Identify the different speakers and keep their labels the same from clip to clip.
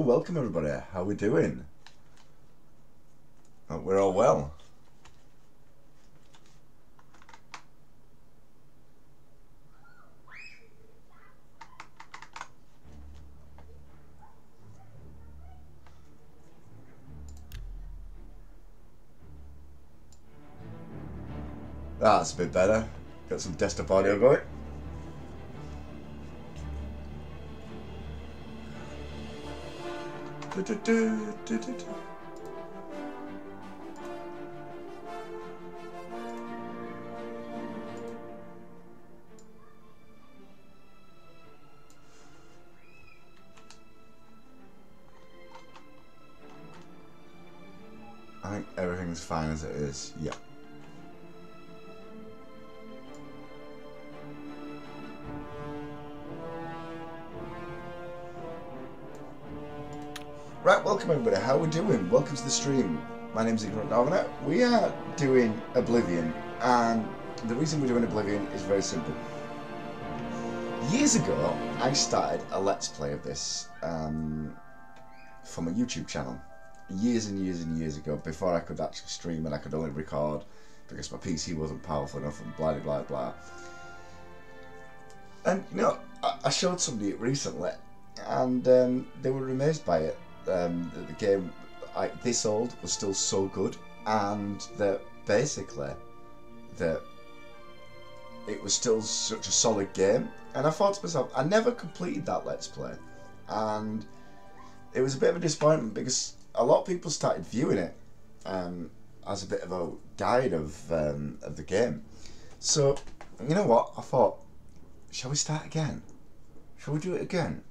Speaker 1: welcome everybody. How we doing? Hope we're all well. That's a bit better. Got some desktop audio going. Du, du, du, du, du, du. I think everything's fine as it is. Yeah. Welcome everybody. How are we doing? Welcome to the stream. My name is Ignorant Northerner. We are doing Oblivion, and the reason we're doing Oblivion is very simple. Years ago, I started a Let's Play of this um, from a YouTube channel. Years and years and years ago, before I could actually stream and I could only record because my PC wasn't powerful enough and blah blah blah. And you know, I, I showed somebody it recently, and um, they were amazed by it um, that the game I, this old was still so good, and that basically that it was still such a solid game. And I thought to myself, I never completed that Let's Play, and it was a bit of a disappointment because a lot of people started viewing it um, as a bit of a guide of um, of the game. So you know what? I thought, shall we start again? Shall we do it again?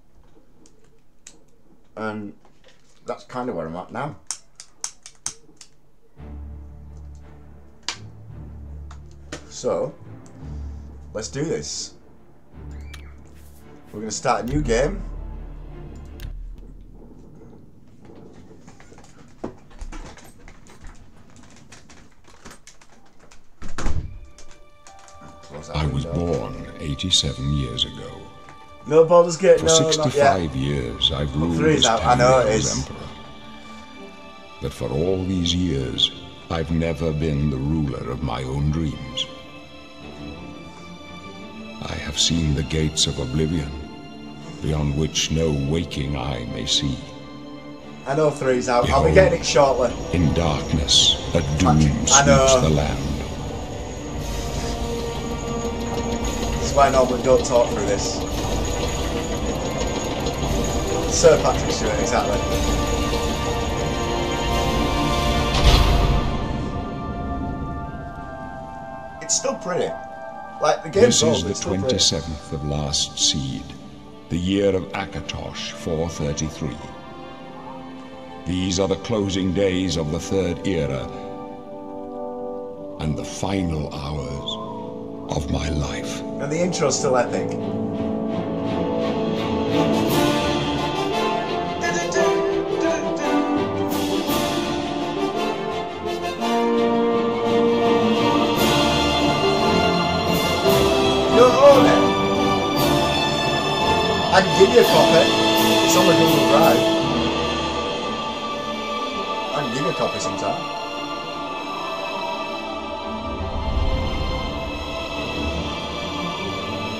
Speaker 1: And that's kind of where I'm at now. So, let's do this. We're going to start a new game.
Speaker 2: I was born 87 years ago.
Speaker 1: No, Baldur's Gate,
Speaker 2: For
Speaker 1: no,
Speaker 2: 65 years, I've ruled as
Speaker 1: I know it is.
Speaker 2: emperor. But for all these years, I've never been the ruler of my own dreams. I have seen the gates of oblivion, beyond which no waking eye may see.
Speaker 1: I know three's out. I'll be getting it shortly.
Speaker 2: In darkness, a doom sweeps the land.
Speaker 1: That's why I normally don't talk through this. Sir Patrick Stewart, exactly. It's still pretty. Like the game's
Speaker 2: This is the
Speaker 1: it's still pretty.
Speaker 2: 27th of last seed, the year of Akatosh 433. These are the closing days of the third era and the final hours of my life.
Speaker 1: And the intro's still epic. A copy. It's on the Google Drive. I can give you a copy sometime.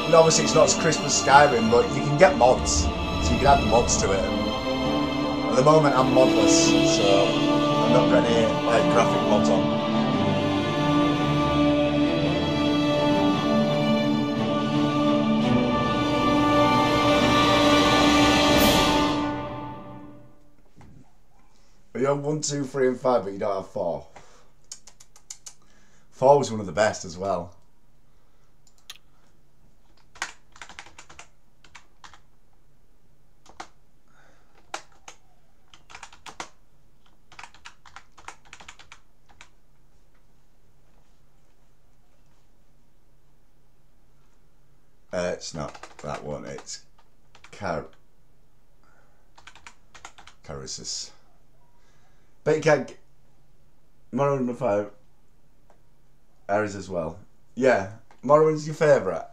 Speaker 1: And obviously it's not as crisp as Skyrim, but you can get mods. So you can add the mods to it. At the moment I'm modless, so I'm not got any like graphic mods on. Have one, two, three, and five, but you don't have four. Four was one of the best as well. Uh, it's not that one. It's Car. Carassus. But you can g- Morrowind Fire. Ares as well. Yeah, Morrowind's your favourite.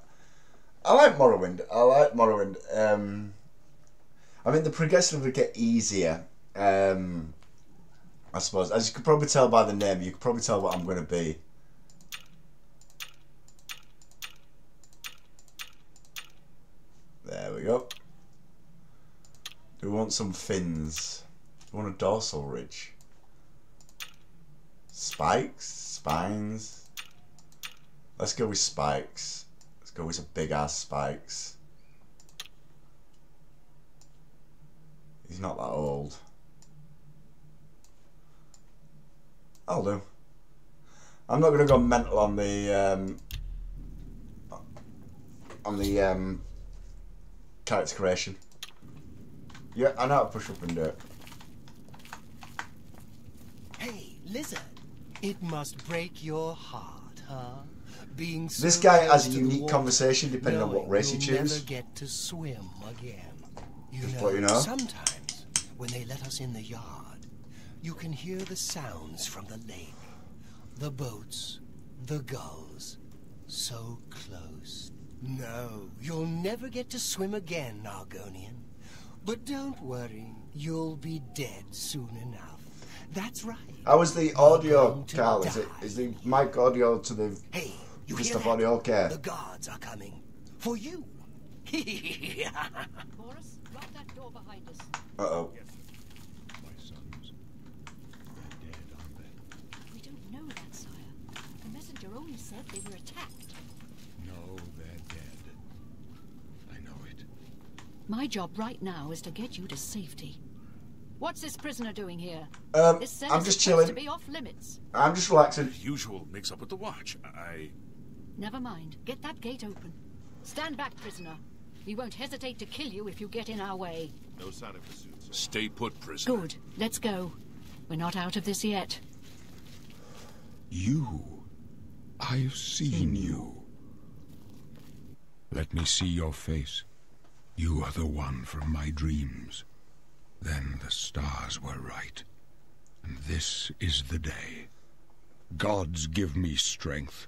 Speaker 1: I like Morrowind. I like Morrowind. Um, I mean, the progression would get easier. Um, I suppose, as you could probably tell by the name, you could probably tell what I'm going to be. There we go. We want some fins? We want a dorsal ridge? Spikes? Spines? Let's go with spikes. Let's go with some big ass spikes. He's not that old. I'll do. I'm not gonna go mental on the um, on the um, character creation. Yeah, I know how to push up and do it.
Speaker 3: Hey, lizard. It must break your heart, huh? Being so
Speaker 1: This guy has a unique
Speaker 3: water,
Speaker 1: conversation depending on what race he chooses.
Speaker 3: Never get to swim again. You
Speaker 1: Just
Speaker 3: know,
Speaker 1: you know.
Speaker 3: sometimes when they let us in the yard, you can hear the sounds from the lake, the boats, the gulls, so close. No, you'll never get to swim again, Argonian. But don't worry, you'll be dead soon enough. That's right.
Speaker 1: How is the audio,
Speaker 3: going
Speaker 1: Carl? Is it
Speaker 3: die.
Speaker 1: is the mic audio to the
Speaker 3: Hey, you
Speaker 1: Just
Speaker 3: hear that?
Speaker 1: body okay?
Speaker 3: The guards are coming. For you.
Speaker 4: Baurus, lock that door behind us.
Speaker 1: uh oh.
Speaker 2: My sons, they're dead, aren't?
Speaker 4: We don't know that, sire. The messenger only said they were attacked.
Speaker 2: No, they're dead. I know it.
Speaker 4: My job right now is to get you to safety. What's this prisoner doing here?
Speaker 1: Um,
Speaker 4: This cell
Speaker 1: I'm just
Speaker 4: supposed
Speaker 1: chilling.
Speaker 4: to be off limits.
Speaker 1: I'm just relaxing.
Speaker 5: Usual mix-up with the watch. I...
Speaker 4: Never mind. Get that gate open. Stand back, prisoner. We won't hesitate to kill you if you get in our way.
Speaker 5: No sign of pursuit, sir. Stay put, prisoner.
Speaker 4: Good. Let's go. We're not out of this yet.
Speaker 2: You. I've seen you. Let me see your face. You are the one from my dreams. Then the stars were right. And this is the day. Gods give me strength.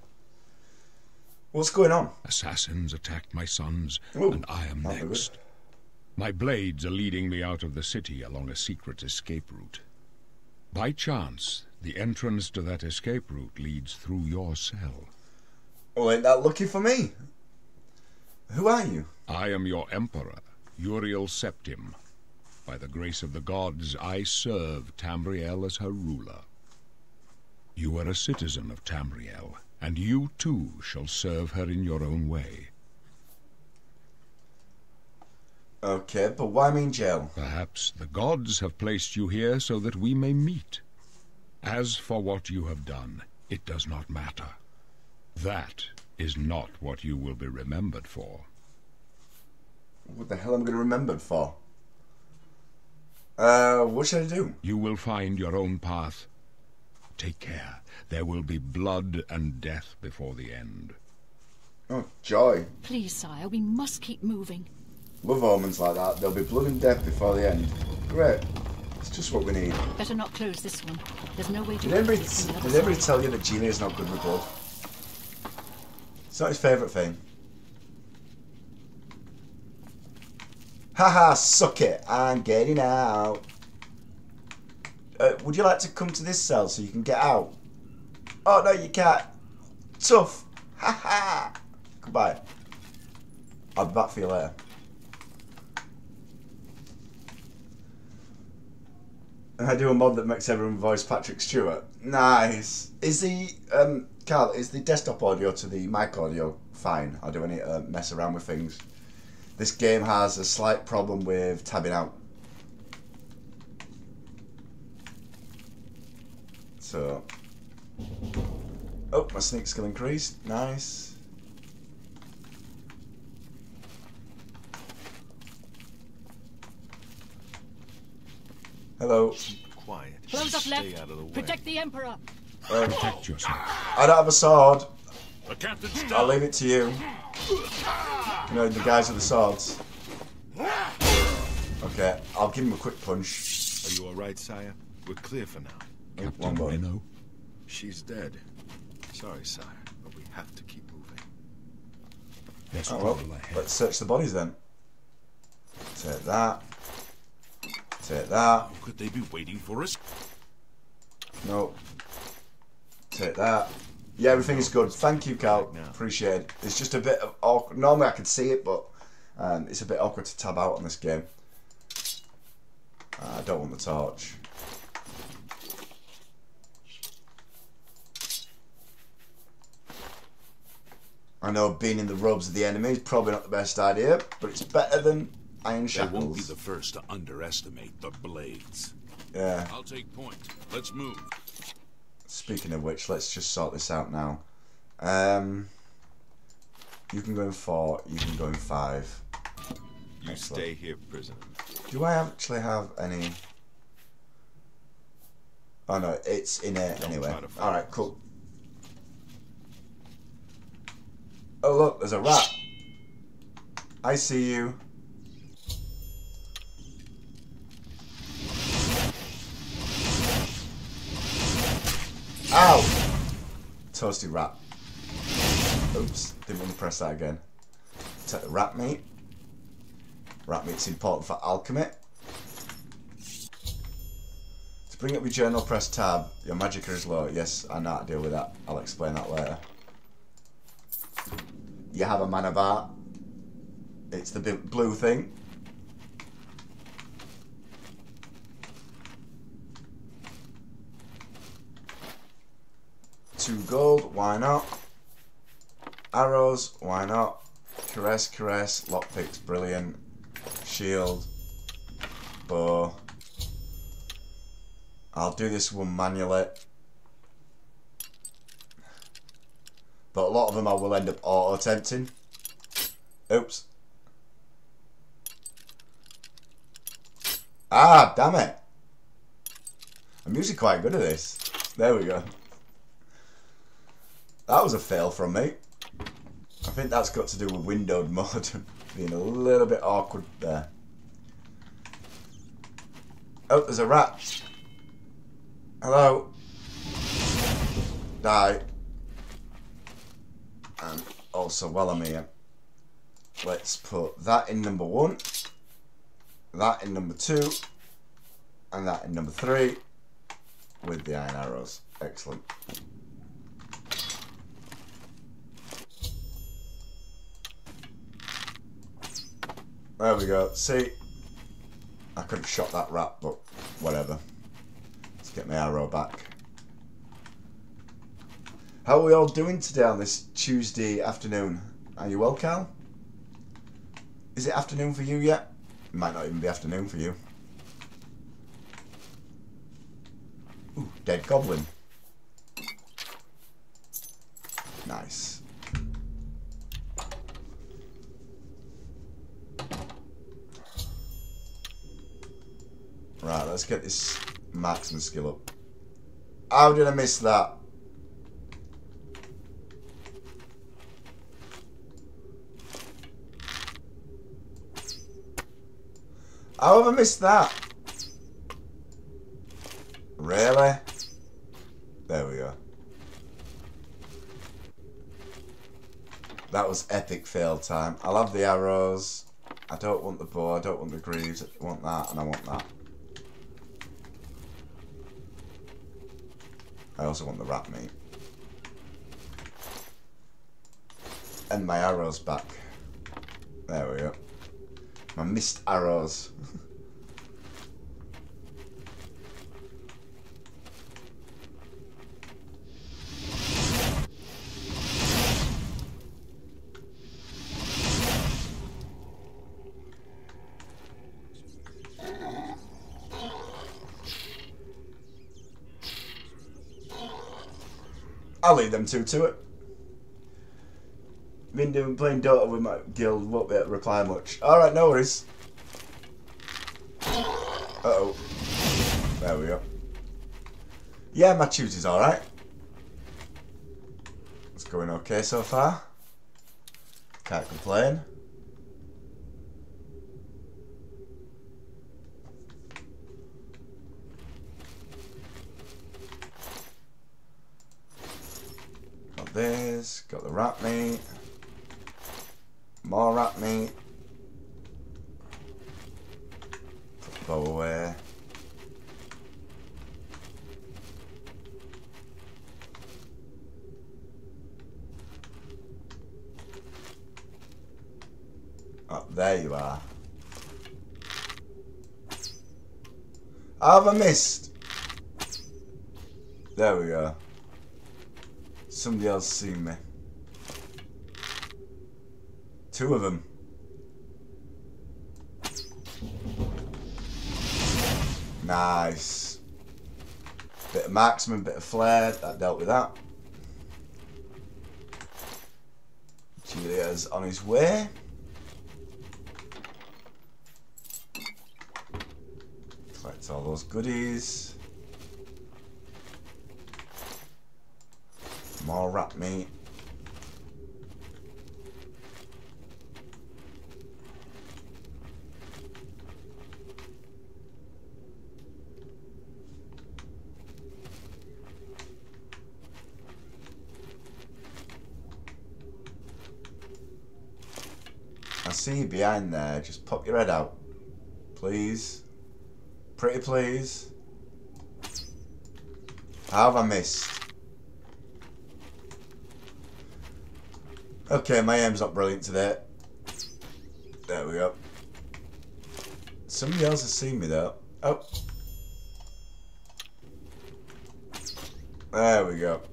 Speaker 1: What's going on?
Speaker 2: Assassins attacked my sons,
Speaker 1: Ooh,
Speaker 2: and I am next. My blades are leading me out of the city along a secret escape route. By chance, the entrance to that escape route leads through your cell.
Speaker 1: Well, ain't that lucky for me? Who are you?
Speaker 2: I am your emperor, Uriel Septim. By the grace of the gods, I serve Tamriel as her ruler. You are a citizen of Tamriel, and you too shall serve her in your own way.
Speaker 1: Okay, but why me in jail?
Speaker 2: Perhaps the gods have placed you here so that we may meet. As for what you have done, it does not matter. That is not what you will be remembered for.
Speaker 1: What the hell am I going to be remembered for? Uh, what should I do?
Speaker 2: You will find your own path. Take care. There will be blood and death before the end.
Speaker 1: Oh, joy.
Speaker 4: Please, sire, we must keep moving.
Speaker 1: Love omens like that. There'll be blood and death before the end. Great. It's just what we need.
Speaker 4: Better not close this one. There's no way to
Speaker 1: Did
Speaker 4: get
Speaker 1: anybody,
Speaker 4: this
Speaker 1: did anybody tell you that Genie is not good with blood? It's not his favourite thing. Haha, suck it. I'm getting out. Uh, would you like to come to this cell so you can get out? Oh, no, you can't. Tough. Haha. Goodbye. I'll be back for you later. I do a mod that makes everyone voice Patrick Stewart. Nice. Is the um Carl, is the desktop audio to the mic audio fine? Or do I need to mess around with things? This game has a slight problem with tabbing out. So Oh, my sneak skill increased. Nice. Hello.
Speaker 5: Keep quiet.
Speaker 4: Close up
Speaker 5: Stay
Speaker 4: left.
Speaker 5: out of the way.
Speaker 4: Protect the Emperor.
Speaker 1: Um,
Speaker 2: Protect yourself.
Speaker 1: I don't have a sword.
Speaker 5: The captain's
Speaker 1: I'll leave it to you. You know, the guys with the swords. Okay, I'll give him a quick punch.
Speaker 5: Are you all right, sire? We're clear for now.
Speaker 2: Captain
Speaker 1: one button.
Speaker 2: Minnow.
Speaker 5: She's dead. Sorry, sire, but we have to keep moving.
Speaker 2: There's
Speaker 1: Oh well, let's search the bodies then. Take that. Take that.
Speaker 5: How could they be waiting for us?
Speaker 1: No. Take that. Yeah, everything is good. Thank you, Cal. Appreciate it. It's just a bit of awkward. Normally I can see it, but um, it's a bit awkward to tab out on this game. Uh, I don't want the torch. I know being in the robes of the enemy is probably not the best idea, but it's better than iron shackles.
Speaker 5: They won't be the first to underestimate the blades.
Speaker 1: Yeah.
Speaker 5: I'll take point. Let's move.
Speaker 1: Speaking of which, let's just sort this out now. Um, you can go in four. You can go in five.
Speaker 6: You
Speaker 1: Excellent.
Speaker 6: stay here, prisoner.
Speaker 1: Do I actually have any? Oh no, it's in it
Speaker 5: Don't
Speaker 1: anyway.
Speaker 5: try to fight
Speaker 1: All right, cool. Oh look, there's a rat. I see you. Toasty rat. Oops, didn't want to press that again. Take the rat meat. Rat meat's important for alchemy. To bring up your journal, press tab. Your magic is low. Yes, I know how to deal with that. I'll explain that later. You have a mana bar. It's the blue thing. Two gold, why not? Arrows, why not? Caress, caress, lockpicks, brilliant. Shield, bow. I'll do this one manually. But a lot of them I will end up auto attempting. Oops. Ah, damn it. I'm usually quite good at this. There we go. That was a fail from me. I think that's got to do with windowed mode being a little bit awkward there. Oh, there's a rat. Hello. Die. And also, while I'm here, let's put that in number one, that in number two, and that in number three with the iron arrows. Excellent. There we go. See, I could have shot that rat, but whatever. Let's get my arrow back. How are we all doing today on this Tuesday afternoon? Are you well, Cal? Is it afternoon for you yet? It might not even be afternoon for you. Ooh, dead goblin. Nice. Right, let's get this marksman skill up. How did I miss that? How have I missed that? Really? There we go. That was epic fail time. I love the arrows. I don't want the bow, I don't want the greaves, I want that and I want that. I also want the rat meat. And my arrows back. There we go. My missed arrows. I'll leave them two to it. Been doing playing Dota with my guild, won't be able to reply much. Alright, no worries. Uh oh. There we go. Yeah, my Tuesday's alright. It's going okay so far. Can't complain. got this, got the rat meat, more rat meat, put the bow away. Oh, there you are. Have I missed? There we go. Somebody else seen me. Two of them. Nice. Bit of marksman, bit of flare. That dealt with that. Julia's on his way. Collect all those goodies. More rat meat. I see you behind there. Just pop your head out. Please. Pretty please. How have I missed? Okay, my aim's not brilliant today. There we go. Somebody else has seen me though. Oh. There we go.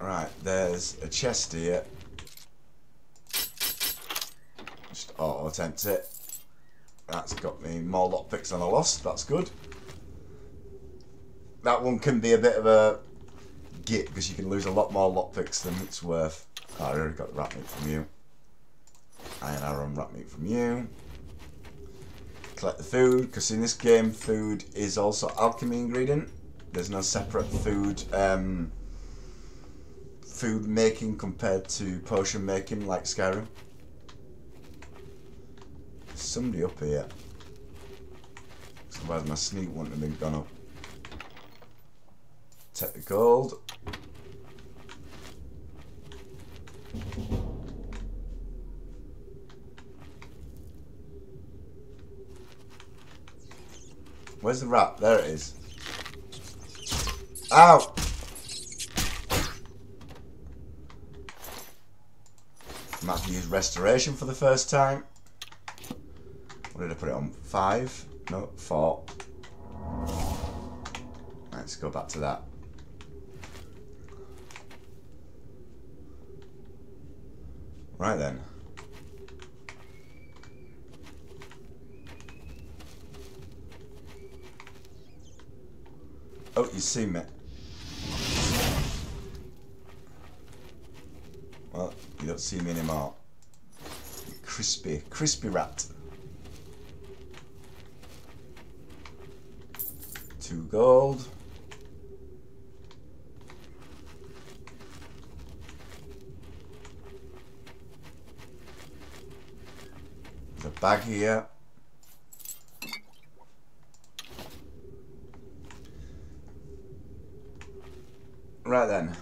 Speaker 1: Right, there's a chest here. Just auto attempt it. That's got me more lockpicks than I lost. That's good. That one can be a bit of a because you can lose a lot more lockpicks than it's worth. Oh, I already got the rat meat from you. Iron arrow and rat meat from you. Collect the food because in this game, food is also alchemy ingredient. There's no separate food. Um, food making compared to potion making like Skyrim. Somebody up here. Otherwise my sneak wouldn't have been gone up. Take the gold. Where's the rat? There it is. Ow! Might to use restoration for the first time. What did I put it on? Five? No, four. Let's go back to that. Right then. Oh, you see me. Well, you don't see me anymore. Crispy, crispy rat. Two gold. Bag here. Right then.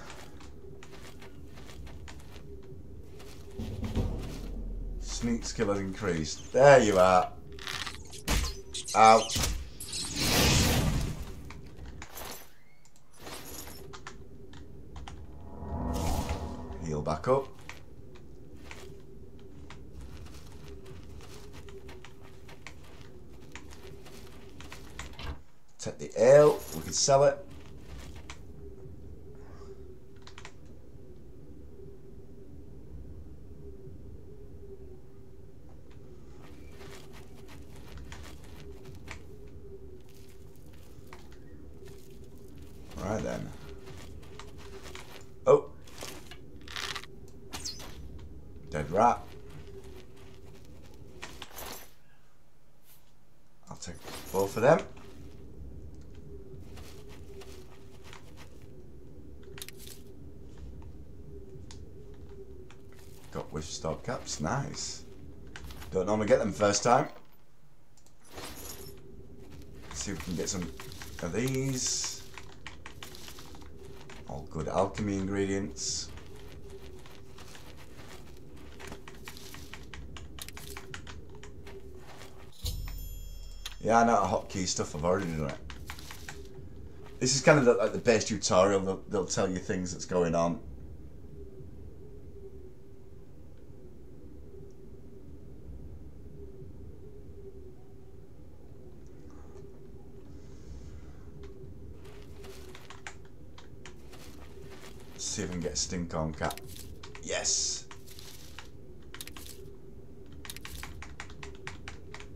Speaker 1: Sneak skill has increased. There you are. Out. Heal back up. Take the ale, we can sell it. Right then. Oh. Dead rat. I'll take both of them. Got with stock caps, nice. Don't normally get them first time. see if we can get some of these. All good alchemy ingredients. Yeah, I know hotkey stuff. I've already done it. This is kind of the, like the base tutorial. They'll, they'll tell you things that's going on. See if I can get a stink on cap. Yes.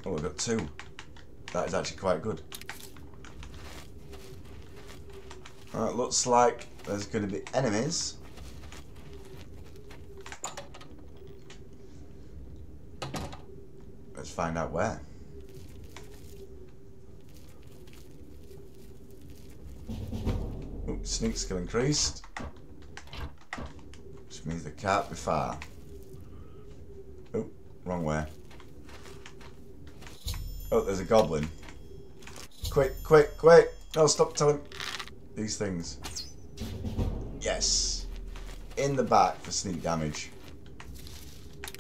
Speaker 1: Oh, I've got two. That is actually quite good. Alright, looks like there's going to be enemies. Let's find out where. Ooh, sneak skill increased. Can't be far. Oh, wrong way. Oh, there's a goblin. Quick, quick, quick! No, stop telling these things. Yes. In the back for sneak damage.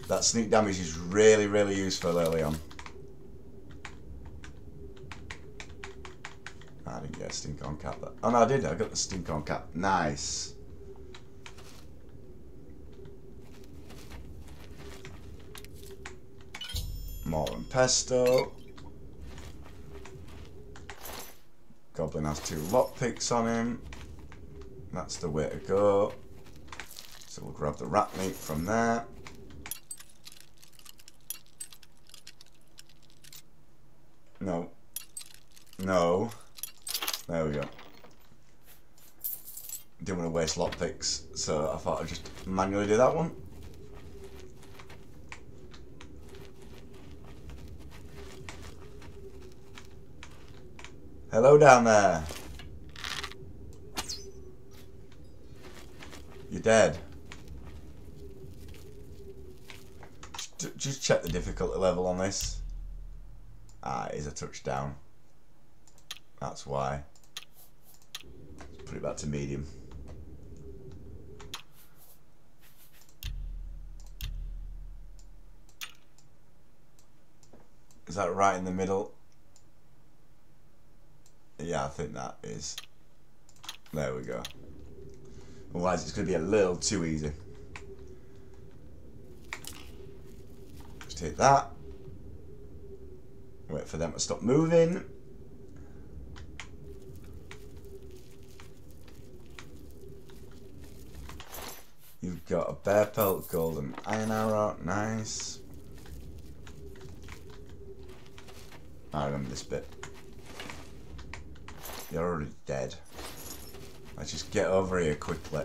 Speaker 1: That sneak damage is really, really useful early on. Ah, I didn't get a stink on cap. That. Oh no, I did. I got the stink on cap. Nice. More and pesto. Goblin has two lockpicks on him. That's the way to go. So we'll grab the rat meat from there. No. No. There we go. Didn't want to waste lockpicks, so I thought I'd just manually do that one. Hello down there. You're dead. Just, check the difficulty level on this. Ah, it is a touchdown. That's why. Put it back to medium. Is that right in the middle? Yeah, I think that is. There we go. Otherwise, it's going to be a little too easy. Just take that. Wait for them to stop moving. You've got a bear pelt, golden iron arrow, nice. I remember this bit. You're already dead. Let's just get over here quickly.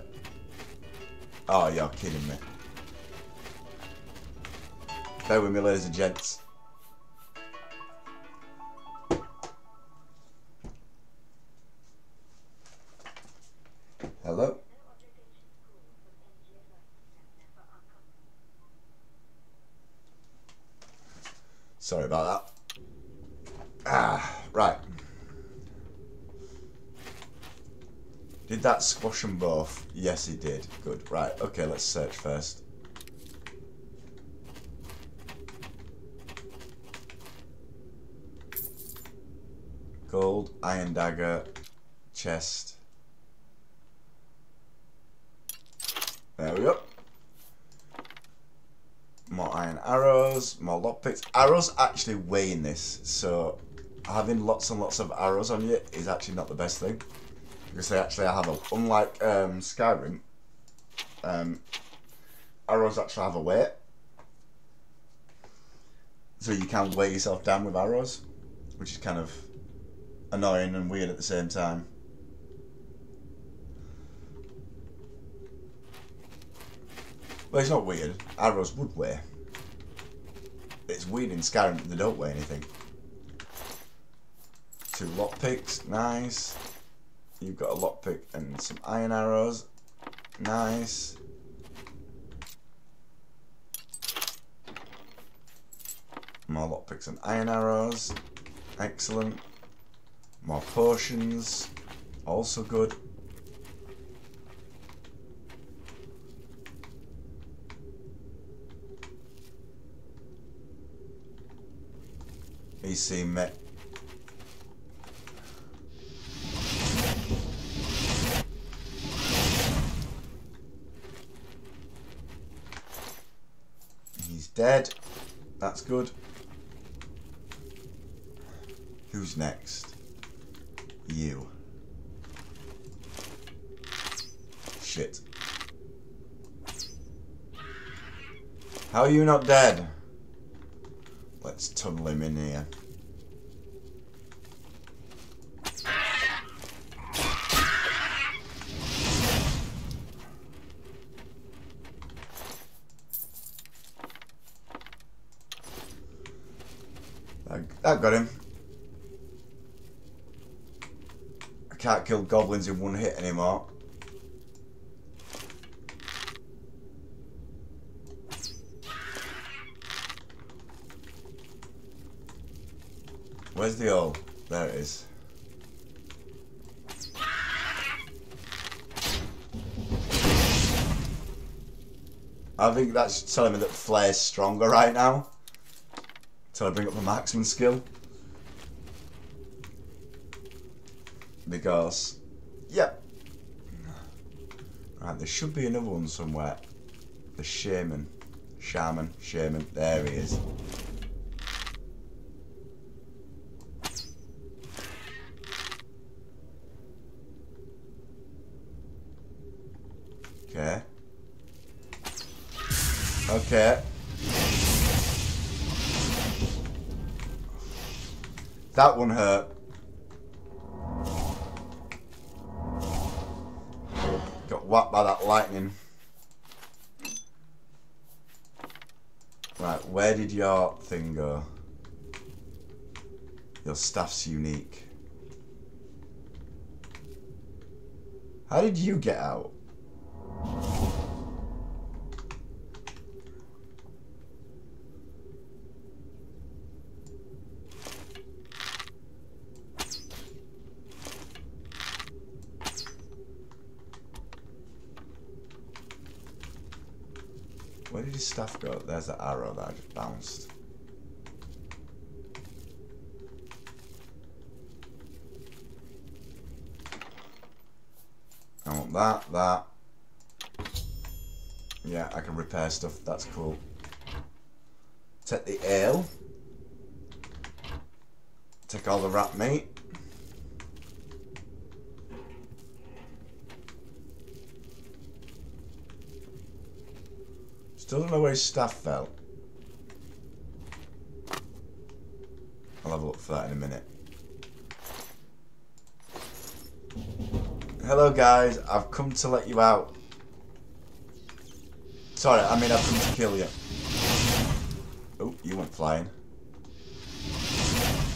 Speaker 1: Oh, you're kidding me. Bear with me, ladies and gents. Squash them both? Yes, he did. Good. Right, okay, let's search first. Gold, iron dagger, chest. There we go. More iron arrows, more lockpicks. Arrows actually weigh in this, so having lots and lots of arrows on you is actually not the best thing. Because they actually I have a, unlike um, Skyrim, um, arrows actually have a weight. So you can weigh yourself down with arrows, which is kind of annoying and weird at the same time. Well, it's not weird. Arrows would weigh. It's weird in Skyrim they don't weigh anything. Two lockpicks, nice. You've got a lockpick and some iron arrows, nice. More lockpicks and iron arrows, excellent. More potions, also good. You see dead. That's good. Who's next? You. Shit. How are you not dead? Let's tunnel him in here. That, got him. I can't kill goblins in one hit anymore. Where's the hole? There it is. I think that's telling me that Flare's stronger right now. Till I bring up the marksman skill. Because, yep. Right, there should be another one somewhere. The shaman. Shaman, shaman, there he is. Okay. Okay. That one hurt. Got whacked by that lightning. Right, where did your thing go? Your staff's unique. How did you get out? Where did his stuff go? There's the arrow that I just bounced. I want that, that. Yeah, I can repair stuff. That's cool. Take the ale. Take all the rat meat. Still don't know where his staff fell. I'll have a look for that in a minute. Hello guys, I've come to let you out. Sorry, I mean I've come to kill you. Oh, you went flying.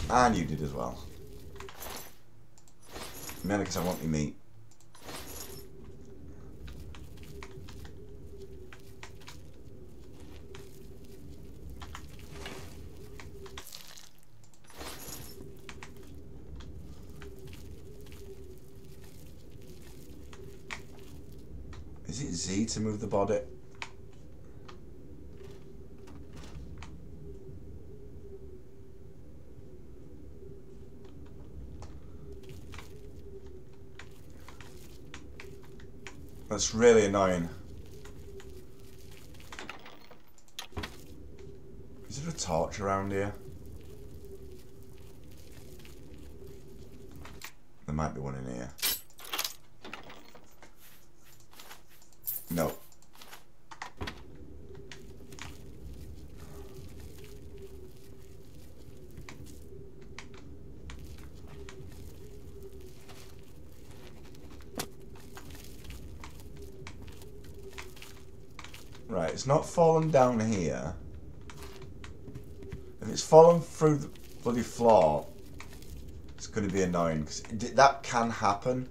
Speaker 1: And you did as well. Mainly because I want your meat. Z to move the body? That's really annoying. Is there a torch around here? There might be one in here. No. Right, it's not fallen down here. If it's fallen through the bloody floor, it's going to be annoying because that can happen.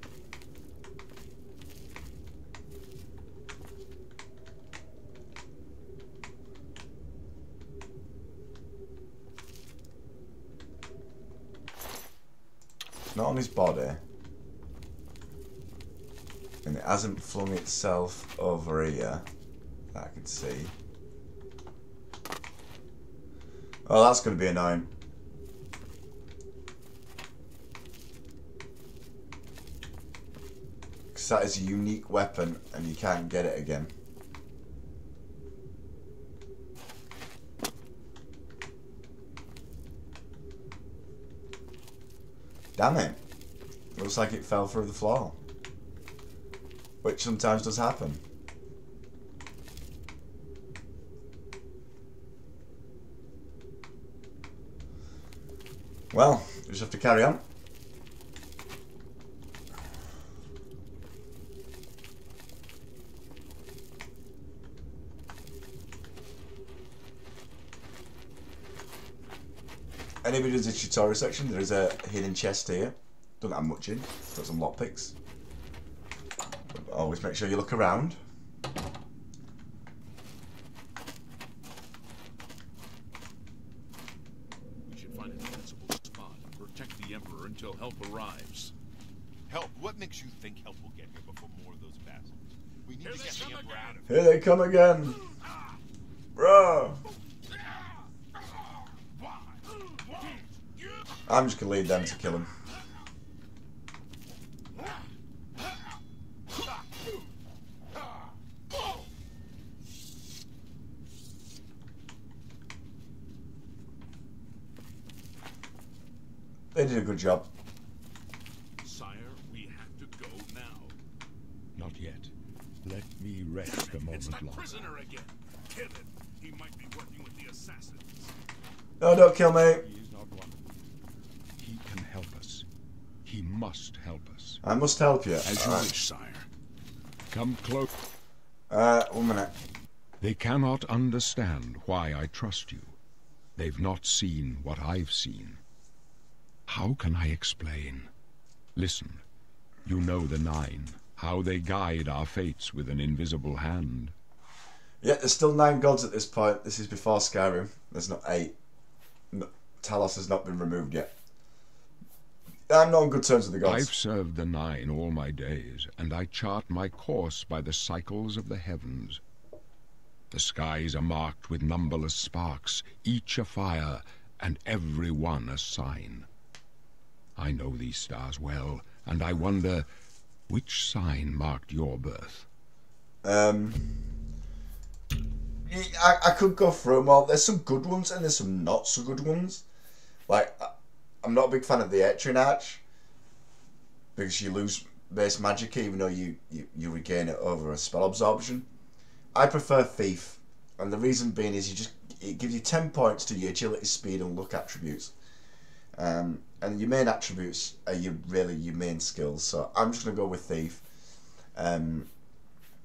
Speaker 1: Not on his body. And it hasn't flung itself over here see. Oh, that's going to be annoying. Because that is a unique weapon and you can't get it again. Damn it. Looks like it fell through the floor. Which sometimes does happen. Well, we just have to carry on. Anybody does a tutorial section, there is a hidden chest here. Don't have much in. Got some lockpicks. Always make sure you look around.
Speaker 2: We should find a defensible spot and protect the Emperor until help arrives.
Speaker 6: Help? What makes you think help will get here before more of those bastards? We need
Speaker 2: Here
Speaker 6: to
Speaker 2: they
Speaker 6: get the
Speaker 2: come
Speaker 6: Emperor
Speaker 2: again.
Speaker 6: out of
Speaker 1: Here they come again. Bro. I'm just gonna lead them to kill him. They did a good job.
Speaker 2: Sire, we have to go now. Not yet. Let me rest a moment
Speaker 7: It's that
Speaker 2: longer.
Speaker 7: prisoner again. Kill him. He might be working with the assassins.
Speaker 1: No, don't kill me.
Speaker 2: He not one. He can help us. He must help us.
Speaker 1: I must help you.
Speaker 2: As you wish, sire. Come close.
Speaker 1: Uh, one minute.
Speaker 2: They cannot understand why I trust you. They've not seen what I've seen. How can I explain? Listen, you know the Nine, how they guide our fates with an invisible hand.
Speaker 1: Yeah, there's still nine gods at this point. This is before Skyrim. There's not eight. Talos has not been removed yet. I'm not on good terms with the gods.
Speaker 2: I've served the Nine all my days, and I chart my course by the cycles of the heavens. The skies are marked with numberless sparks, each a fire, and every one a sign. I know these stars well, and I wonder which sign marked your birth.
Speaker 1: Um, I, I could go through them all. There's some good ones and there's some not so good ones. Like, I'm not a big fan of the Atronach because you lose base magic even though you, you, you regain it over a spell absorption. I prefer Thief, and the reason being is you just it gives you 10 points to your agility, speed, and luck attributes. Um, and your main attributes are your really your main skills. So I'm just gonna go with Thief. Um,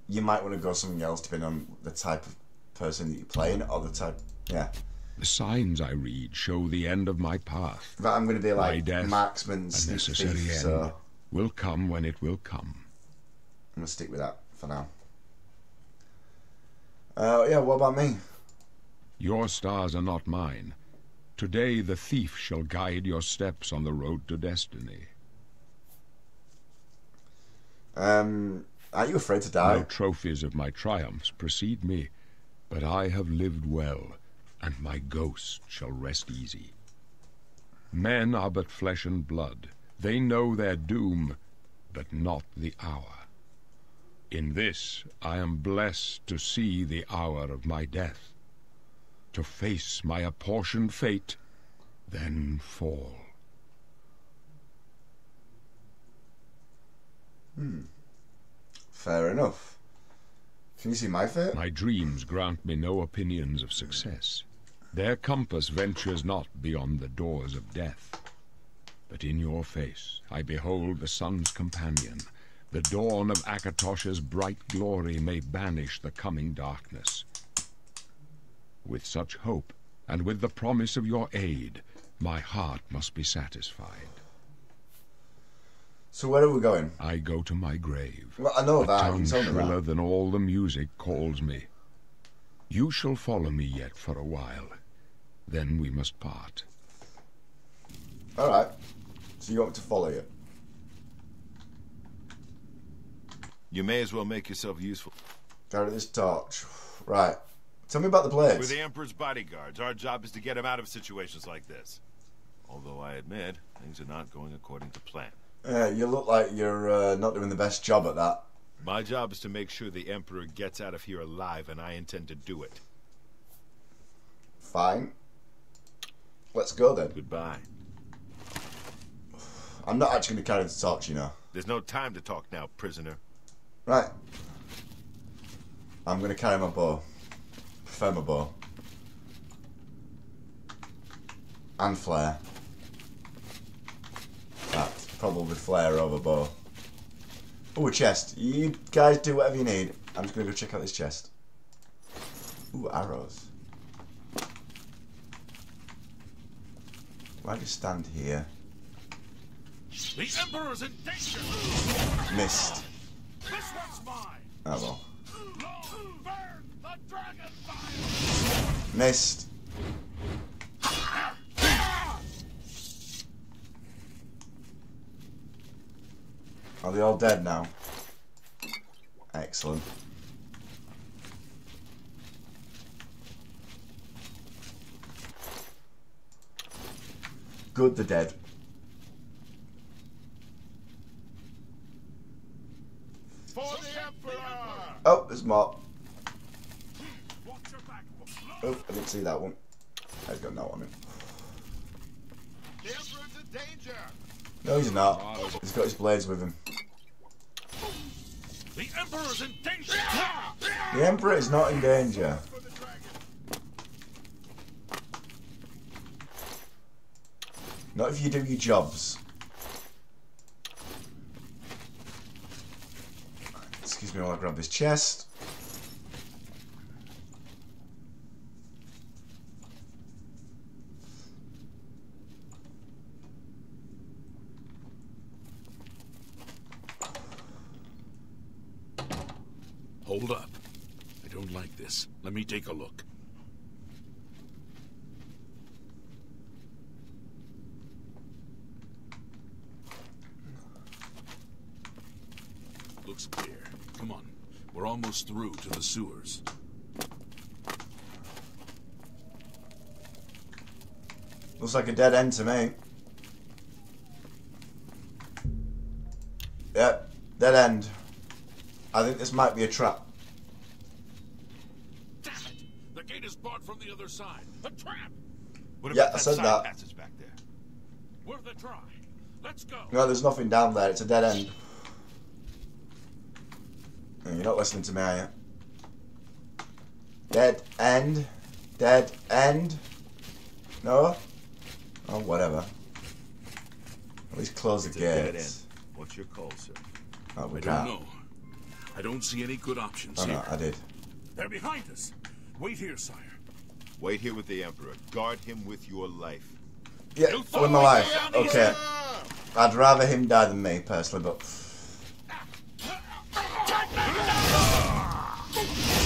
Speaker 1: you might want to go something else depending on the type of person that you're playing all the time. Yeah,
Speaker 2: The signs I read show the end of my path.
Speaker 1: but I'm going to be
Speaker 2: My
Speaker 1: like
Speaker 2: death,
Speaker 1: marksman,
Speaker 2: A
Speaker 1: sneak
Speaker 2: necessary
Speaker 1: thief.
Speaker 2: end
Speaker 1: So
Speaker 2: will come when it will come.
Speaker 1: I'm gonna stick with that for now. Uh, yeah, what about me?
Speaker 2: Your stars are not mine. Today the thief shall guide your steps on the road to destiny.
Speaker 1: Um, are you afraid to die?
Speaker 2: No trophies of my triumphs precede me, but I have lived well, and my ghost shall rest easy. Men are but flesh and blood. They know their doom, but not the hour. In this I am blessed to see the hour of my death, to face my apportioned fate, then fall. Hmm.
Speaker 1: Fair enough. Can you see my fate?
Speaker 2: My dreams grant me no opinions of success. Their compass ventures not beyond the doors of death. But in your face I behold the sun's companion. The dawn of Akatosh's bright glory may banish the coming darkness. With such hope, and with the promise of your aid, my heart must be satisfied.
Speaker 1: So where are we going?
Speaker 2: I go to my grave.
Speaker 1: Well, I know
Speaker 2: A
Speaker 1: that.
Speaker 2: tongue
Speaker 1: You told
Speaker 2: shriller
Speaker 1: that.
Speaker 2: than all the music calls me. You shall follow me yet for a while. Then we must part.
Speaker 1: All right. So you want me to follow you?
Speaker 6: You may as well make yourself useful.
Speaker 1: Carry this torch. Right. Tell me about the
Speaker 6: We're the Emperor's bodyguards. Our job is to get him out of situations like this. Although I admit, things are not going according to plan.
Speaker 1: Yeah, you look like you're uh, not doing the best job at that.
Speaker 6: My job is to make sure the Emperor gets out of here alive, and I intend to do it.
Speaker 1: Fine. Let's go then.
Speaker 6: Goodbye.
Speaker 1: I'm not actually going to carry the torch, you know.
Speaker 6: There's no time to talk now, prisoner.
Speaker 1: Right. I'm going to carry my bow. Prefer my bow. And flare. Probably flare over bow. Ooh, a chest. You guys do whatever you need. I'm just gonna go check out this chest. Ooh, arrows. Why just stand here?
Speaker 7: The Emperor's in danger!
Speaker 1: Missed.
Speaker 7: This one's mine!
Speaker 1: Oh well.
Speaker 7: Burn the dragon fire!
Speaker 1: Missed. Are they all dead now? Excellent. Good, they're dead.
Speaker 6: For the Emperor!
Speaker 1: Oh, there's more.
Speaker 7: Watch your back!
Speaker 1: Oh, I didn't see that one. I've got no on him.
Speaker 6: The Emperor's in danger!
Speaker 1: No, he's not. He's got his blades with him.
Speaker 7: The Emperor's in danger!
Speaker 1: The Emperor is not in danger. Not if you do your jobs. Excuse me while I grab this chest.
Speaker 7: Hold up. I don't like this. Let me take a look. Looks clear. Come on. We're almost through to the sewers.
Speaker 1: Looks like a dead end to me. Yep, dead end. I think this might be a trap.
Speaker 7: Damn it! The gate is barred from the other side. A trap!
Speaker 6: What
Speaker 1: Yeah,
Speaker 6: about
Speaker 1: I
Speaker 6: that
Speaker 1: said
Speaker 6: side
Speaker 1: that.
Speaker 6: passage back there?
Speaker 7: Worth a try. Let's go.
Speaker 1: No, there's nothing down there. It's a dead end. Yeah, You're not listening to me, are you? Dead end. Dead end. No? Oh, whatever. At least close the
Speaker 6: It's a dead
Speaker 1: gates.
Speaker 6: What's your call, sir?
Speaker 1: Oh, we
Speaker 7: I don't
Speaker 1: can't.
Speaker 7: know. I don't see any good options
Speaker 1: Oh,
Speaker 7: here.
Speaker 1: no, I did.
Speaker 7: They're behind us. Wait here, sire.
Speaker 6: Wait here with the Emperor. Guard him with your life.
Speaker 1: Yeah,
Speaker 7: You
Speaker 1: with my life.
Speaker 7: around these-
Speaker 1: Okay. I'd rather him die than me, personally, but.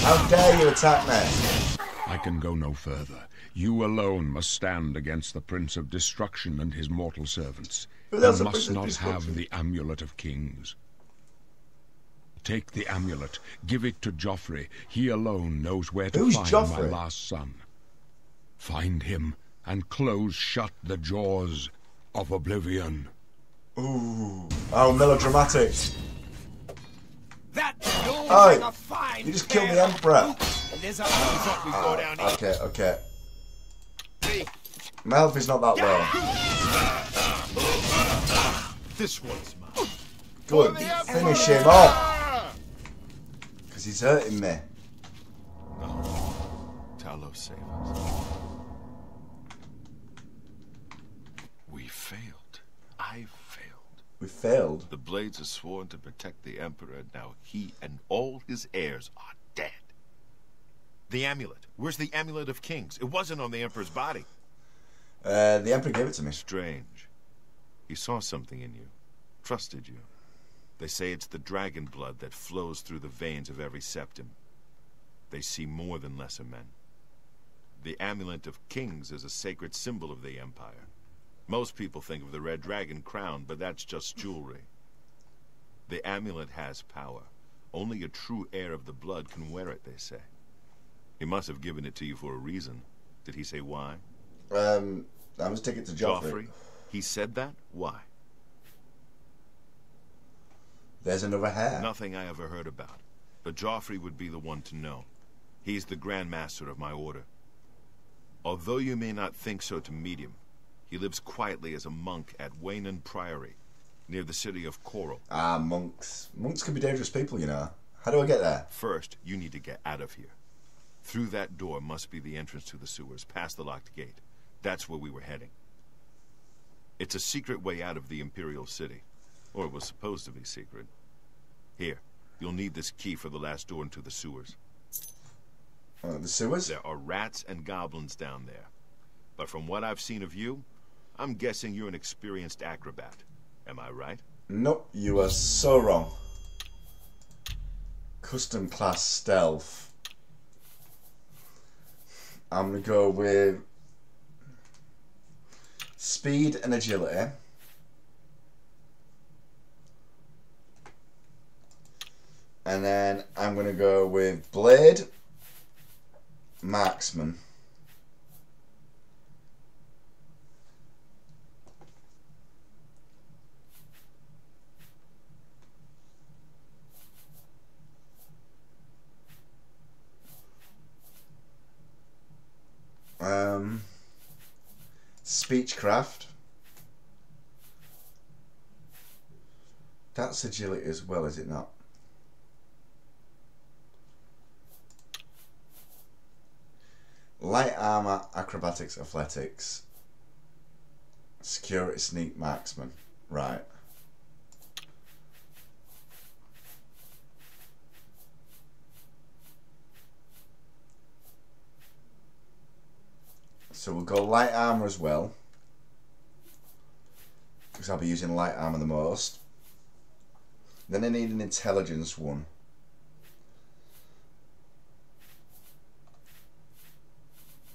Speaker 1: How dare you attack me?
Speaker 2: I can go no further. You alone must stand against the Prince of Destruction and his mortal servants. You must not have the Amulet of Kings. Take the amulet, give it to Jauffre. He alone knows where to
Speaker 1: Who's
Speaker 2: find
Speaker 1: Jauffre?
Speaker 2: my last son. Find him and close shut the jaws of oblivion.
Speaker 1: Ooh. Oh, melodramatic.
Speaker 3: That looks
Speaker 1: Oi,
Speaker 3: a fine
Speaker 1: You just killed the Emperor.
Speaker 3: boots, and there's a
Speaker 6: thought we'd go down.
Speaker 1: Okay, okay. My health is not that low.
Speaker 6: This one's mine.
Speaker 1: Good. Finish him off. Because he's hurting me.
Speaker 6: Talos save us. We failed. I failed.
Speaker 1: We failed.
Speaker 6: The Blades are sworn to protect the Emperor. And now he and all his heirs are dead. The amulet. Where's the amulet of kings? It wasn't on the Emperor's body.
Speaker 1: Uh, the Emperor gave it to me.
Speaker 6: Strange. He saw something in you. Trusted you. They say it's the dragon blood that flows through the veins of every septim. They see more than lesser men. The amulet of kings is a sacred symbol of the Empire. Most people think of the red dragon crown, but that's just jewelry. The amulet has power. Only a true heir of the blood can wear it, they say. He must have given it to you for a reason. Did he say why?
Speaker 1: Um, I'm just taking it to Jauffre.
Speaker 6: Jauffre? He said that? Why?
Speaker 1: There's another hair.
Speaker 6: Nothing I ever heard about. But Jauffre would be the one to know. He's the Grand Master of my order. Although you may not think so to meet him, he lives quietly as a monk at Weynon Priory, near the city of Chorrol.
Speaker 1: Ah, monks. Monks can be dangerous people, you know. How do I get there?
Speaker 6: First, you need to get out of here. Through that door must be the entrance to the sewers, past the locked gate. That's where we were heading. It's a secret way out of the Imperial City. Or it was supposed to be secret. Here, you'll need this key for the last door into the sewers.
Speaker 1: Uh, the sewers?
Speaker 6: There are rats and goblins down there. But from what I've seen of you, I'm guessing you're an experienced acrobat. Am I right?
Speaker 1: Nope, you are so wrong. Custom class stealth. I'm gonna go with speed and agility. And then I'm gonna go with blade, marksman. Um, speechcraft. That's agility as well, is it not? Light armor, acrobatics, athletics, security, sneak, marksman. Right. So we'll go light armor as well. Because I'll be using light armor the most. Then I need an intelligence one.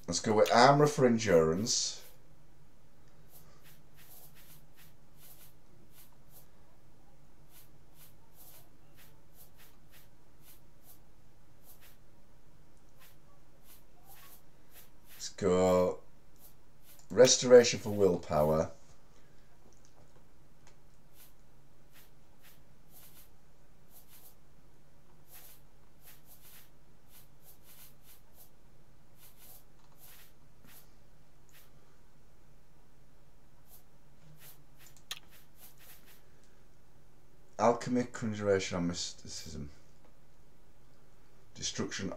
Speaker 1: Let's go with armor for endurance. Let's go restoration for willpower. Alchemy, conjuration, or mysticism. Destruction.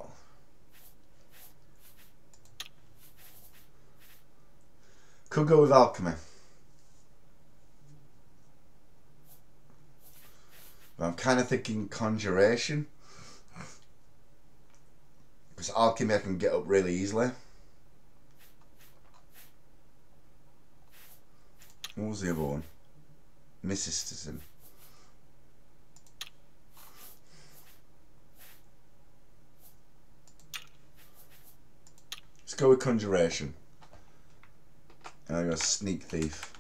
Speaker 1: Could go with alchemy. But I'm kind of thinking conjuration. Because alchemy I can get up really easily. What was the other one? Mysticism. Let's go with conjuration. And I got sneak thief.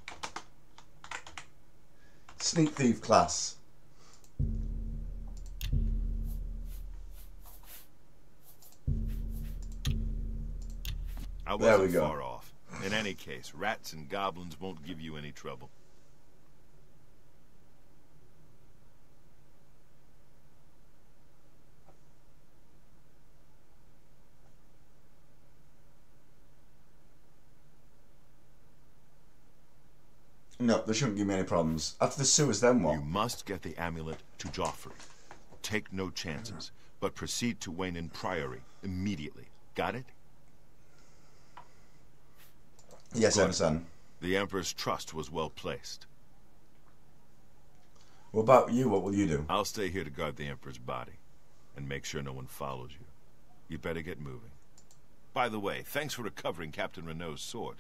Speaker 1: Sneak thief class.
Speaker 6: I
Speaker 1: There we
Speaker 6: wasn't
Speaker 1: go.
Speaker 6: far off. In any case, rats and goblins won't give you any trouble.
Speaker 1: No, they shouldn't give me any problems. After the sewers, then what?
Speaker 6: You must get the amulet to Jauffre. Take no chances, but proceed to Weynon Priory immediately. Got it?
Speaker 1: Yes, I
Speaker 6: Good.
Speaker 1: understand.
Speaker 6: The Emperor's trust was well placed.
Speaker 1: What about you? What will you do?
Speaker 6: I'll stay here to guard the Emperor's body and make sure no one follows you. You better get moving. By the way, thanks for recovering Captain Renault's sword.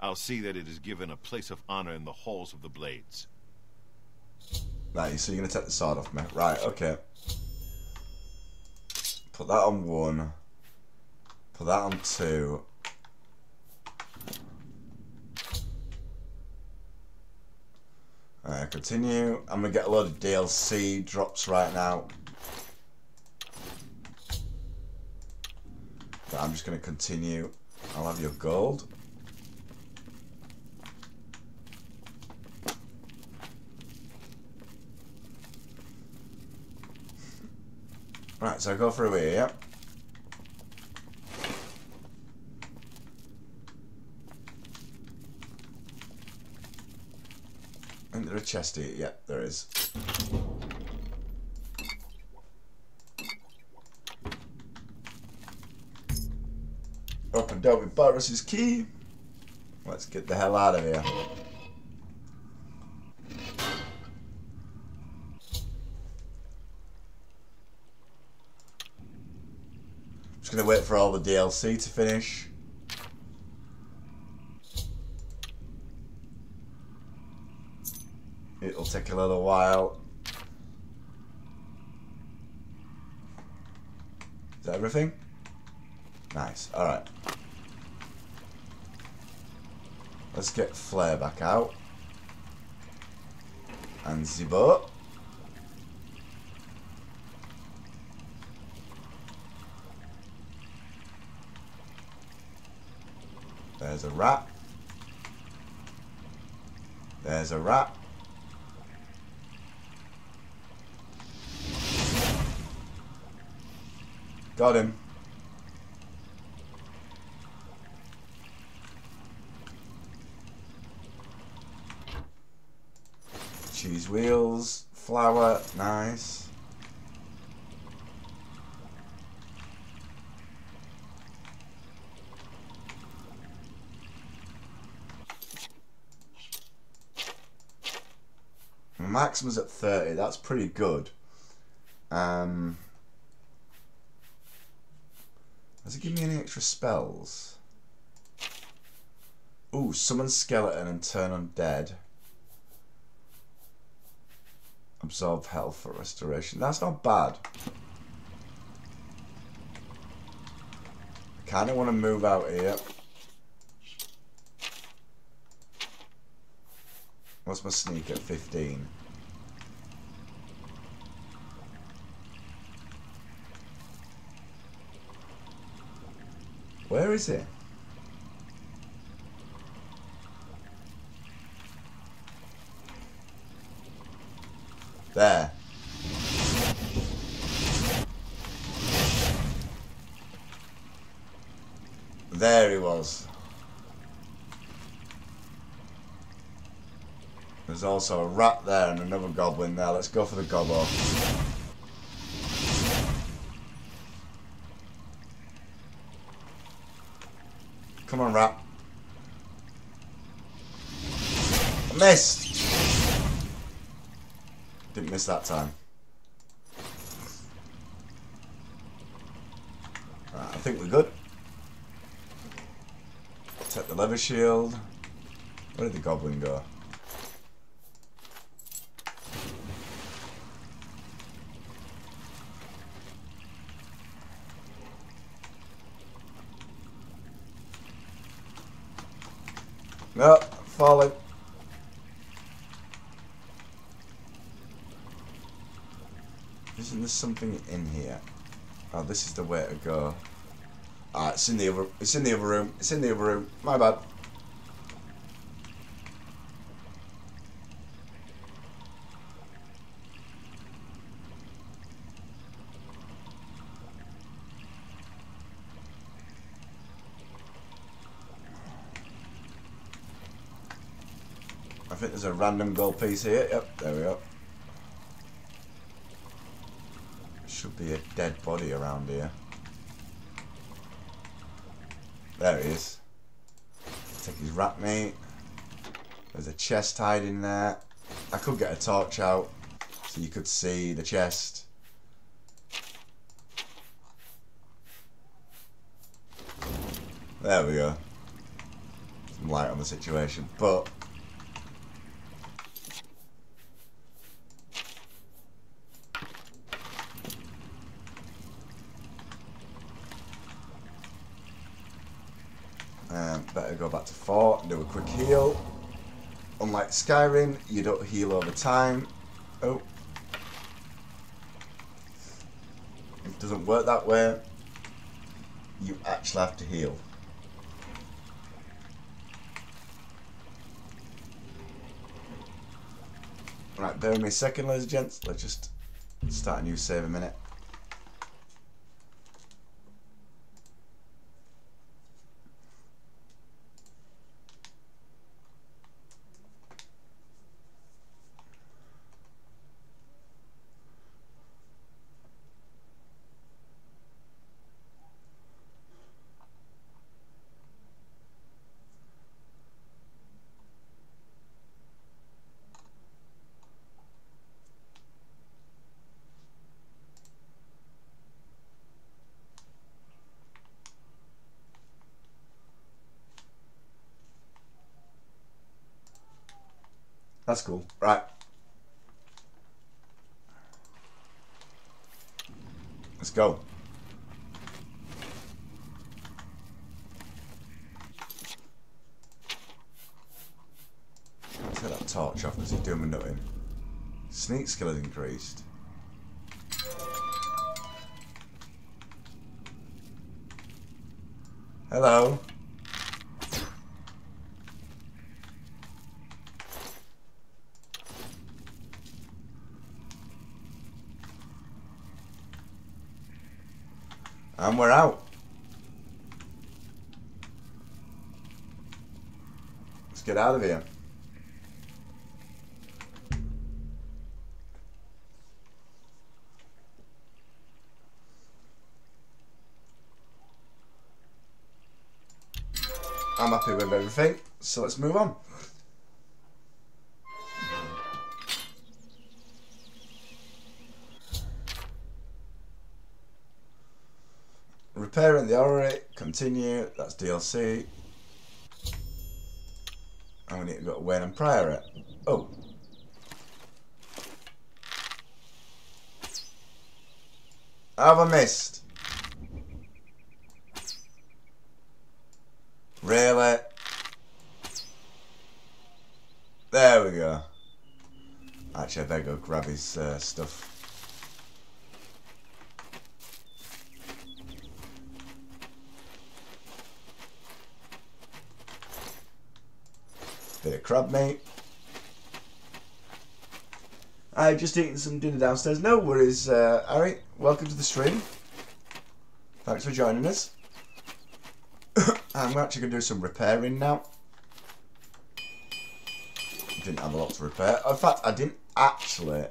Speaker 6: I'll see that it is given a place of honor in the halls of the Blades.
Speaker 1: Right, so you're gonna take the sword off me. Right, okay. Put that on one. Put that on two. Alright, continue. I'm gonna get a lot of DLC drops right now. But I'm just gonna continue. I'll have your gold. Right, so go through here, yep. Isn't there a chest here? Yep, there is. Open door with Baurus's key. Let's get the hell out of here. Just gonna wait for all the DLC to finish. It'll take a little while. Is that everything? Nice. Alright. Let's get Flare back out. And the There's a rat. There's a rat. Got him. Cheese wheels, flour, nice. Maximum's at 30, that's pretty good. Um, does it give me any extra spells? Ooh, summon skeleton and turn undead. Absorb health for restoration. That's not bad. I kind of want to move out here. What's my sneak at 15? Where is it? There. There he was. There's also a rat there and another goblin there. Let's go for the gobbo. Come on, rat. I missed! Didn't miss that time. Right, I think we're good. Take the lever shield. Where did the goblin go? Falling. Isn't there something in here? Oh, this is the way to go. Ah, it's in the other. It's in the other room. It's in the other room. My bad. There's a random gold piece here. Yep, there we go. Should be a dead body around here. There he is. Take his rat meat. There's a chest hiding there. I could get a torch out so you could see the chest. There we go. Some light on the situation. But Um, better go back to 4 and do a quick heal. Unlike Skyrim, you don't heal over time. Oh. It doesn't work that way. You actually have to heal. Right, bear with me a second, ladies and gents. Let's just start a new save a minute. That's cool. Right. Let's go. Take that torch off because he's doing me nothing. Sneak skill has increased. Hello. We're out. Let's get out of here. I'm happy with everything, so let's move on. Repairing the orrery, continue, that's DLC. And we need to go to Weynon Priory. Oh. Have I missed? Really? There we go. Actually, I better go grab his uh, stuff. Crab meat. I just eaten some dinner downstairs. No worries, uh, Harry. Welcome to the stream. Thanks for joining us. I'm actually going to do some repairing now. Didn't have a lot to repair. In fact, I didn't actually.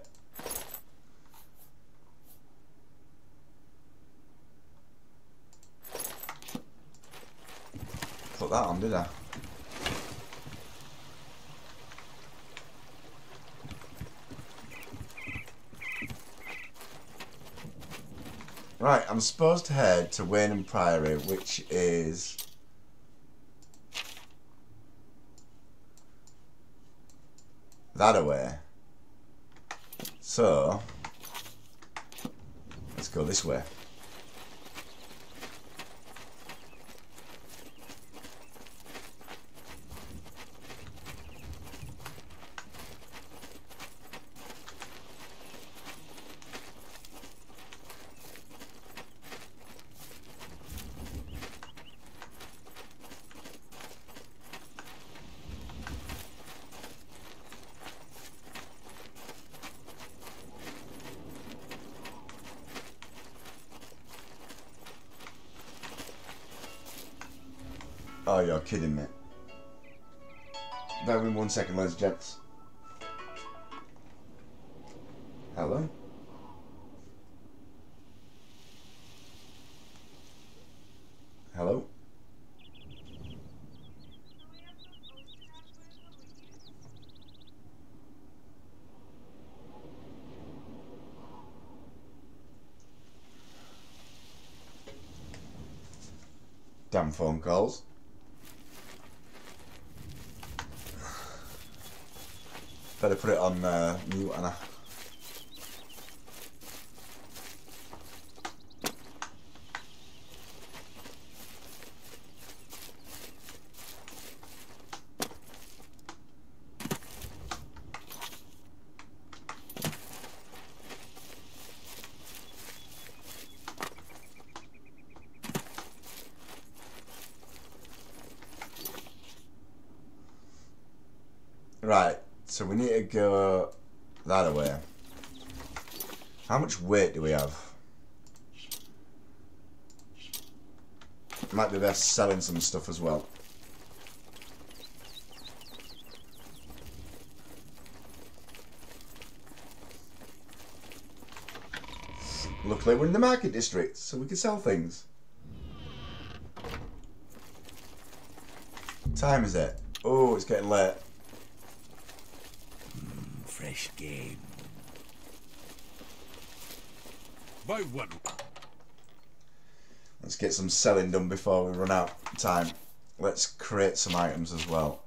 Speaker 1: Put that on, did I? Right, I'm supposed to head to Weynon Priory, which is that away. So let's go this way. Oh, you're kidding me. Bear me one second, ladies and gents. Hello? Hello? Damn phone calls. Better put it on uh, mute, Anna. Right, so we need to go that way. How much weight we have? Might be best selling some stuff as well. Luckily we're in the market district, so we can sell things. time is it? Oh, it's getting late.
Speaker 3: Hmm, fresh game.
Speaker 7: By what?
Speaker 1: Let's get some selling done before we run out of time. Let's create some items as well.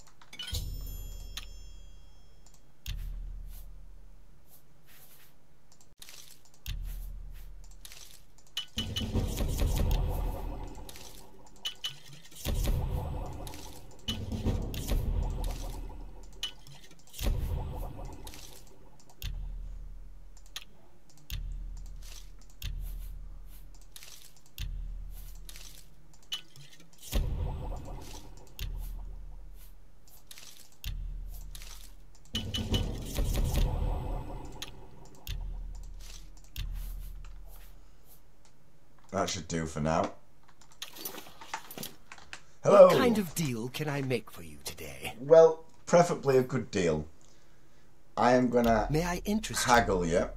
Speaker 1: Should do for now. Hello.
Speaker 3: What kind of deal can I make for you today?
Speaker 1: Well, preferably a good deal. I am gonna
Speaker 3: May I interest
Speaker 1: haggle you.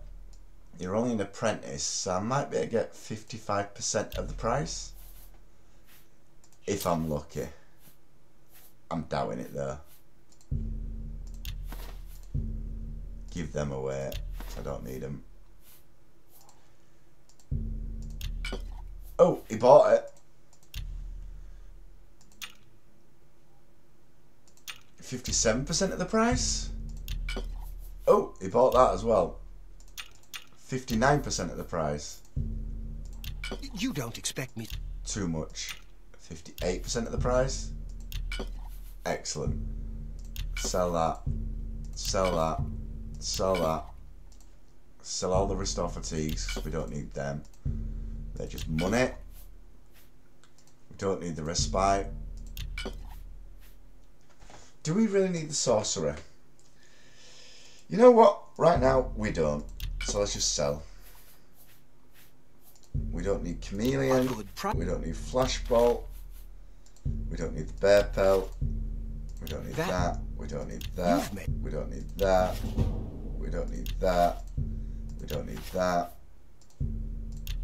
Speaker 1: You're only an apprentice, so I might be able to get 55% of the price. If I'm lucky. I'm doubting it though. Give them away. I don't need them. Oh, he bought it. 57% of the price? Oh, he bought that as well. 59% of the price.
Speaker 3: You don't expect me.
Speaker 1: Too much. 58% of the price. Excellent. Sell that. Sell that. Sell that. Sell all the restore fatigues we don't need them. They're just money. We don't need the respite. Do we really need the sorcerer? You know what? Right now, we don't. So let's just sell. We don't need chameleon.
Speaker 3: A good pri-
Speaker 1: We don't need flashbolt. We don't need the bear pelt. We don't need that.
Speaker 3: That-
Speaker 1: We don't need that. We don't need that. We don't need that. We don't need that.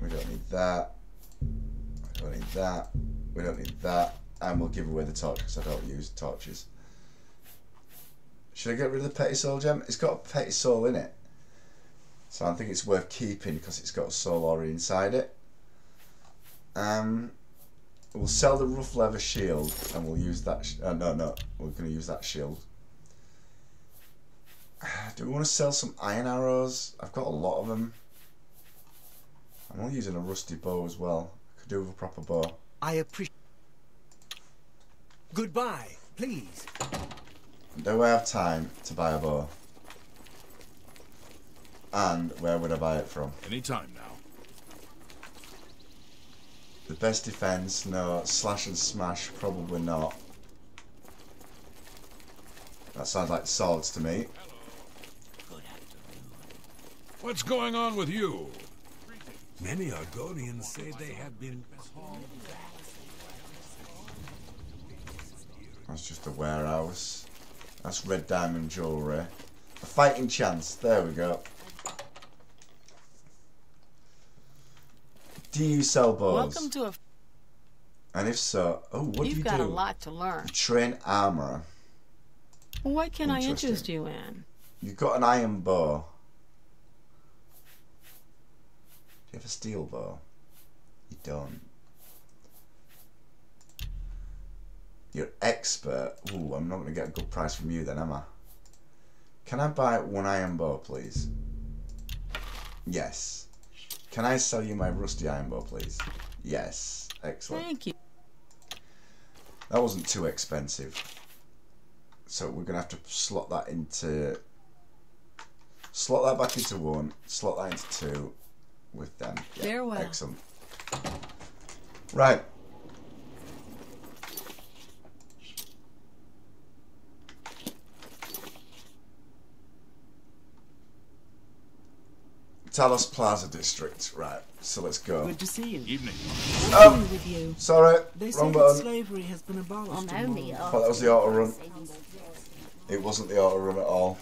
Speaker 1: We don't need that. We don't need that. We don't need that. And we'll give away the torch because I don't use torches. Should I get rid of the petty soul gem? It's got a petty soul in it. So I think it's worth keeping because it's got a soul ore inside it. Um, we'll sell the rough leather shield and we'll use that. Uh, no, no, we're going to use that shield. Do we want to sell some iron arrows? I've got a lot of them. I'm only using a rusty bow as well. I could do with a proper bow.
Speaker 3: I appreciate. Goodbye, please.
Speaker 1: Do I have time to buy a bow? And where would I buy it from?
Speaker 7: Any time now.
Speaker 1: The best defense, no. Slash and smash, probably not. That sounds like swords to me.
Speaker 2: What's going on with you?
Speaker 8: Many Argonians say they have been
Speaker 1: That's just a warehouse. That's red diamond jewellery. A fighting chance. There we go. Do you sell bows?
Speaker 9: Welcome to a.
Speaker 1: And if so, oh, what do
Speaker 9: You've
Speaker 1: You've
Speaker 9: got
Speaker 1: do?
Speaker 9: a lot to learn.
Speaker 1: Train armourer.
Speaker 9: What can I interest you in?
Speaker 1: You've got an iron bow. Do you have a steel bow? You don't. You're expert. Ooh, I'm not going to get a good price from you then, am I? Can I buy one iron bow, please? Yes. Can I sell you my rusty iron bow, please? Yes. Excellent.
Speaker 9: Thank you.
Speaker 1: That wasn't too expensive. So we're gonna have to slot that into slot that back into one, slot that into two with them. Yeah,
Speaker 9: Farewell.
Speaker 1: Excellent. Right. Talos Plaza District. Right. So let's go.
Speaker 10: Good to see you.
Speaker 7: Evening.
Speaker 1: Oh,
Speaker 10: with you.
Speaker 1: sorry.
Speaker 10: They
Speaker 1: Wrong button.
Speaker 10: slavery has been abolished.
Speaker 4: Well,
Speaker 10: in
Speaker 4: no,
Speaker 10: Morrowind.
Speaker 1: thought that was the auto run. It wasn't the auto run at all.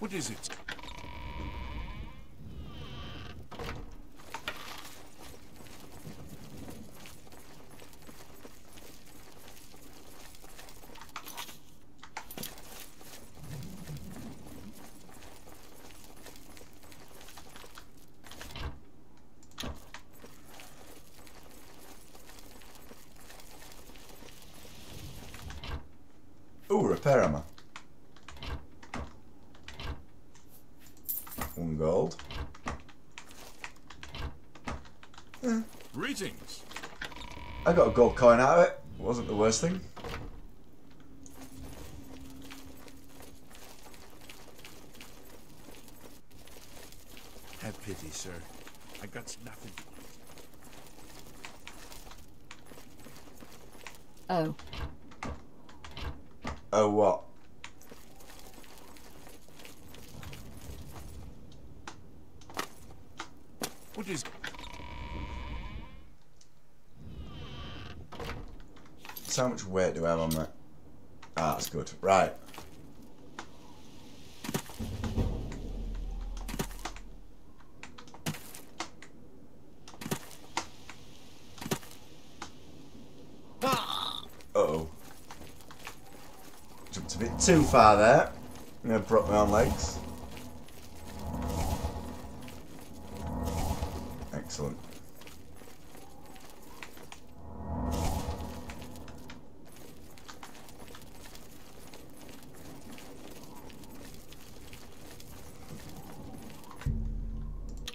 Speaker 7: What is it?
Speaker 1: Ooh, repair hammer. One gold. Hmm.
Speaker 7: Greetings.
Speaker 1: I got a gold coin out of it. Wasn't the worst thing.
Speaker 5: Have pity, sir. I got nothing.
Speaker 4: Oh,
Speaker 1: what?
Speaker 8: What is...
Speaker 1: So how much weight do I have on that? Ah, that's good. Right. Uh-oh. Jumped a bit too far there. I'm gonna broke my own legs. Excellent.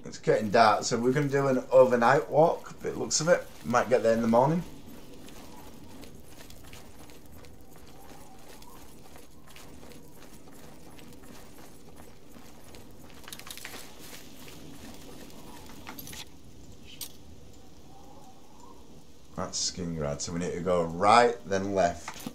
Speaker 1: It's getting dark, so we're going to do an overnight walk. It looks of it. Might get there in the morning. That's Skingrad, so we need to go right, then left.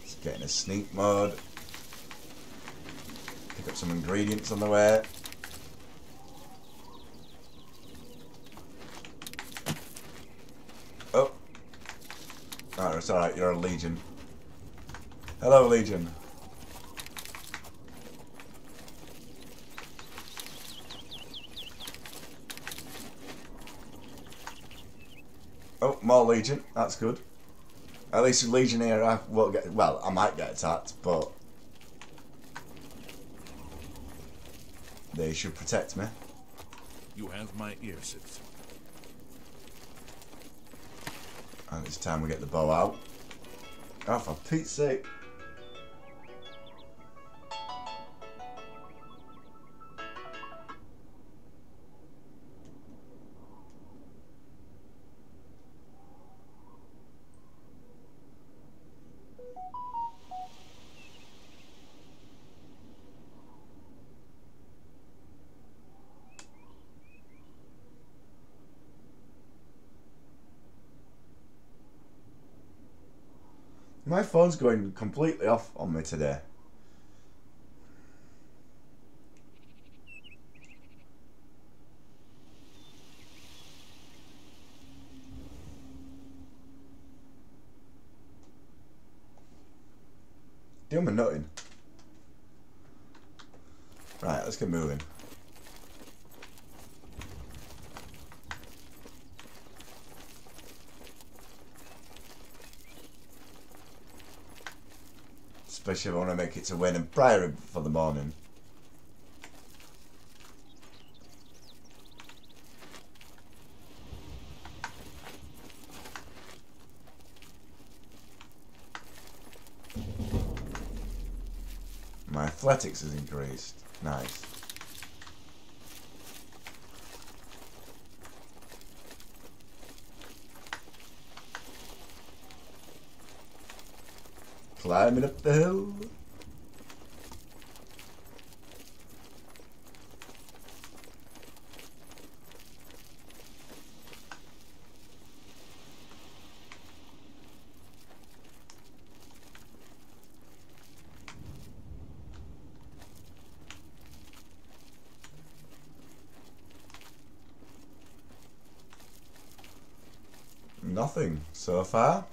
Speaker 1: Let's get in mode. Pick up some ingredients on the way. Oh. Oh, it's alright, you're a Legion. Hello, Legion. Oh, more Legion. That's good. At least a Legionnaire, I won't get. Well, I might get attacked, but they should protect me.
Speaker 8: You have my ear, citizen.
Speaker 1: And it's time we get the bow out. Oh, for Pete's sake! Phone's going completely off on me today. Doing my nutting. Right, let's get moving. I want to make it to Weynon Priory for the morning. My athletics has increased. Nice. Climbing up the hill. Nothing so far.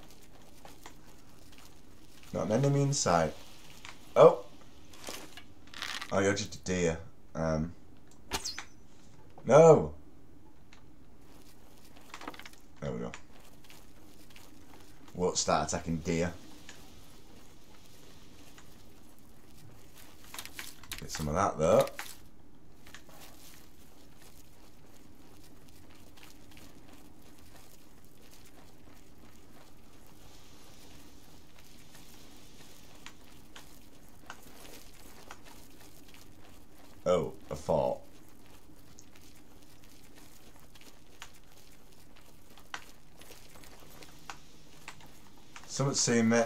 Speaker 1: Not an enemy in sight. Oh! Oh, you're just a deer. Um. No! There we go. Won't start attacking deer. Get some of that though. Oh, a fort. Someone's seen me.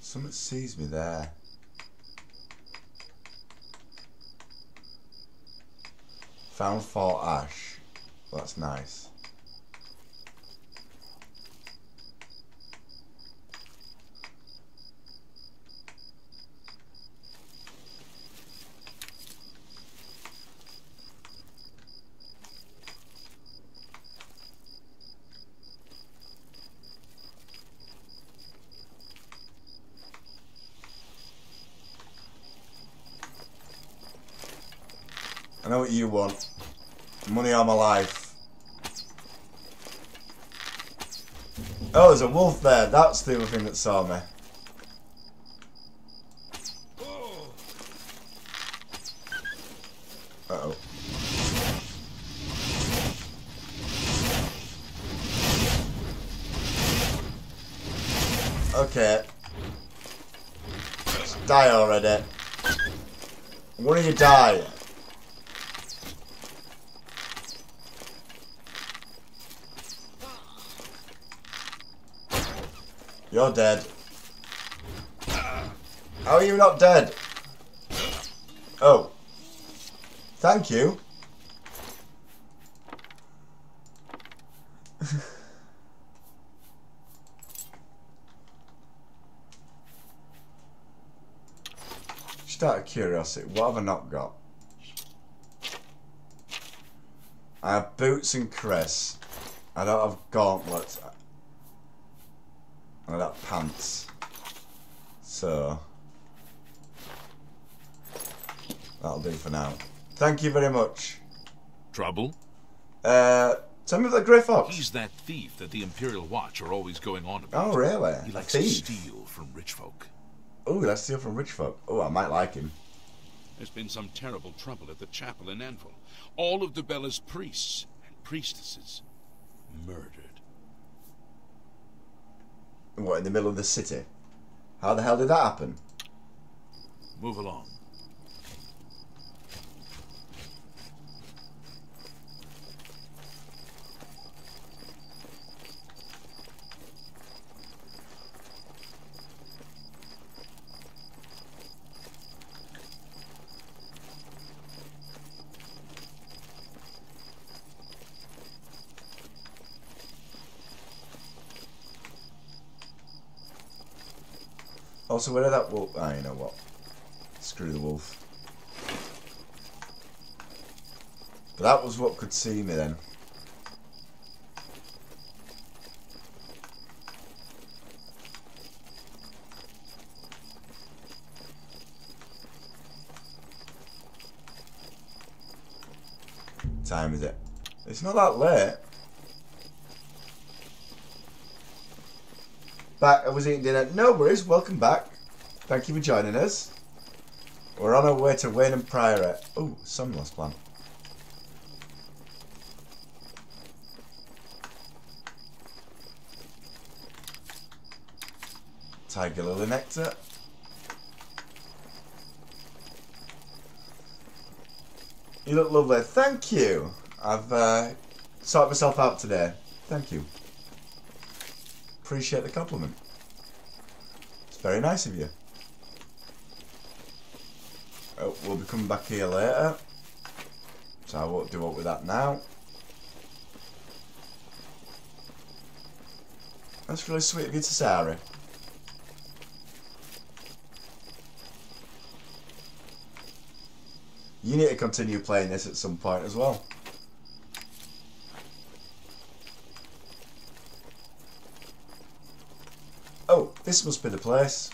Speaker 1: Someone sees me there. Found Fort Ash. That's nice. Want. Money on my life. Oh, there's a wolf there. That's the other thing that saw me. Uh-oh. Okay. Just die already. When do you die? You're dead. How are you not dead? Oh. Thank you. Just out of curiosity, what have I not got? I have boots and Chris. I don't have gauntlets. I got pants. So that'll do for now. Thank you very much.
Speaker 7: Trouble?
Speaker 1: Uh, tell me about the Grey Fox.
Speaker 7: He's that thief that the Imperial Watch are always going on about.
Speaker 1: Oh, really?
Speaker 7: He likes to steal from rich folk.
Speaker 1: Oh, let's steal from rich folk. Oh, I might like him.
Speaker 7: There's been some terrible trouble at the chapel in Anvil. All of Dibella's priests and priestesses murdered.
Speaker 1: What, in the middle of the city? How the hell did that happen?
Speaker 7: Move along.
Speaker 1: Also, where that wolf? Ah, you know what? Screw the wolf. But that was what could see me then. Time is it? It's not that late. Back, I was eating dinner. No worries, welcome back. Thank you for joining us. We're on our way to Weynon Priory. Oh, sun lost plan. Tiger Lily Nectar. You look lovely. Thank you. I've uh, sorted myself out today. Thank you. Appreciate the compliment. It's very nice of you. We'll be coming back here later. So I won't do up with that now. That's really sweet of you to Sarah. You need to continue playing this at some point as well. Oh, this must be the place.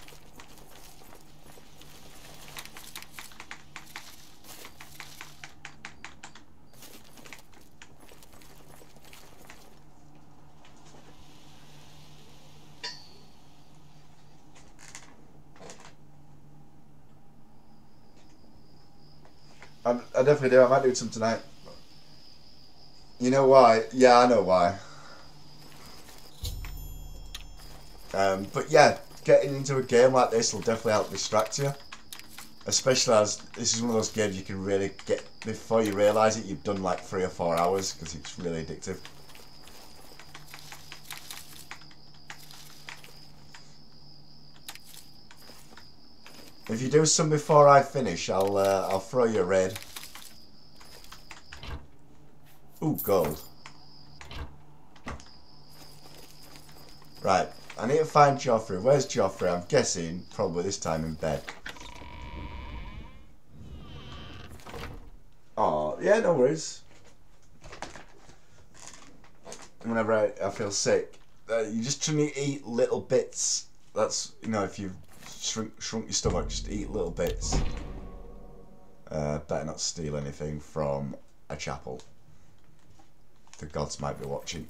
Speaker 1: I'm, I definitely do. I might do some tonight. You know why? Yeah, I know why. Um, but yeah, getting into a game like this will definitely help distract you. Especially as this is one of those games you can really get before you realise it. You've done like three or four hours because it's really addictive. If you do some before I finish, I'll uh, I'll throw you a red. Ooh, gold. Right, I need to find Jauffre. Where's Jauffre? I'm guessing probably this time in bed. Oh, yeah, no worries. Whenever I, I feel sick, uh, you just try to eat little bits. That's, you know, if you've shrunk, shrunk your stomach, just eat little bits. Uh, better not steal anything from a chapel. The gods might be watching.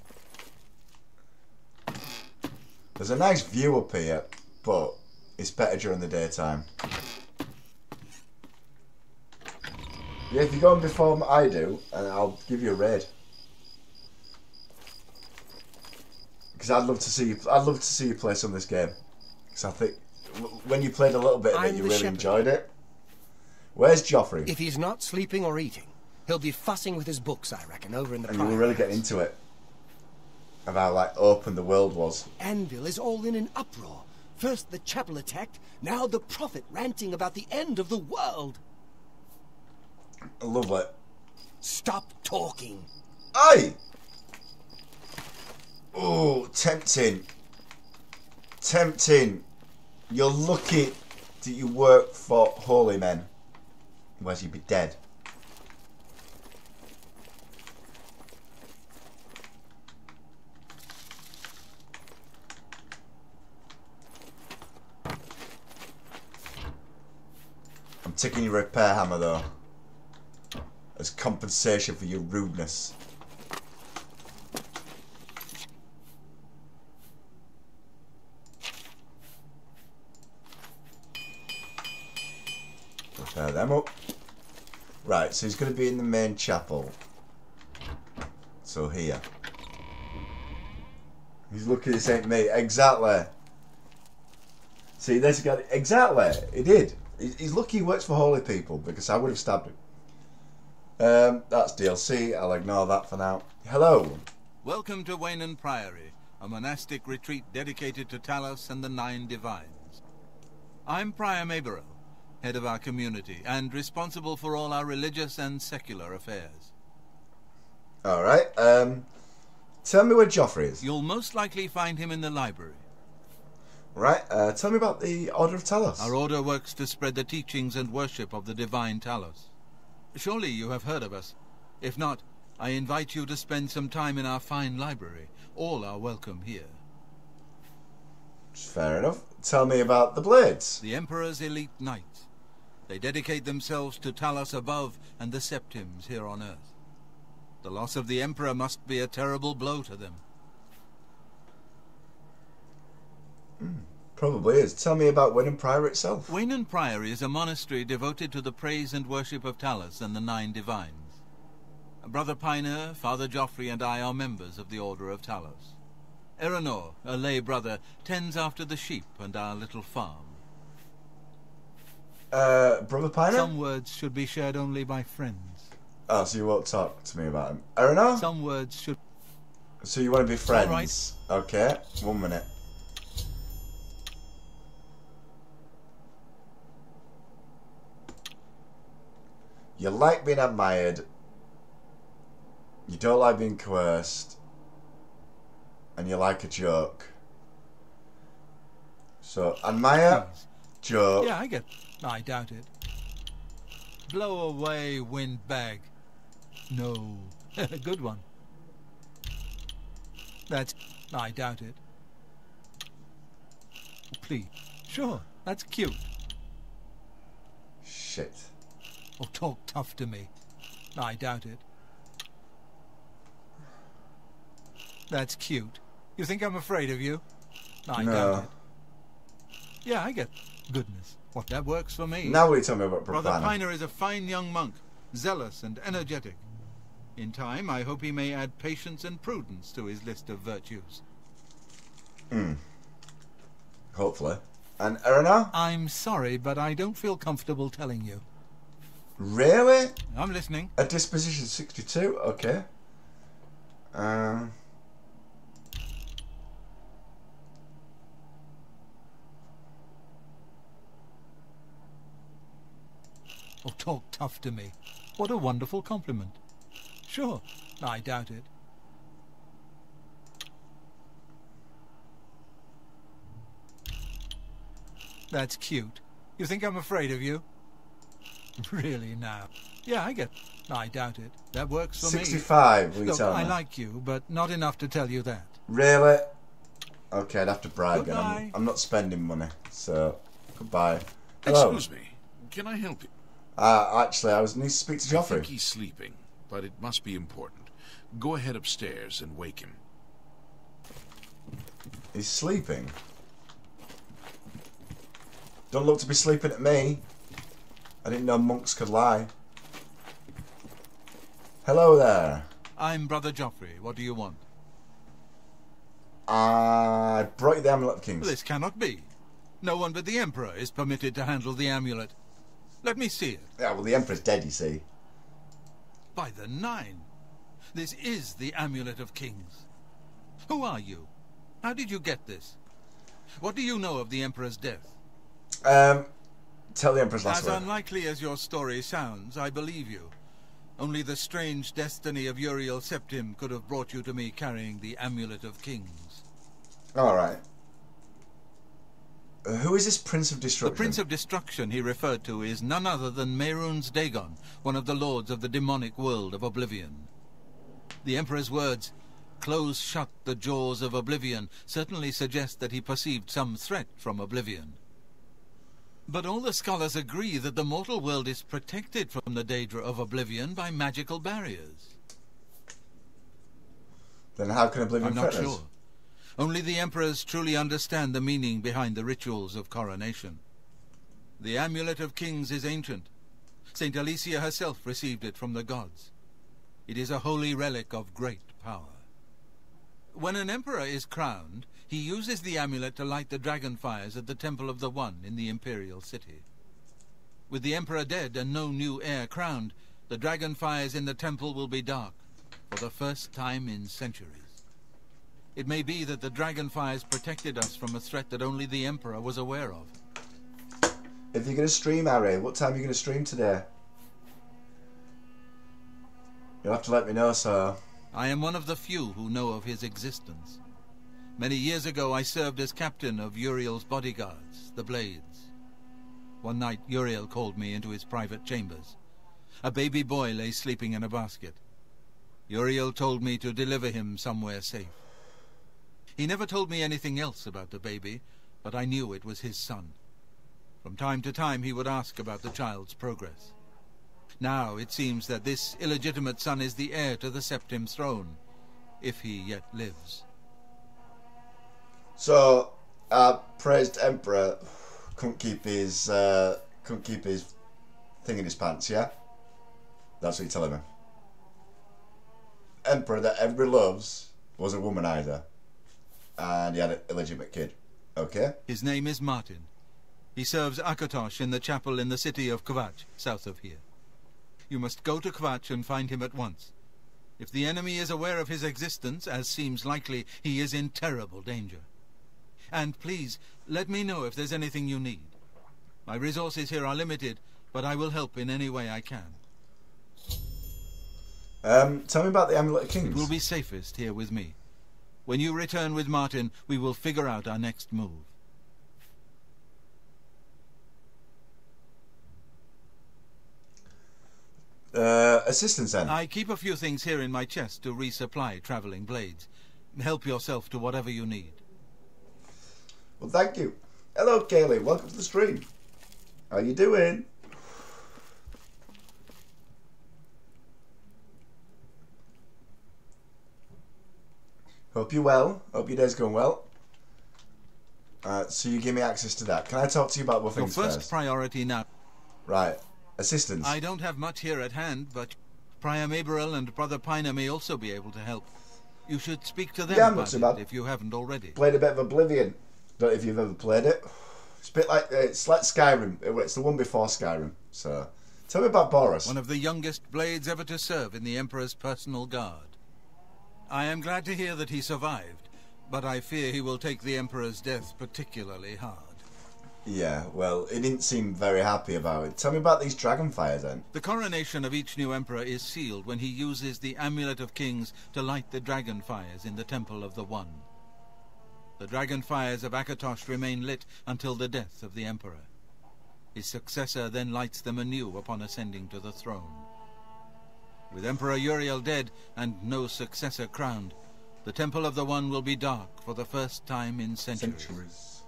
Speaker 1: There's a nice view up here, but it's better during the daytime. Yeah, if you go on before I do, and I'll give you a raid. Because I'd love to see you. I'd love to see you play some of this game. Because I think when you played a little bit of it, you really
Speaker 3: shepherd.
Speaker 1: enjoyed it. Where's Jauffre?
Speaker 3: If he's not sleeping or eating, he'll be fussing with his books, I reckon, over in the
Speaker 1: and
Speaker 3: priory
Speaker 1: really get into it. Of how like open the world was.
Speaker 3: Anvil is all in an uproar. First the chapel attacked, now the prophet ranting about the end of the world.
Speaker 1: I love it.
Speaker 3: Stop talking.
Speaker 1: Aye! Oh, tempting. Tempting. You're lucky that you work for holy men. Otherwise you'd be dead. Taking your repair hammer though. As compensation for your rudeness. Repair them up. Right, so he's going to be in the main chapel. So here. He's looking at. Me. Exactly. See, there's a guy. Exactly. He did. He- He's lucky he works for holy people because I would have stabbed him. Um, that's DLC. I'll ignore that for now. Hello.
Speaker 10: Welcome to Weynon Priory, a monastic retreat dedicated to Talos and the Nine Divines. I'm Prior Maborel, head of our community, and responsible for all our religious and secular affairs.
Speaker 1: All right. Um, tell me where Jauffre is.
Speaker 10: You'll most likely find him in the library.
Speaker 1: Right. Uh, tell me about the Order of Talos.
Speaker 10: Our order works to spread the teachings and worship of the divine Talos. Surely you have heard of us. If not, I invite you to spend some time in our fine library. All are welcome here.
Speaker 1: Fair enough. Tell me about the Blades.
Speaker 10: The Emperor's elite knights. They dedicate themselves to Talos above and the Septims here on Earth. The loss of the Emperor must be a terrible blow to them.
Speaker 1: Probably is. Tell me about Weynon Prior itself.
Speaker 10: Weynon Priory is a monastery devoted to the praise and worship of Talos and the Nine Divines. Brother Piner, Father Jauffre, and I are members of the Order of Talos. Eronor, a lay brother, tends after the sheep and our little farm.
Speaker 1: Uh, Brother Piner?
Speaker 10: Some words should be shared only by friends.
Speaker 1: Oh, so you won't talk to me about him. Eronor?
Speaker 10: Some words should...
Speaker 1: So you want to be
Speaker 10: All right.
Speaker 1: friends? Okay, one minute. You like being admired. You don't like being coerced. And you like a joke. So, admire, hmm. joke.
Speaker 10: Yeah, I get... I doubt it. Blow away, windbag. No. A good one. That's... I doubt it. Please. Sure, that's cute.
Speaker 1: Shit.
Speaker 10: Or talk tough to me. I doubt it. That's cute. You think I'm afraid of you? I
Speaker 1: No.
Speaker 10: doubt it. Yeah, I get goodness. What that works for me.
Speaker 1: Now will you tell me about Brother
Speaker 10: Brother
Speaker 1: Piner?
Speaker 10: Piner is a fine young monk, zealous and energetic. In time, I hope he may add patience and prudence to his list of virtues.
Speaker 1: Hmm. hopefully. And Erna?
Speaker 10: I'm sorry, but I don't feel comfortable telling you.
Speaker 1: Really?
Speaker 10: I'm listening.
Speaker 1: A disposition 62? Okay. Um.
Speaker 10: Oh, talk tough to me. What a wonderful compliment. Sure, I doubt it. That's cute. You think I'm afraid of you? Really now? Yeah, I get. I doubt it. That works for
Speaker 1: 65,
Speaker 10: me.
Speaker 1: you
Speaker 10: Look,
Speaker 1: tell
Speaker 10: I like you, but not enough to tell you that.
Speaker 1: Really? Okay, I'd have to bribe again. I'm, I'm not spending money, so goodbye. Hello.
Speaker 7: Excuse me. Can I help you?
Speaker 1: Uh, actually, I was need to speak to
Speaker 7: I think he's sleeping, but it must be important. Go ahead upstairs and wake him.
Speaker 1: He's sleeping. Don't look to be sleeping at me. I didn't know monks could lie. Hello there.
Speaker 10: I'm Brother Jauffre. What do you want?
Speaker 1: I brought you the Amulet of Kings.
Speaker 10: This cannot be. No one but the Emperor is permitted to handle the amulet. Let me see it.
Speaker 1: Yeah, well, the Emperor's dead, you see.
Speaker 10: By the Nine! This is the Amulet of Kings. Who are you? How did you get this? What do you know of the Emperor's death?
Speaker 1: Um, tell the Emperor's last
Speaker 10: As
Speaker 1: word.
Speaker 10: unlikely as your story sounds, I believe you. Only the strange destiny of Uriel Septim could have brought you to me carrying the Amulet of Kings.
Speaker 1: Alright. Uh, who is this Prince of Destruction?
Speaker 10: The Prince of Destruction he referred to is none other than Mehrunes Dagon, one of the lords of the demonic world of Oblivion. The Emperor's words, close shut the jaws of Oblivion, certainly suggest that he perceived some threat from Oblivion. But all the scholars agree that the mortal world is protected from the Daedra of Oblivion by magical barriers.
Speaker 1: Then how can Oblivion
Speaker 10: I'm not
Speaker 1: us?
Speaker 10: sure. Only the emperors truly understand the meaning behind the rituals of coronation. The Amulet of Kings is ancient. Saint Alessia herself received it from the gods. It is a holy relic of great power. When an emperor is crowned, he uses the amulet to light the dragon fires at the Temple of the One in the imperial city. With the emperor dead and no new heir crowned, the dragon fires in the temple will be dark for the first time in centuries. It may be that the dragon fires protected us from a threat that only the Emperor was aware of.
Speaker 1: If you're going to stream, Harry, what time are you going to stream today? You'll have to let me know, sir.
Speaker 10: I am one of the few who know of his existence. Many years ago I served as captain of Uriel's bodyguards, the Blades. One night Uriel called me into his private chambers. A baby boy lay sleeping in a basket. Uriel told me to deliver him somewhere safe. He never told me anything else about the baby, but I knew it was his son. From time to time he would ask about the child's progress. Now it seems that this illegitimate son is the heir to the Septim throne, if he yet lives.
Speaker 1: So, our praised Emperor couldn't keep his uh, couldn't keep his thing in his pants, yeah? That's what you're telling me. Emperor that everybody loves was a womanizer, and he had an illegitimate kid. Okay.
Speaker 10: His name is Martin. He serves Akatosh in the chapel in the city of Kvatch, south of here. You must go to Kvatch and find him at once. If the enemy is aware of his existence, as seems likely, he is in terrible danger. And please, let me know if there's anything you need. My resources here are limited, but I will help in any way I can.
Speaker 1: Um, tell me about the Amulet of
Speaker 10: It will be safest here with me. When you return with Martin, we will figure out our next move.
Speaker 1: Uh, assistance then.
Speaker 10: I keep a few things here in my chest to resupply traveling blades. Help yourself to whatever you need.
Speaker 1: Well, thank you. Hello, Kaylee. Welcome to the stream. How are you doing? Hope you're well. Hope your day's going well. Uh, so you give me access to that. Can I talk to you about what
Speaker 10: Your
Speaker 1: things
Speaker 10: first
Speaker 1: first?
Speaker 10: priority now.
Speaker 1: right. Assistance.
Speaker 10: I don't have much here at hand, but Prior Maborel and Brother Piner may also be able to help. You should speak to them
Speaker 1: Yeah,
Speaker 10: about it
Speaker 1: bad.
Speaker 10: if you haven't already.
Speaker 1: Played a bit of Oblivion. Don't know if you've ever played it. It's a bit like uh, it's like Skyrim. Uh, it's the one before Skyrim. So, tell me about Baurus.
Speaker 10: One of the youngest blades ever to serve in the Emperor's personal guard. I am glad to hear that he survived, but I fear he will take the Emperor's death particularly hard.
Speaker 1: Yeah, well, he didn't seem very happy about it. Tell me about these dragonfires then.
Speaker 10: The coronation of each new emperor is sealed when he uses the Amulet of Kings to light the dragon fires in the Temple of the One. The dragon fires of Akatosh remain lit until the death of the emperor. His successor then lights them anew upon ascending to the throne. With Emperor Uriel dead and no successor crowned, the Temple of the One will be dark for the first time in centuries.
Speaker 1: Centuries.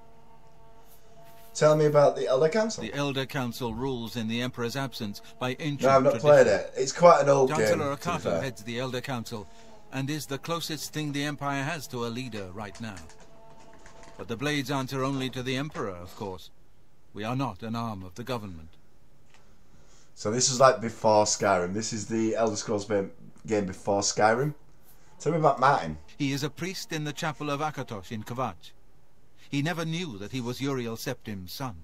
Speaker 1: Tell me about the Elder Council.
Speaker 10: The Elder Council rules in the Emperor's absence by ancient
Speaker 1: no, I've not
Speaker 10: tradition.
Speaker 1: played it. It's quite an old
Speaker 10: Chancellor
Speaker 1: game. be Ocato
Speaker 10: heads the Elder Council and is the closest thing the Empire has to a leader right now. But the blades answer only to the Emperor, of course. We are not an arm of the government.
Speaker 1: So this is like before Skyrim. This is the Elder Scrolls game before Skyrim. Tell me about Martin.
Speaker 10: He is a priest in the chapel of Akatosh in Kvatch. He never knew that he was Uriel Septim's son.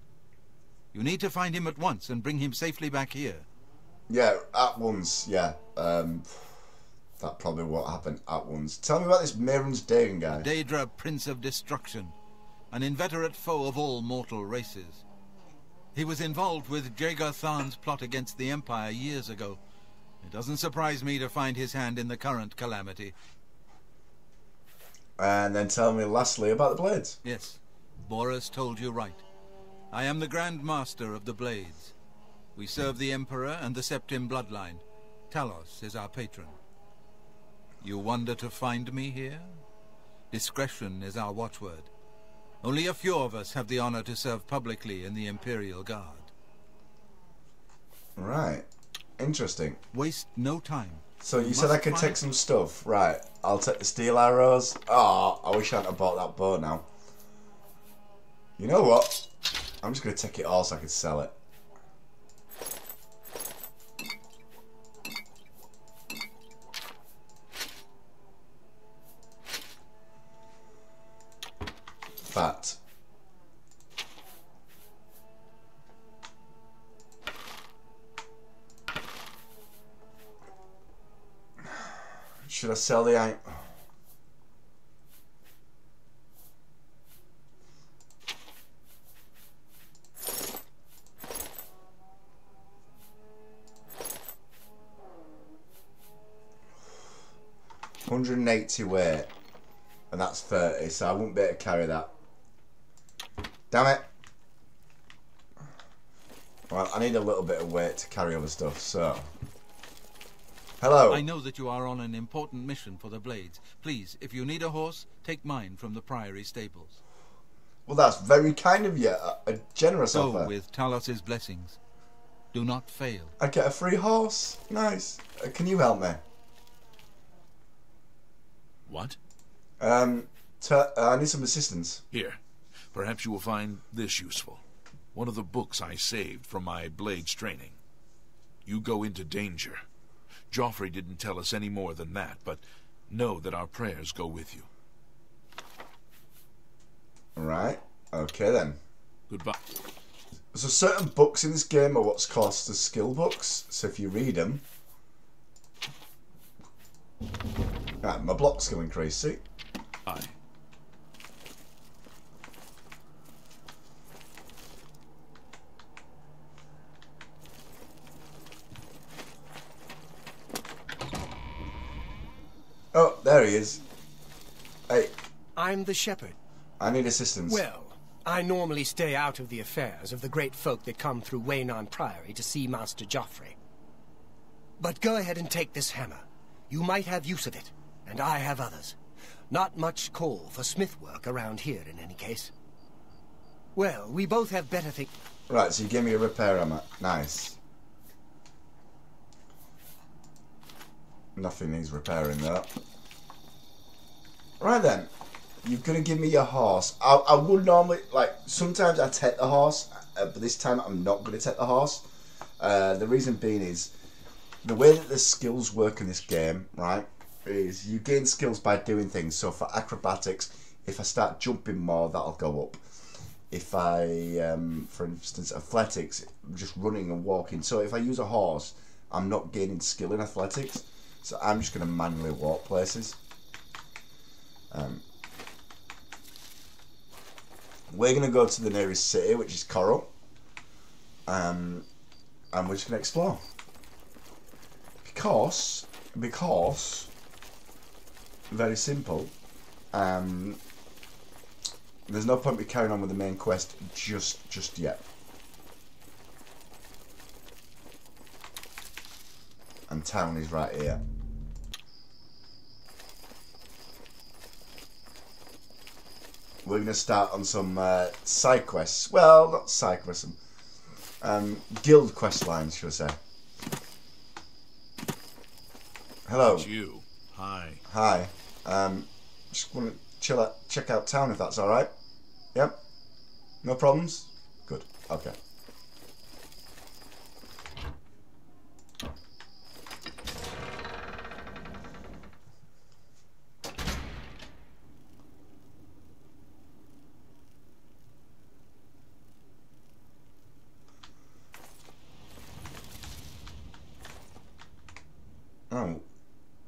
Speaker 10: You need to find him at once and bring him safely back here.
Speaker 1: Yeah, at once. Yeah, um, that probably won't happen at once. Tell me about this Mehrunes Dagon guy.
Speaker 10: Daedra, Prince of Destruction, an inveterate foe of all mortal races. He was involved with Jagar Tharn's plot against the Empire years ago. It doesn't surprise me to find his hand in the current calamity.
Speaker 1: And then tell me lastly about the blades.
Speaker 10: Yes, Baurus told you right. I am the Grand Master of the Blades. We serve the Emperor and the Septim bloodline. Talos is our patron. You wonder to find me here? Discretion is our watchword. Only a few of us have the honor to serve publicly in the Imperial Guard.
Speaker 1: Right. Interesting.
Speaker 10: Waste no time.
Speaker 1: So you
Speaker 10: We
Speaker 1: said I could take some stuff. Right. I'll take the steel arrows. Oh, I wish I hadn't have bought that bow now. You know what? I'm just going to take it all so I can sell it. Fat. Should I sell the iron? Hundred and eighty weight, and that's thirty, so I wouldn't be able to carry that. Damn it! Well, I need a little bit of weight to carry other stuff, so. Hello.
Speaker 10: I know that you are on an important mission for the Blades. Please, if you need a horse, take mine from the Priory stables.
Speaker 1: Well, that's very kind of you. A, a generous
Speaker 10: Go
Speaker 1: offer.
Speaker 10: with Talos's blessings. Do not fail.
Speaker 1: I get a free horse. Nice. Uh, can you help me?
Speaker 7: What?
Speaker 1: Um, t- uh, I need some assistance.
Speaker 7: Here. Perhaps you will find this useful. One of the books I saved from my blades training. You go into danger. Jauffre didn't tell us any more than that, but know that our prayers go with you.
Speaker 1: Right. Okay then.
Speaker 7: Goodbye.
Speaker 1: So certain books in this game are what's classed as skill books. So if you read them, right, my block skill increase. See.
Speaker 7: Aye.
Speaker 1: Oh, there he is. Hey,
Speaker 3: I'm the shepherd.
Speaker 1: I need assistance.
Speaker 3: Well, I normally stay out of the affairs of the great folk that come through Weynon Priory to see Master Jauffre. But go ahead and take this hammer. You might have use of it, and I have others. Not much call for smith work around here in any case. Well, we both have better things.
Speaker 1: Right, so you give me a repair hammer. Nice. Nothing needs repairing though. Right then, you're gonna give me your horse. I, I would normally like sometimes I take the horse, uh, but this time I'm not gonna take the horse. Uh, the reason being is the way that the skills work in this game, right? Is you gain skills by doing things. So for acrobatics, if I start jumping more, that'll go up. If I, um, for instance, athletics, just running and walking. So if I use a horse, I'm not gaining skill in athletics. So I'm just going to manually walk places. Um, we're going to go to the nearest city, which is Chorrol. Um, and we're just going to explore. Because, because, very simple, um, there's no point me carrying on with the main quest just just yet. And town is right here. We're going to start on some uh, side quests. Well, not side quests, some um, guild quest lines, should I say. Hello.
Speaker 7: It's you. Hi.
Speaker 1: Hi. Um, just want to chill out, check out town if that's all right. Yep. No problems. Good. Okay. Oh,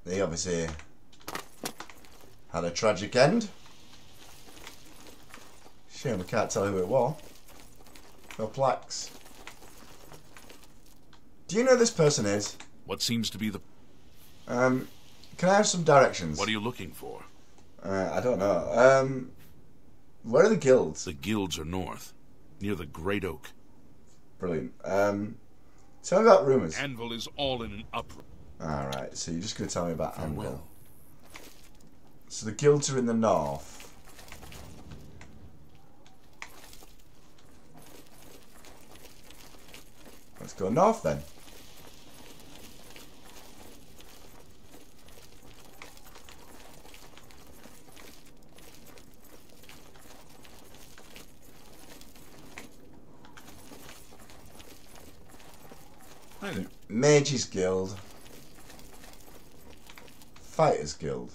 Speaker 1: they obviously had a tragic end. Shame we can't tell who it was. No plaques. Do you know who this person is?
Speaker 7: What seems to be the...
Speaker 1: Um, can I have some directions?
Speaker 7: What are you looking for?
Speaker 1: Uh, I don't know. Um, where are the guilds?
Speaker 7: The guilds are north, near the Great Oak.
Speaker 1: Brilliant. Um, tell me about rumours.
Speaker 7: Anvil is all in an uproar.
Speaker 1: Alright, so you're just going to tell me about Anvil. So the guilds are in the north. Let's go north then. Mages Guild. Fighters Guild.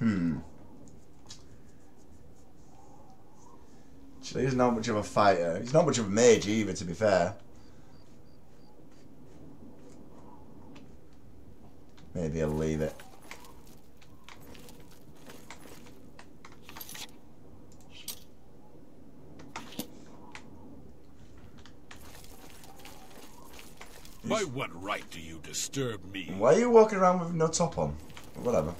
Speaker 1: Hmm. Actually, he's not much of a fighter. He's not much of a mage either, to be fair. Maybe I'll leave it.
Speaker 8: By what right do you disturb me?
Speaker 1: Why are you walking around with no top on? Whatever.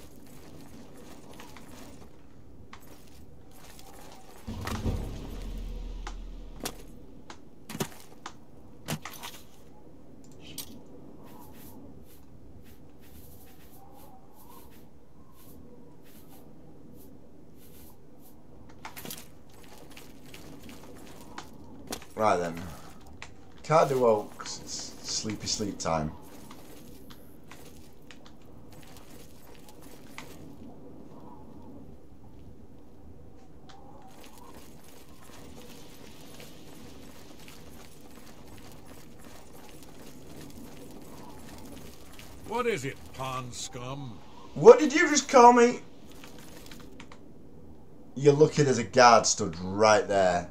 Speaker 1: Right then. Can't do all sleepy sleep time.
Speaker 8: What is it, pond scum?
Speaker 1: What did you just call me? You're lucky there's a guard stood right there.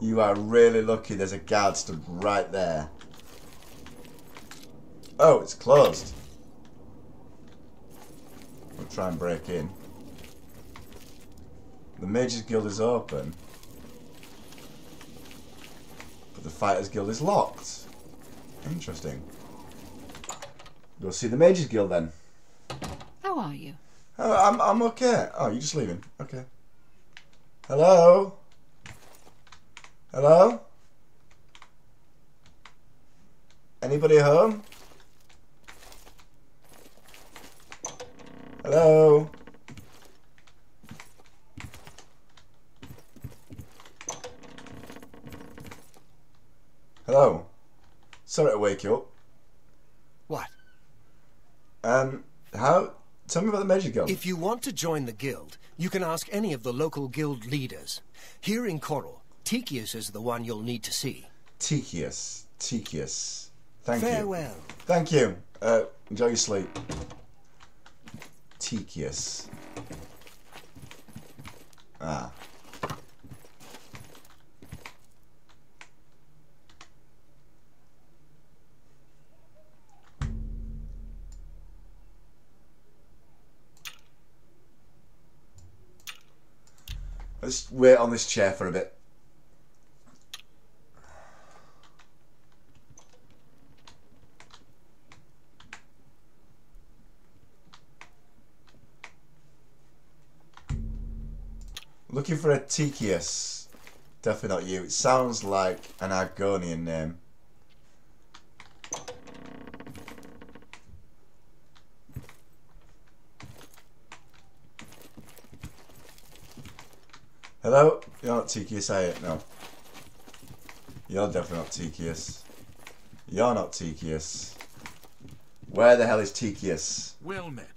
Speaker 1: You are really lucky there's a guard stood right there. Oh, it's closed. We'll try and break in. The Mages Guild is open. But the Fighters Guild is locked. Interesting. Go see the Mages Guild then.
Speaker 4: How are you?
Speaker 1: Oh, I'm, I'm okay. Oh, you're just leaving. Okay. Hello? Hello? Anybody home? Hello? Hello? Sorry to wake you up.
Speaker 3: What?
Speaker 1: Um, how? Tell me about the Major Guild.
Speaker 3: If you want to join the guild, you can ask any of the local guild leaders. Here in Chorrol, Teekeeus is the one you'll need to see.
Speaker 1: Teekeeus. Teekeeus. Thank you.
Speaker 3: Farewell.
Speaker 1: Thank you. Uh, enjoy your sleep. Ah. Let's wait on this chair for a bit. Looking for a Teekeeus. Definitely not you. It sounds like an Argonian name. Hello? You're not Teekeeus, are you? No. You're definitely not Teekeeus. You're not Teekeeus. Where the hell is Teekeeus?
Speaker 8: Well met.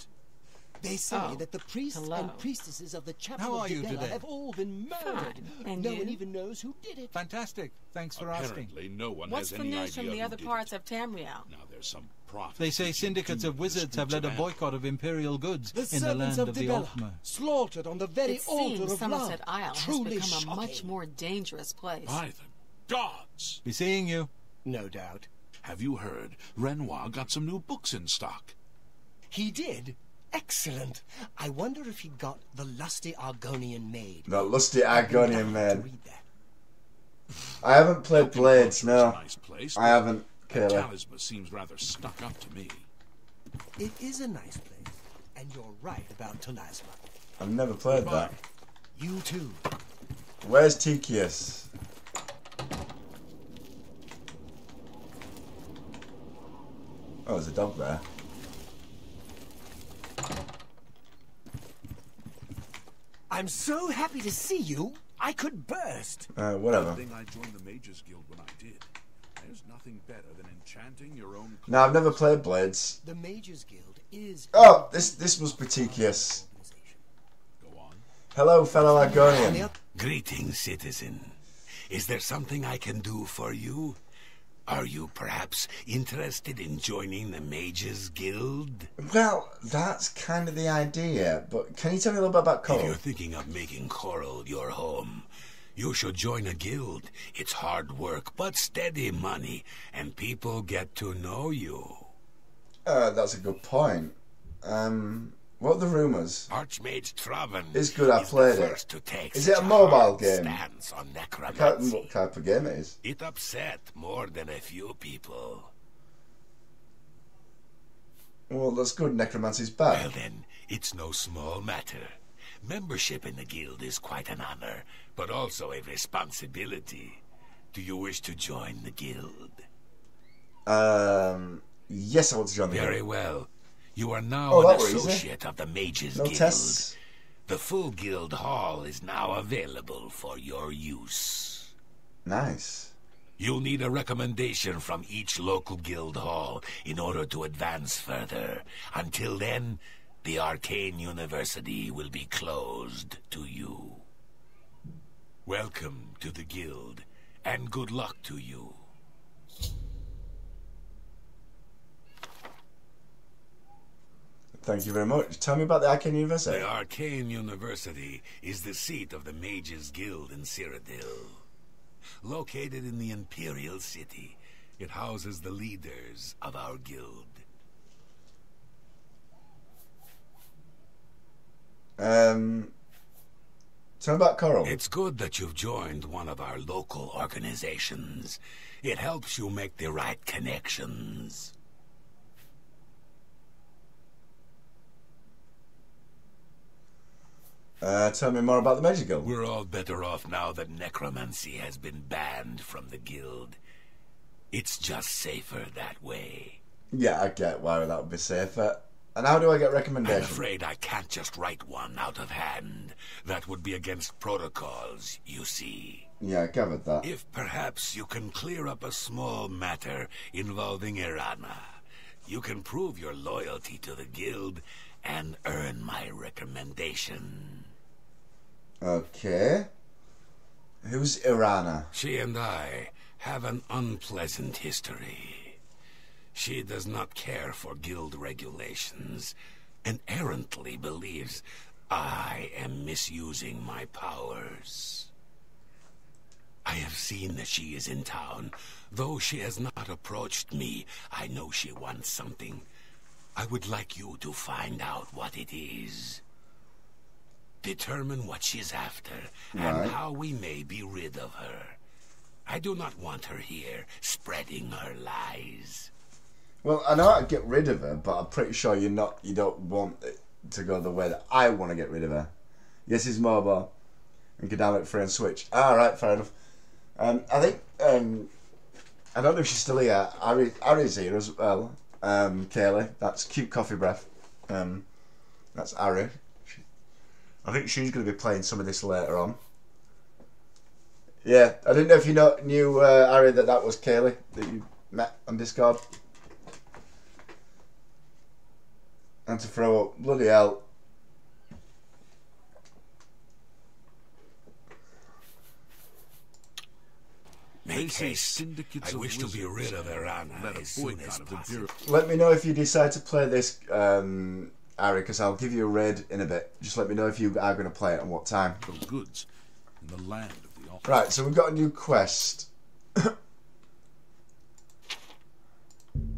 Speaker 3: They say
Speaker 9: Oh,
Speaker 3: that the priests
Speaker 9: hello.
Speaker 3: and priestesses of the chapel
Speaker 10: How
Speaker 3: of
Speaker 10: are you today?
Speaker 3: have all been murdered.
Speaker 9: Fine. And
Speaker 3: no
Speaker 9: you?
Speaker 3: one even knows who did it.
Speaker 10: Fantastic. Thanks for asking.
Speaker 8: Apparently, no one
Speaker 9: What's
Speaker 8: has
Speaker 9: the
Speaker 8: any
Speaker 9: news
Speaker 8: idea
Speaker 9: from the
Speaker 8: who
Speaker 9: other
Speaker 8: did
Speaker 9: parts
Speaker 8: it.
Speaker 9: of Tamriel?
Speaker 8: Now there's some prophet.
Speaker 10: They say syndicates of wizards have led a boycott of imperial goods
Speaker 3: The
Speaker 10: in the land
Speaker 3: of
Speaker 10: of the
Speaker 3: Dibella,
Speaker 10: Altmer.
Speaker 3: slaughtered on the very
Speaker 9: It
Speaker 3: altar
Speaker 9: seems
Speaker 3: of
Speaker 9: Somerset
Speaker 3: love.
Speaker 9: Isle has
Speaker 3: Truly
Speaker 9: become a much more dangerous place.
Speaker 8: By the gods!
Speaker 10: Be seeing you.
Speaker 3: No doubt.
Speaker 8: Have you heard? Renoit got some new books in stock.
Speaker 3: He did. Excellent. I wonder if he got the lusty Argonian maid.
Speaker 1: The lusty Argonian
Speaker 3: To
Speaker 1: man. I haven't played Blades,
Speaker 8: It's
Speaker 1: no.
Speaker 8: nice place.
Speaker 1: I haven't,
Speaker 8: but
Speaker 1: Kayla.
Speaker 8: Talasma seems rather stuck up to me.
Speaker 3: It is a nice place, and you're right about Talasma.
Speaker 1: I've never played that.
Speaker 3: You too.
Speaker 1: Where's Teekeeus? Oh, there's a dog there.
Speaker 3: I'm so happy to see you. I could burst.
Speaker 1: Uh, whatever.
Speaker 8: Good thing I joined the Mages Guild when I did. There's nothing better than enchanting your own.
Speaker 1: No, I've never played Blades.
Speaker 3: The Mages Guild is.
Speaker 1: Oh, this this must be Teekeeus.
Speaker 8: Go on.
Speaker 1: Hello, fellow Argonian.
Speaker 11: Greetings, citizen. Is there something I can do for you? Are you perhaps interested in joining the Mages Guild?
Speaker 1: Well, that's kind of the idea, but can you tell me a little bit about
Speaker 11: Chorrol?
Speaker 1: If
Speaker 11: you're thinking of making Chorrol your home, you should join a guild. It's hard work, but steady money, and people get to know you.
Speaker 1: Uh, that's a good point. Um, what are the rumours?
Speaker 11: Archmage Traven
Speaker 1: It's good, I
Speaker 11: is
Speaker 1: played it.
Speaker 11: to take
Speaker 1: Is it a mobile game?
Speaker 11: On
Speaker 1: I can't remember what type of game it is.
Speaker 11: It upset more than a few people.
Speaker 1: Well, that's good. Necromancy's
Speaker 11: Well then, it's no small matter. Membership in the guild is quite an honor, but also a responsibility. Do you wish to join the guild?
Speaker 1: Um, yes, I want to join the
Speaker 11: Very
Speaker 1: guild.
Speaker 11: well. You are now
Speaker 1: Oh,
Speaker 11: an
Speaker 1: were easy.
Speaker 11: associate of the Mages
Speaker 1: No
Speaker 11: Guild.
Speaker 1: tests.
Speaker 11: The full guild hall is now available for your use.
Speaker 1: Nice.
Speaker 11: You'll need a recommendation from each local guild hall in order to advance further. Until then, the Arcane University will be closed to you. Welcome to the guild, and good luck to you.
Speaker 1: Thank you very much. Tell me about the Arcane University.
Speaker 11: The Arcane University is the seat of the Mages Guild in Cyrodiil. Located in the Imperial City, it houses the leaders of our guild.
Speaker 1: Um, tell me about Chorrol.
Speaker 11: It's good that you've joined one of our local organizations. It helps you make the right connections.
Speaker 1: Uh, tell me more about the Magic Guild.
Speaker 11: We're all better off now that necromancy has been banned from the guild. It's just safer that way.
Speaker 1: Yeah, I get why that would be safer. And how do I get recommendations?
Speaker 11: I'm afraid I can't just write one out of hand. That would be against protocols, you see.
Speaker 1: Yeah, I gathered that.
Speaker 11: If perhaps you can clear up a small matter involving Earana, you can prove your loyalty to the guild and earn my recommendation.
Speaker 1: Okay. Who's Earana?
Speaker 11: She and I have an unpleasant history. She does not care for guild regulations and errantly believes I am misusing my powers. I have seen that she is in town. Though she has not approached me, I know she wants something. I would like you to find out what it is. Determine what she's after, and
Speaker 1: Right.
Speaker 11: how we may be rid of her. I do not want her here, spreading her lies.
Speaker 1: Well, I know how to get rid of her, but I'm pretty sure you're not. You don't want it to go the way that I want to get rid of her. Yes, it's mobile. And get down it free and switch. All right, fair enough. Um, I think um, I don't know if she's still here. Ari, Ari's here as well. Um, Kaylee, that's cute coffee breath. Um, that's Ari. She, I think she's going to be playing some of this later on. Yeah, I didn't know if you know, knew uh, Ari that that was Kaylee that you met on Discord. And to throw up, bloody hell.
Speaker 11: Make haste. I wish to be rid of Earana
Speaker 8: led
Speaker 11: as soon as possible.
Speaker 1: Let me know if you decide to play this, um, Ari, because I'll give you a raid in a bit. Just let me know if you are going to play it and what time.
Speaker 8: of goods in the land of the Alps.
Speaker 1: Right, so we've got a new quest.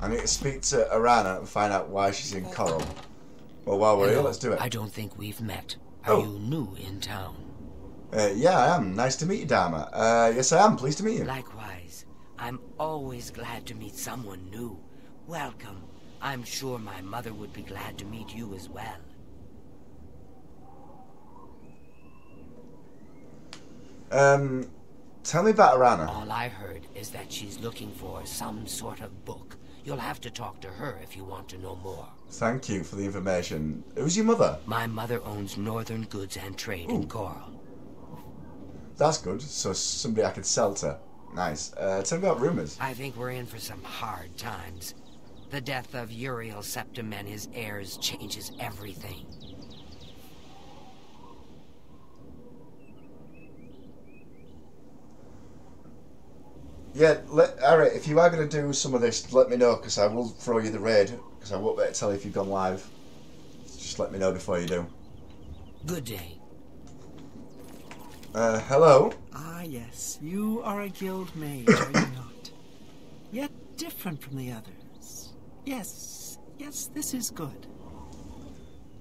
Speaker 1: I need to speak to Earana and find out why she's in Chorrol. Well, while we're here, let's do it.
Speaker 12: I don't think we've met. Are
Speaker 1: Oh.
Speaker 12: you new in town?
Speaker 1: Uh, yeah, I am. Nice to meet you, Dar-Ma. Uh, yes, I am. Pleased to meet you.
Speaker 12: Likewise. I'm always glad to meet someone new. Welcome. I'm sure my mother would be glad to meet you as well.
Speaker 1: Um, tell me about Earana.
Speaker 12: All I heard is that she's looking for some sort of book. You'll have to talk to her if you want to know more.
Speaker 1: Thank you for the information. Who's your mother?
Speaker 12: My mother owns Northern Goods and Trade in Chorrol.
Speaker 1: That's good. So somebody I could sell to. Nice. Uh, tell me about rumors.
Speaker 12: I think we're in for some hard times. The death of Uriel Septim and his heirs changes everything.
Speaker 1: Yeah, let, Ari, if you are going to do some of this, let me know because I will throw you the raid because I won't be able to tell you if you've gone live. Just let me know before you do.
Speaker 12: Good day.
Speaker 1: Uh, hello.
Speaker 13: Ah, yes. You are a guild mage, are you not? Yet different from the others. Yes, yes, this is good.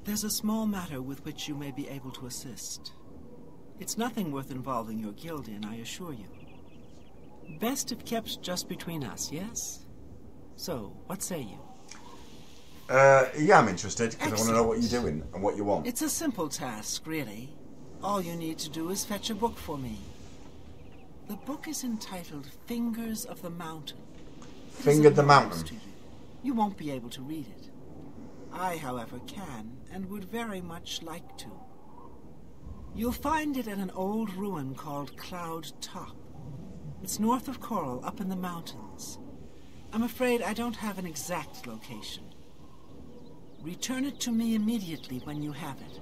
Speaker 13: There's a small matter with which you may be able to assist. It's nothing worth involving your guild in, I assure you. Best if kept just between us, yes? So, what say you?
Speaker 1: Uh, yeah, I'm interested because I want to know what you're doing and what you want.
Speaker 13: It's a simple task, really. All you need to do is fetch a book for me. The book is entitled Fingers of the Mountain.
Speaker 1: Fingered the
Speaker 13: of no use
Speaker 1: Mountain.
Speaker 13: You. Won't be able to read it. I, however, can and would very much like to. You'll find it at an old ruin called Cloud Top. It's north of Chorrol, up in the mountains. I'm afraid I don't have an exact location. Return it to me immediately when you have it.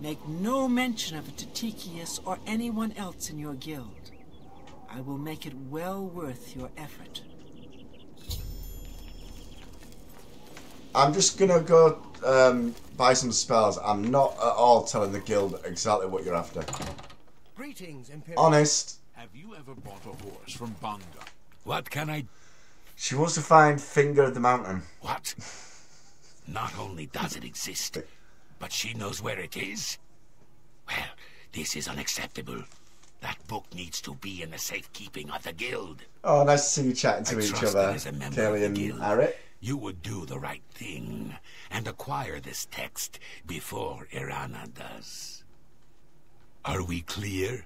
Speaker 13: Make no mention of it to Teekeeus or anyone else in your guild. I will make it well worth your effort.
Speaker 1: I'm just gonna go um, buy some spells. I'm not at all telling the guild exactly what you're after.
Speaker 3: Greetings, Imperial.
Speaker 1: Honest.
Speaker 8: Have you ever bought a horse from Banga?
Speaker 11: What can I...
Speaker 1: She wants to find Finger of the Mountain.
Speaker 11: What? Not only does it exist, but she knows where it is? Well, this is unacceptable. That book needs to be in the safekeeping of the guild.
Speaker 1: Oh, nice to see you chatting to
Speaker 11: I
Speaker 1: each
Speaker 11: trust
Speaker 1: other,
Speaker 11: that as a member of
Speaker 1: Kelly
Speaker 11: the
Speaker 1: and
Speaker 11: guild,
Speaker 1: Ari.
Speaker 11: You would do the right thing and acquire this text before Earana does. Are we clear?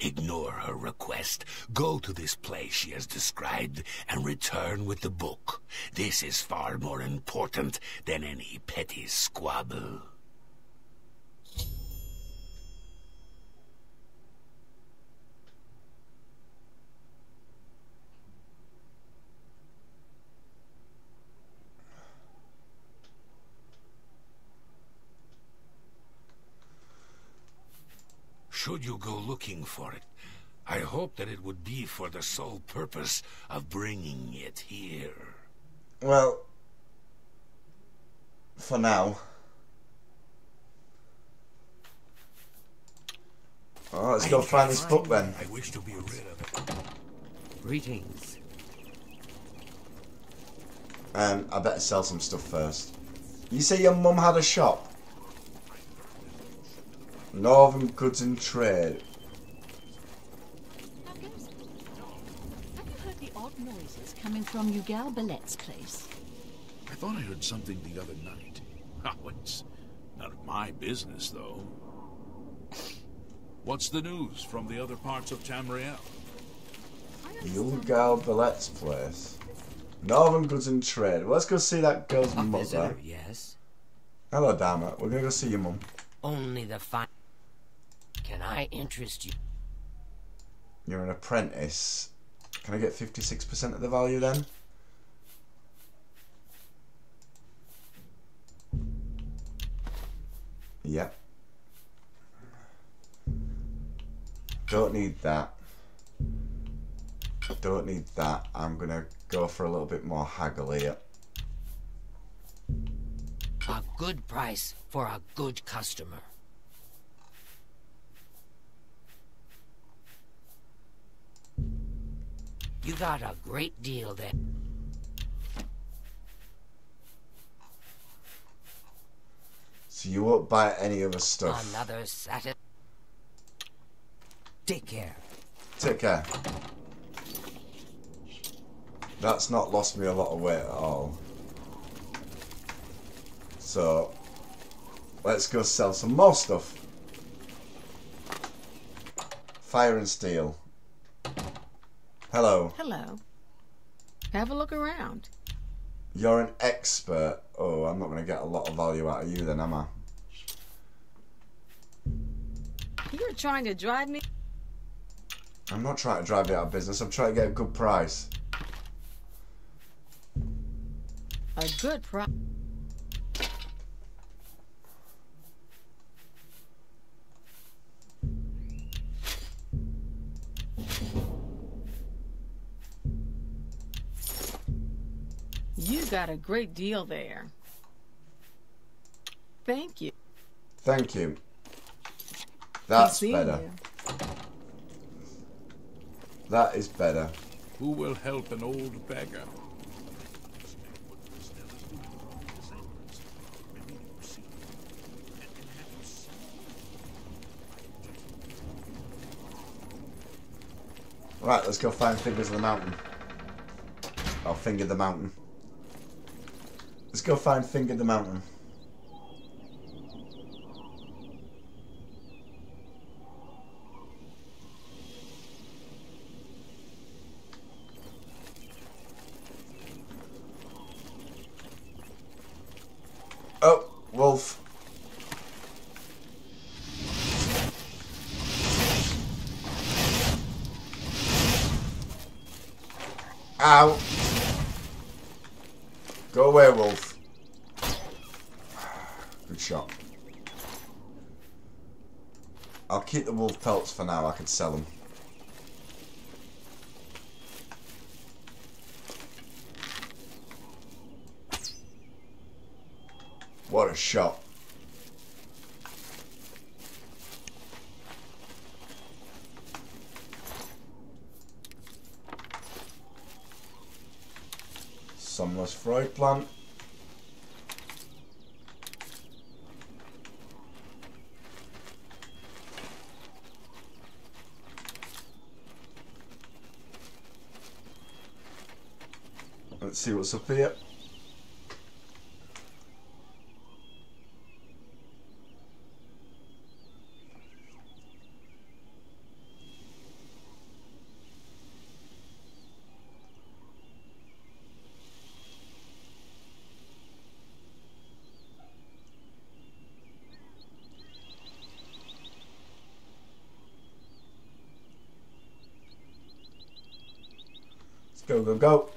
Speaker 11: Ignore her request. Go to this place she has described and return with the book. This is far more important than any petty squabble. Should you go looking for it, I hope that it would be for the sole purpose of bringing it here.
Speaker 1: Well, for now. Oh, let's go find this book then.
Speaker 11: I wish to be rid of it.
Speaker 12: Greetings.
Speaker 1: Um, I better sell some stuff first. You say your mum had a shop? Northern Goods and Trade.
Speaker 4: Now, have you heard the odd noises coming from Ugal Ballet's place?
Speaker 7: I thought I heard something the other night. Oh, it's none of my business, though. What's the news from the other parts of Tamriel?
Speaker 1: Yulgal Ballet's place. Northern Goods and Trade. Well, let's go see that girl's mother.
Speaker 12: yes.
Speaker 1: Hello, Dar-Ma. We're gonna go see your mum.
Speaker 12: Only the fine. I interest you?
Speaker 1: You're an apprentice. Can I get 56% of the value then? Yep. Don't need that. Don't need that. I'm gonna go for a little bit more haggle here.
Speaker 12: A good price for a good customer. You got a great deal there.
Speaker 1: So you won't buy any of other stuff.
Speaker 12: Another satin. Take care.
Speaker 1: Take care. That's not lost me a lot of weight at all. So, let's go sell some more stuff. Fire and steel. Hello.
Speaker 9: Hello. Have a look around.
Speaker 1: You're an expert. Oh, I'm not going to get a lot of value out of you then, am I?
Speaker 9: You're trying to drive me.
Speaker 1: I'm not trying to drive you out of business. I'm trying to get a good price.
Speaker 9: A good price. You got a great deal there. Thank you.
Speaker 1: Thank you. That's better.
Speaker 9: you.
Speaker 1: That is better.
Speaker 7: Who will help an old beggar?
Speaker 1: Right, let's go find Fingers of the Mountain. I'll Finger the Mountain. Let's go find Finger the Mountain. Oh, wolf. Ow. Go away, wolf. Good shot. I'll keep the wolf pelts for now. I could sell them. What a shot. Somnalius Frond plant. Let's see what's up here. Go, go, go.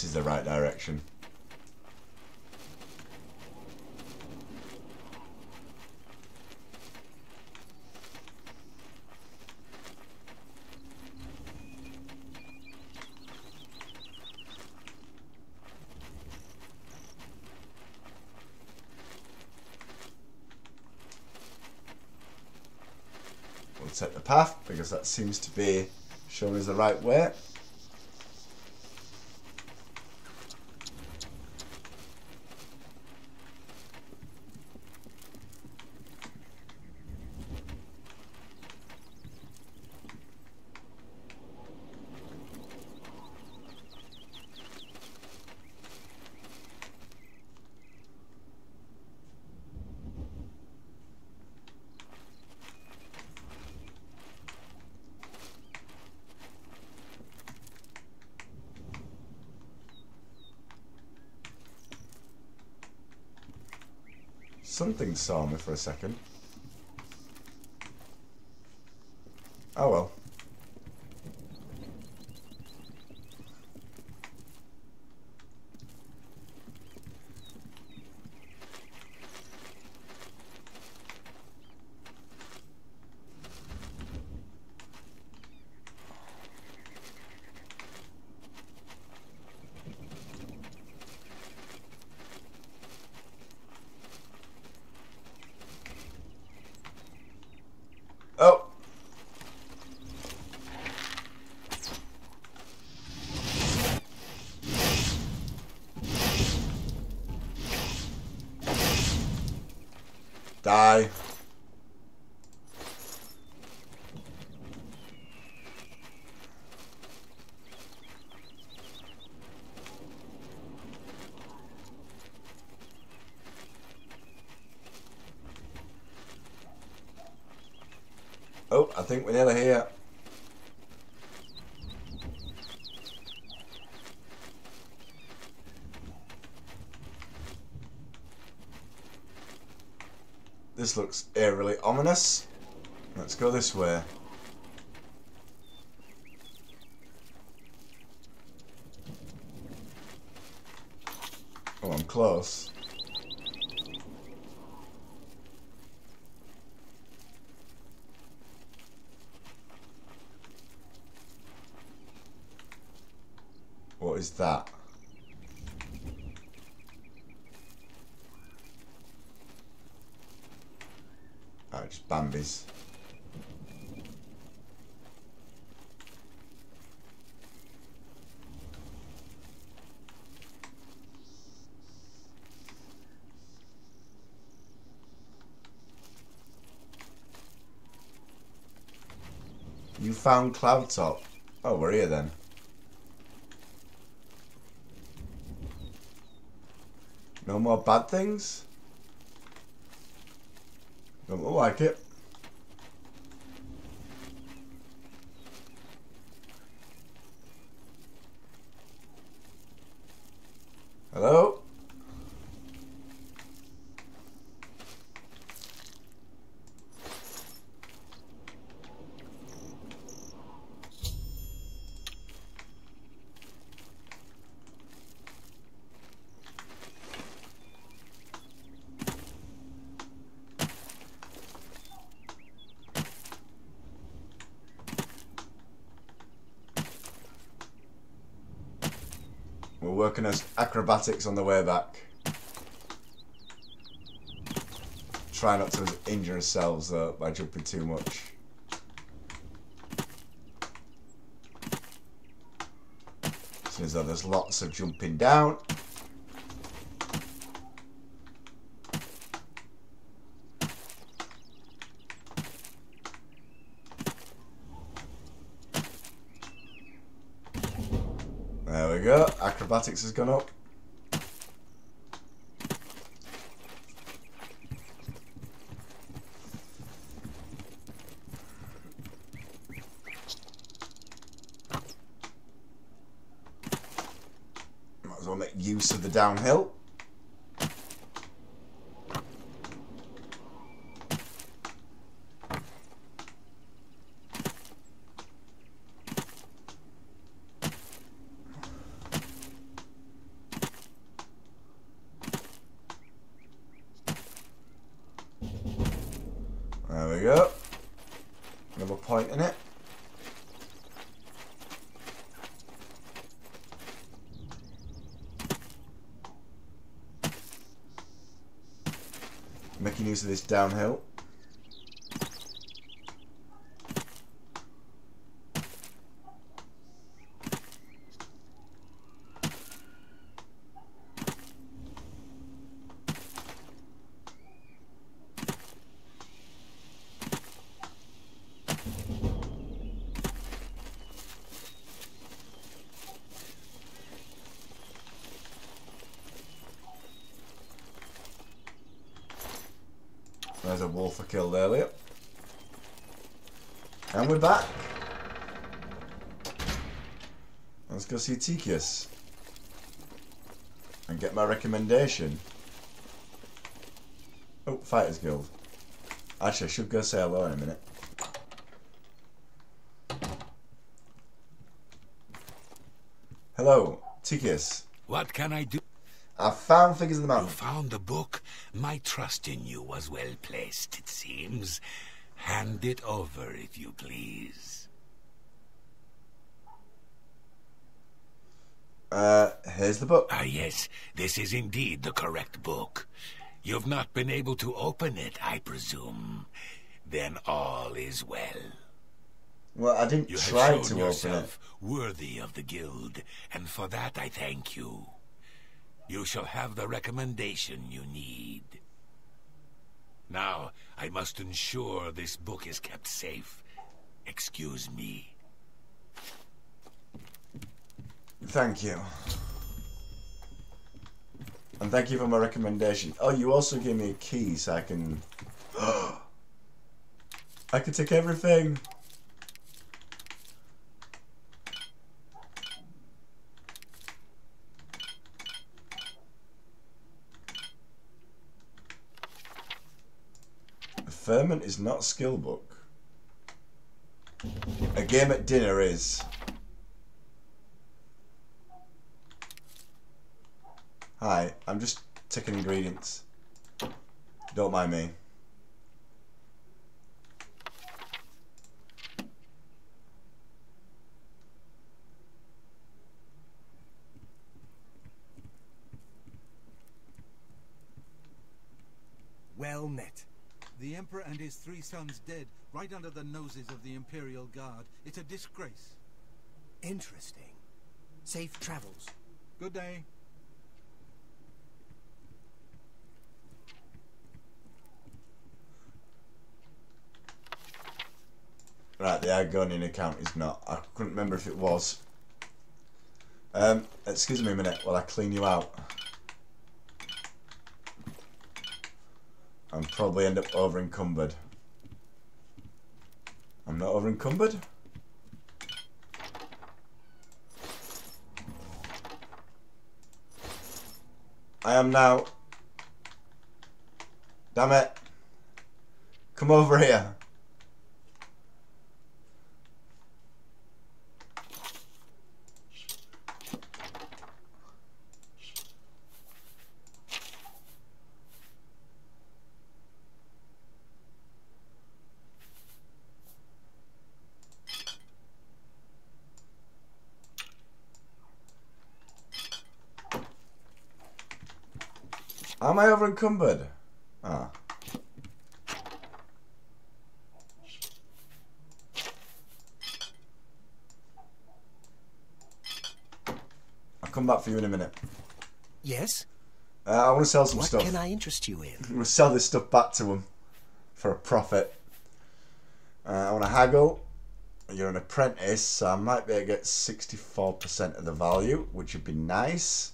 Speaker 1: This is the right direction. We'll take the path because that seems to be showing us the right way. Something saw me for a second. Oh well. Oh. Die. Oh, I think we're nearly here. This looks eerily ominous. Let's go this way. Oh, I'm close. What is that? Oh, just Bambi's. You found Cloudtop. Oh, we're here then. No more bad things? Don't like it. Hello? We're working as acrobatics on the way back. Try not to injure ourselves though by jumping too much. Seems though there's lots of jumping down. There we go. Acrobatics has gone up. Might as well make use of the downhill. There we go. Another point in it. Making use this downhill. There's a wolf I killed earlier. And we're back. Let's go see Teekeeus. And get my recommendation. Oh, Fighters Guild. Actually, I should go say hello in a minute. Hello, Teekeeus.
Speaker 11: What can I do?
Speaker 1: I found Figures of the Mountain.
Speaker 11: You found the book? My trust in you was well placed, it seems. Hand it over, if you please.
Speaker 1: Uh, here's the book.
Speaker 11: Ah, yes, this is indeed the correct book. You've not been able to open it, I presume. Then all is well.
Speaker 1: Well, I didn't
Speaker 11: You
Speaker 1: try
Speaker 11: have shown
Speaker 1: to open it.
Speaker 11: yourself worthy of the guild, and for that I thank you. You shall have the recommendation you need. Now, I must ensure this book is kept safe. Excuse me.
Speaker 1: Thank you. And thank you for my recommendation. Oh, you also gave me a key so I can... I can take everything. Ferment is not skill book. A game at dinner is. Hi, I'm just taking ingredients. Don't mind me.
Speaker 14: Well met.
Speaker 15: The Emperor and his three sons dead, right under the noses of the Imperial Guard. It's a disgrace.
Speaker 3: Interesting. Safe travels.
Speaker 15: Good day.
Speaker 1: Right, the Argonian account is not. I couldn't remember if it was. Um, excuse me a minute while I clean you out. I'm probably end up over encumbered. I'm not over encumbered. I am now. Damn it. Come over here. Am I over encumbered? Ah. I'll come back for you in a minute.
Speaker 3: Yes?
Speaker 1: Uh, I want to sell some
Speaker 3: what
Speaker 1: stuff.
Speaker 3: can I interest you in?
Speaker 1: I'm going to sell this stuff back to them for a profit. Uh, I want to haggle. You're an apprentice, so I might be able to get 64% of the value, which would be nice.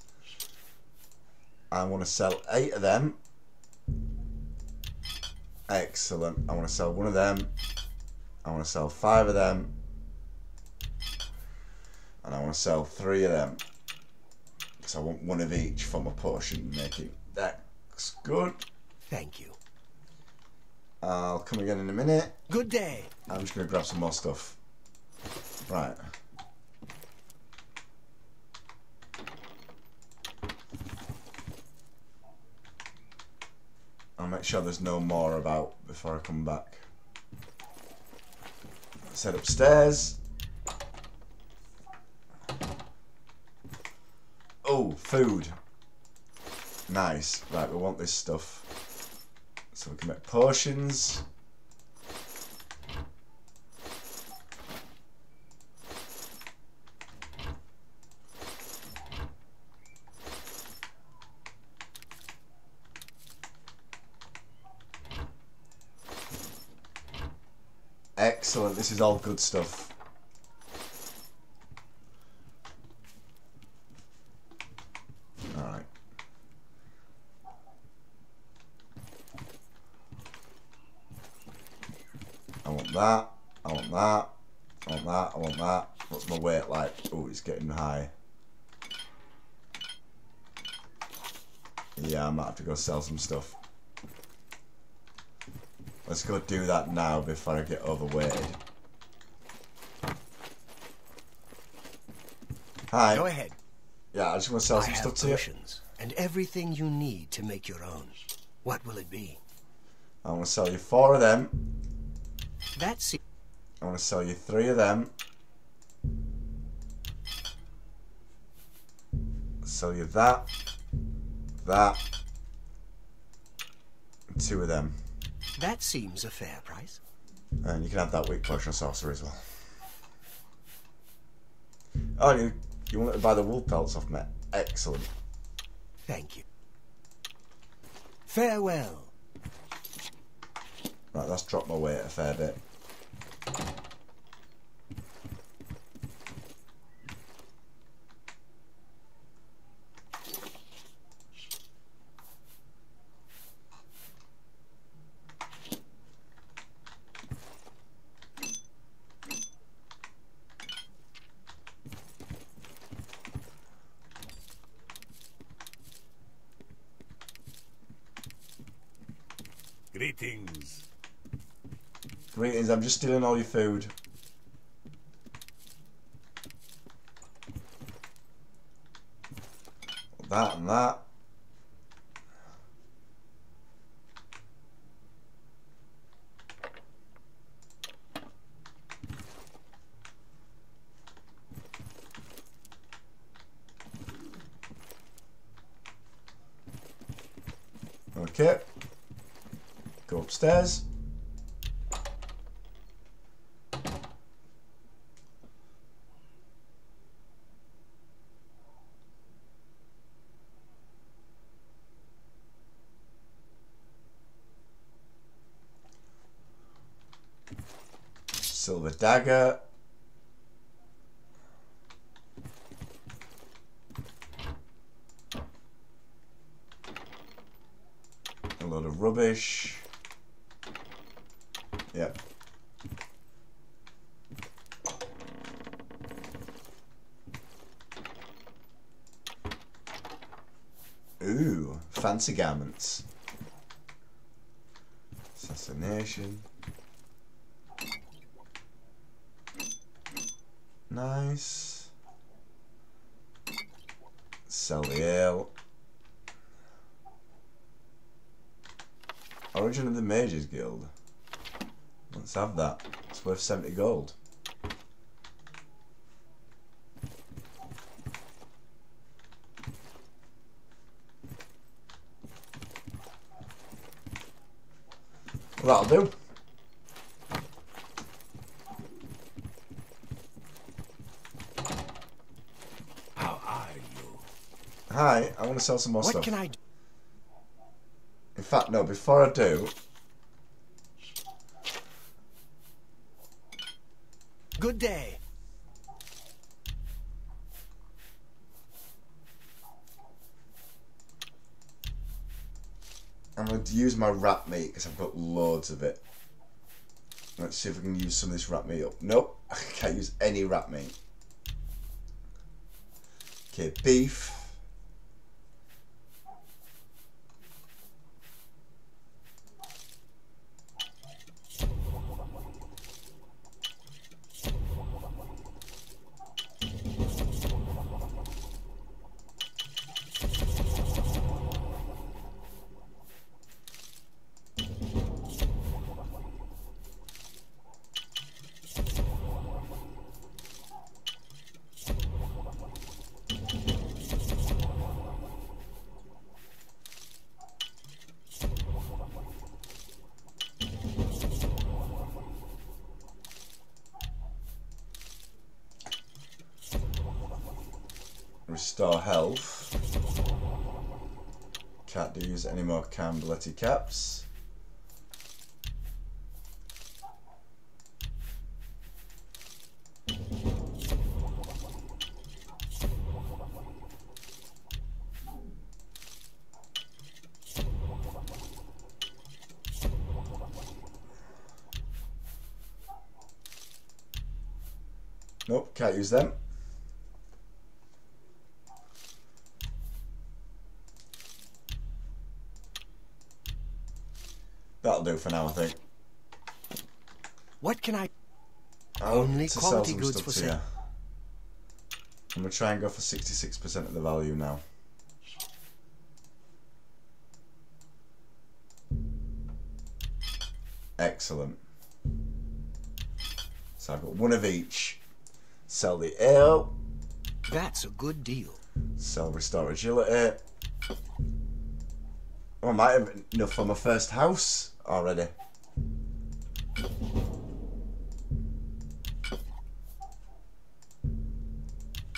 Speaker 1: I want to sell eight of them. Excellent. I want to sell one of them. I want to sell five of them. And I want to sell three of them. Because I want one of each for my potion making. That's good.
Speaker 3: Thank you.
Speaker 1: I'll come again in a minute.
Speaker 3: Good day.
Speaker 1: I'm just going to grab some more stuff. Right. I'll make sure there's no more about before I come back. Head upstairs. Oh, food. Nice. Right, we want this stuff. So we can make potions. Excellent, this is all good stuff. Alright. I want that, I want that, I want that, I want that. What's my weight like? Oh, it's getting high. Yeah, I might have to go sell some stuff. Let's go do that now before I get overweighted. Hi.
Speaker 3: Go ahead.
Speaker 1: Yeah, I just want to sell
Speaker 3: I
Speaker 1: some
Speaker 3: have
Speaker 1: stuff to you.
Speaker 3: and everything you need to make your own. What will it be?
Speaker 1: I want to sell you four of them.
Speaker 3: That's it.
Speaker 1: I want to sell you three of them. Sell you that, that, two of them.
Speaker 3: That seems a fair price.
Speaker 1: And you can have that weak potion of sorcery as well. Oh, you, you want to buy the wool pelts off me? Excellent.
Speaker 3: Thank you. Farewell.
Speaker 1: Right, that's dropped my weight a fair bit.
Speaker 11: Greetings.
Speaker 1: Greetings, I'm just stealing all your food. That and that. Okay. Go upstairs. Silver dagger. A lot of rubbish. Yep. Ooh, fancy garments. Assassination. Nice. Sell the ale. Origin of the Mages Guild. Let's have that. It's worth 70 gold. That'll do.
Speaker 11: How are you?
Speaker 1: Hi, I want to sell some more
Speaker 3: What
Speaker 1: stuff.
Speaker 3: can I do?
Speaker 1: In fact, no, before I do,
Speaker 3: Good day.
Speaker 1: I'm going to use my rat meat because I've got loads of it. Let's see if we can use some of this rat meat up. Nope, I can't use any rat meat. Okay, beef. Restore health. Can't use any Cairn Bolete caps. Nope, can't use them. That'll do for now, I think.
Speaker 3: What can I...
Speaker 1: I'll
Speaker 3: Only
Speaker 1: to sell
Speaker 3: quality
Speaker 1: some
Speaker 3: goods
Speaker 1: stuff
Speaker 3: for
Speaker 1: to
Speaker 3: sale.
Speaker 1: I'm gonna try and go for 66% of the value now. Excellent. So I've got one of each. Sell the ale.
Speaker 3: That's a good deal.
Speaker 1: Sell restore agility. Oh, I might have enough for my first house already.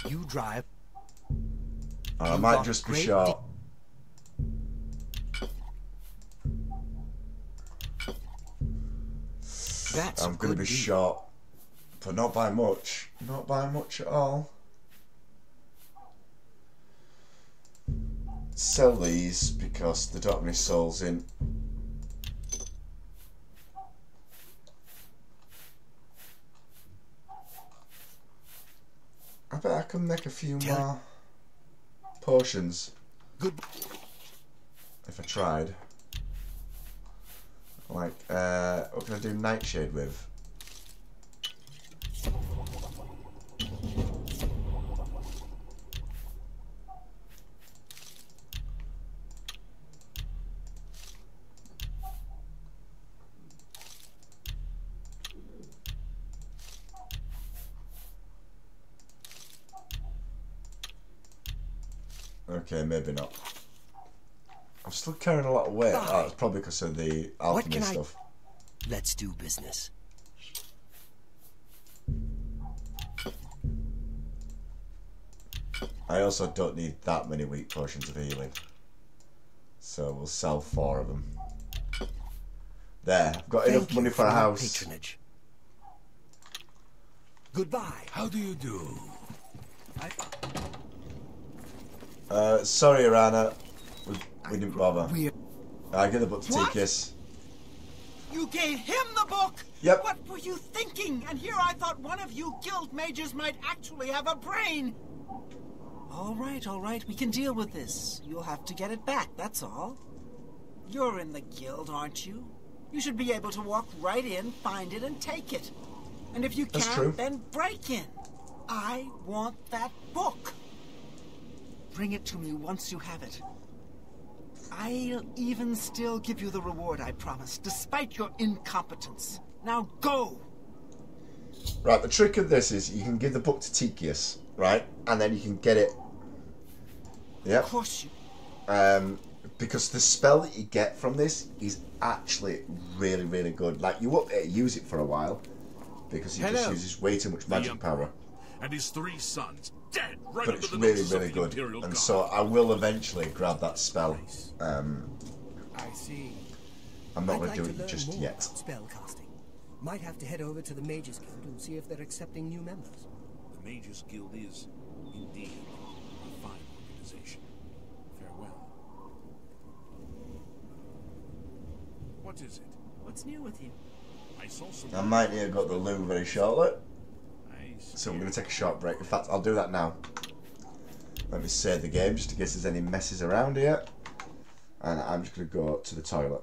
Speaker 3: You drive.
Speaker 1: I
Speaker 3: You
Speaker 1: might just be short.
Speaker 3: That's
Speaker 1: I'm going to be
Speaker 3: deal.
Speaker 1: short, but not by much. Not by much at all. Sell these because they don't have any souls in. I bet I can make a few
Speaker 3: Tell-
Speaker 1: more potions
Speaker 3: Good.
Speaker 1: if I tried. Like, uh, what can I do Nightshade with? Okay, maybe not. I'm still carrying a lot of weight. Oh, it's probably because of the alchemy
Speaker 3: can I-
Speaker 1: stuff.
Speaker 3: Let's do business.
Speaker 1: I also don't need that many weak potions of healing. So we'll sell four of them. There, I've got
Speaker 3: Thank
Speaker 1: enough money for a house.
Speaker 3: Patronage. Goodbye.
Speaker 11: How do you do?
Speaker 1: Uh, sorry, Earana. We, didn't bother. I get the book to
Speaker 13: What?
Speaker 1: Teekeeus.
Speaker 13: You gave him the book!
Speaker 1: Yep.
Speaker 13: What were you thinking? And here I thought one of you guild mages might actually have a brain! All right, all right, we can deal with this. You'll have to get it back, that's all. You're in the guild, aren't you? You should be able to walk right in, find it, and take it. And if you
Speaker 1: That's
Speaker 13: can't,
Speaker 1: true.
Speaker 13: then break in. I want that book. Bring it to me once you have it. I'll even still give you the reward I promised, despite your incompetence. Now go!
Speaker 1: Right, the trick of this is you can give the book to Teekeeus, right? And then you can get it. Yep.
Speaker 13: Of course you.
Speaker 1: Um, because the spell that you get from this is actually really, really good. Like, you won't be able to use it for a while because he just
Speaker 8: Hello.
Speaker 1: uses way too much magic power.
Speaker 8: And his three sons dead right
Speaker 1: But it's really, really good.
Speaker 8: Imperial
Speaker 1: And
Speaker 8: Guard.
Speaker 1: so I will eventually grab that spell. Um,
Speaker 15: I see.
Speaker 1: I'm not going
Speaker 3: like
Speaker 1: to
Speaker 3: to
Speaker 1: do it just yet.
Speaker 3: Spell casting. Might have to head over to the Mages Guild and see if they're accepting new members.
Speaker 8: The Mages Guild is, indeed, a fine organization. Farewell. What is it?
Speaker 13: What's new with you?
Speaker 8: I saw some...
Speaker 1: I might have got the loo very shortly. So we're going to take a short break. In fact, I'll do that now. Let me save the game just in case there's any messes around here. And I'm just going to go to the toilet.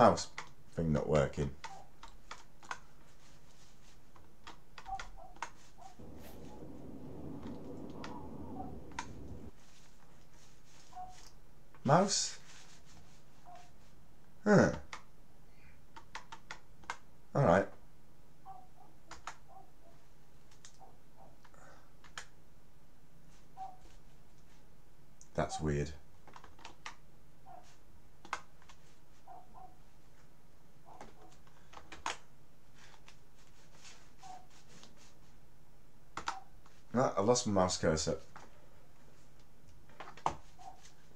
Speaker 1: Mouse thing not working? Mouse? Huh. Alright. That's weird. My mouse cursor.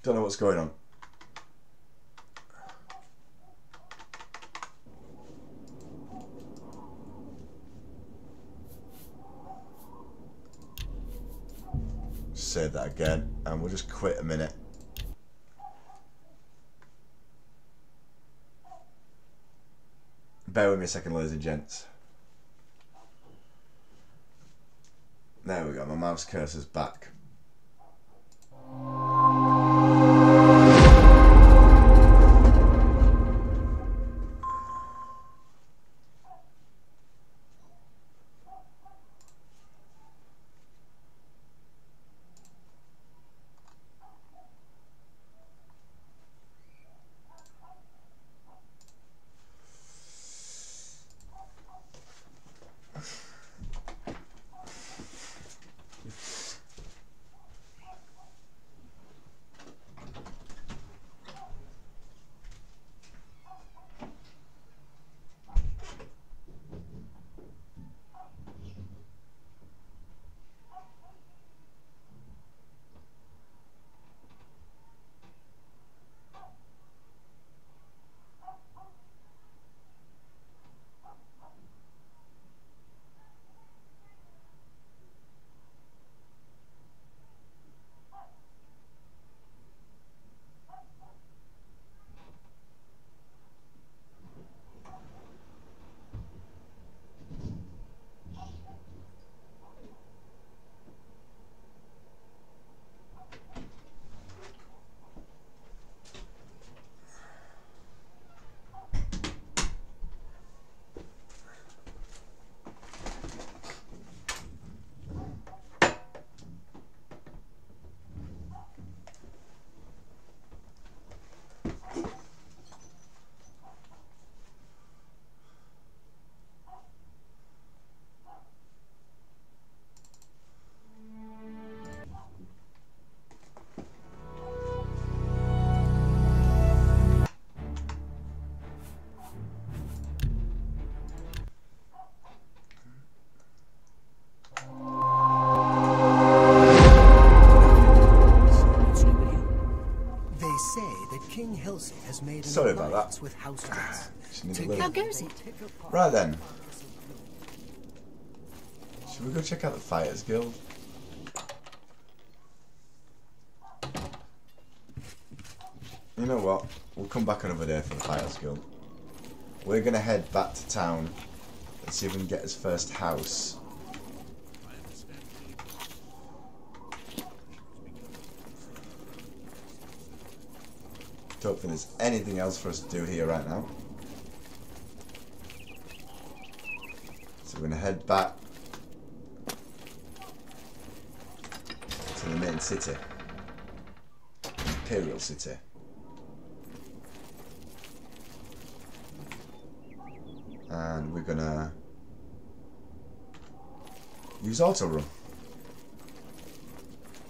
Speaker 1: Don't know what's going on. Say that again, and we'll just quit a minute. Bear with me a second, ladies and gents. There we go, my mouse cursor's back. Sorry about
Speaker 3: alliance
Speaker 1: that.
Speaker 3: with House West.
Speaker 1: Just need a
Speaker 3: Together
Speaker 1: little-
Speaker 4: How goes it?
Speaker 1: Right then. Should we go check out the Fighters Guild? You know what? We'll come back another day for the Fighters Guild. We're gonna head back to town and see if we can get his first house. Don't think there's anything else for us to do here right now. So we're gonna head back to the main city. Imperial City. And we're gonna use auto run.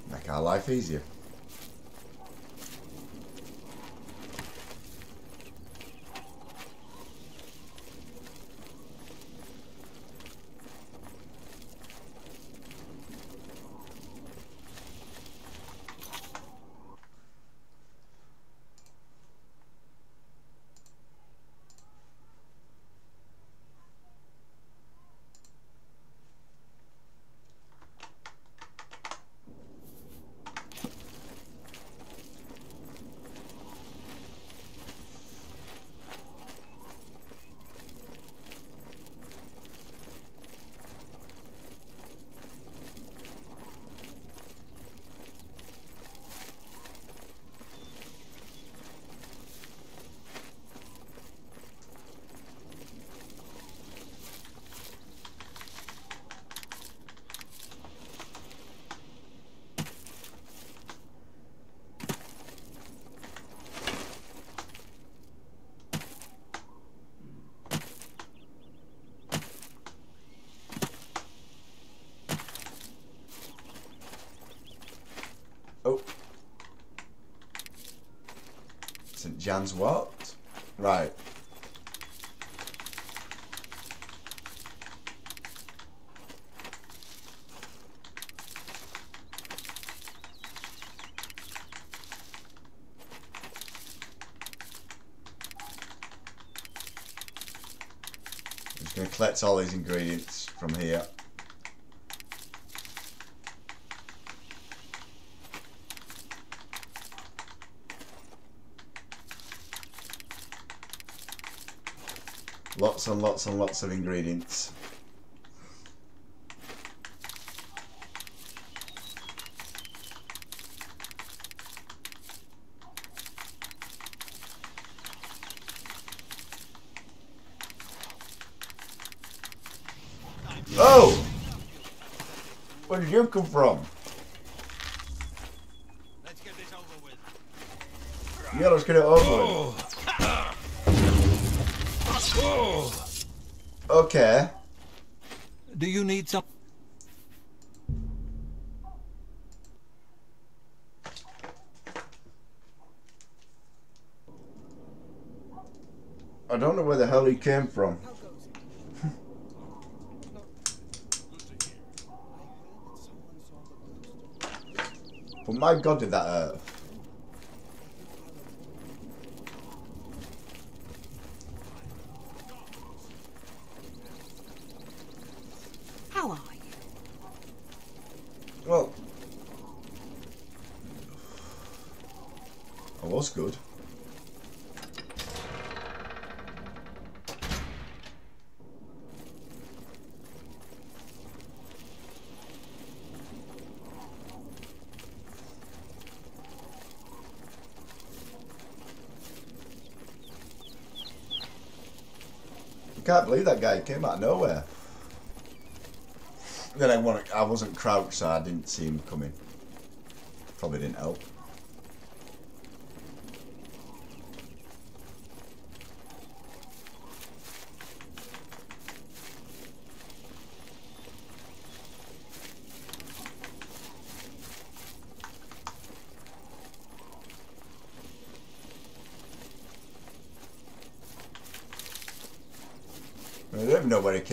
Speaker 1: Make our life easier. Oh. John's what? Right. I'm just going to collect all these ingredients from here. Lots and lots and lots of ingredients. Oh! Where did you come from? Let's get this over with. Yeah, let's get it over with. Oh. Okay.
Speaker 3: Do you need some?
Speaker 1: I don't know where the hell he came from. but my god, did that hurt.
Speaker 4: How are you?
Speaker 1: Well, I was good. I can't believe that guy came out of nowhere. Then I I wasn't crouched, so I didn't see him coming. Probably didn't help.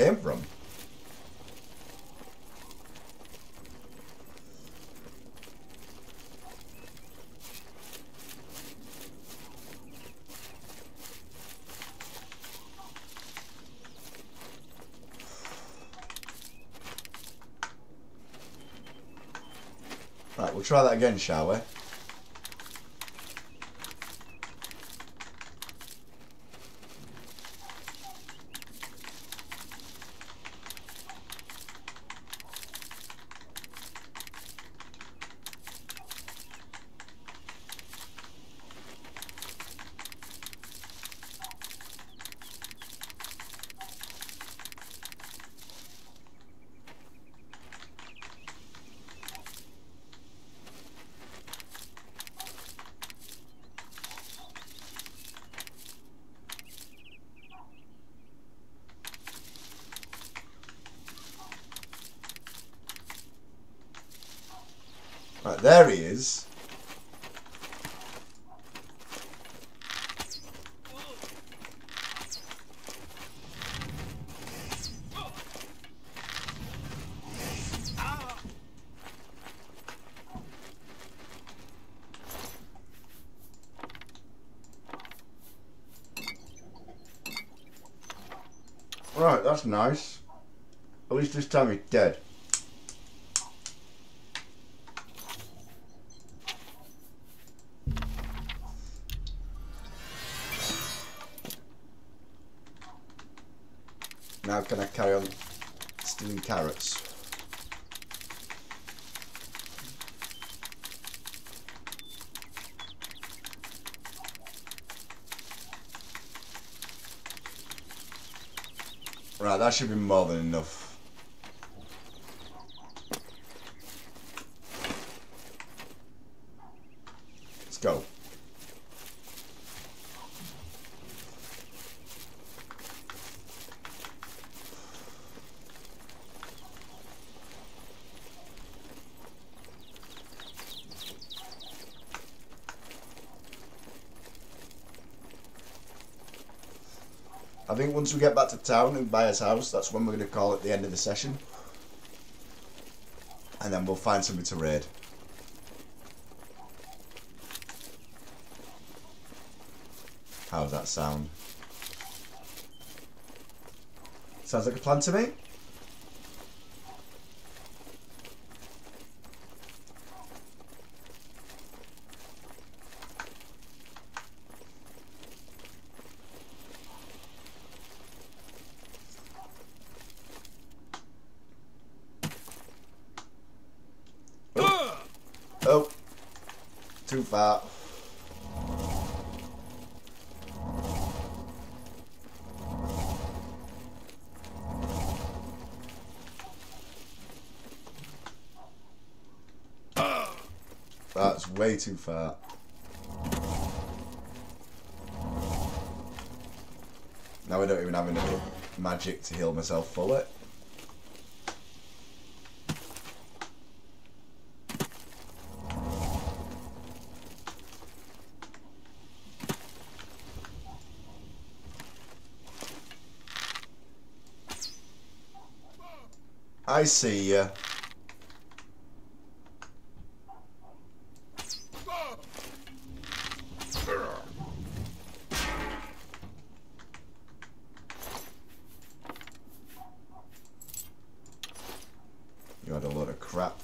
Speaker 1: Came from. Right, we'll try that again, shall we? Right, there he is. Right, that's nice. At least this time he's dead. Can I carry on stealing carrots? Right, that should be more than enough. Let's go. I think once we get back to town and buy his house, that's when we're going to call it the end of the session. And then we'll find something to raid. How does that sound? Sounds like a plan to me. Oh. oh. Too far. That's way too far. Now I don't even have enough magic to heal myself fully. I see ya. You had a lot of crap.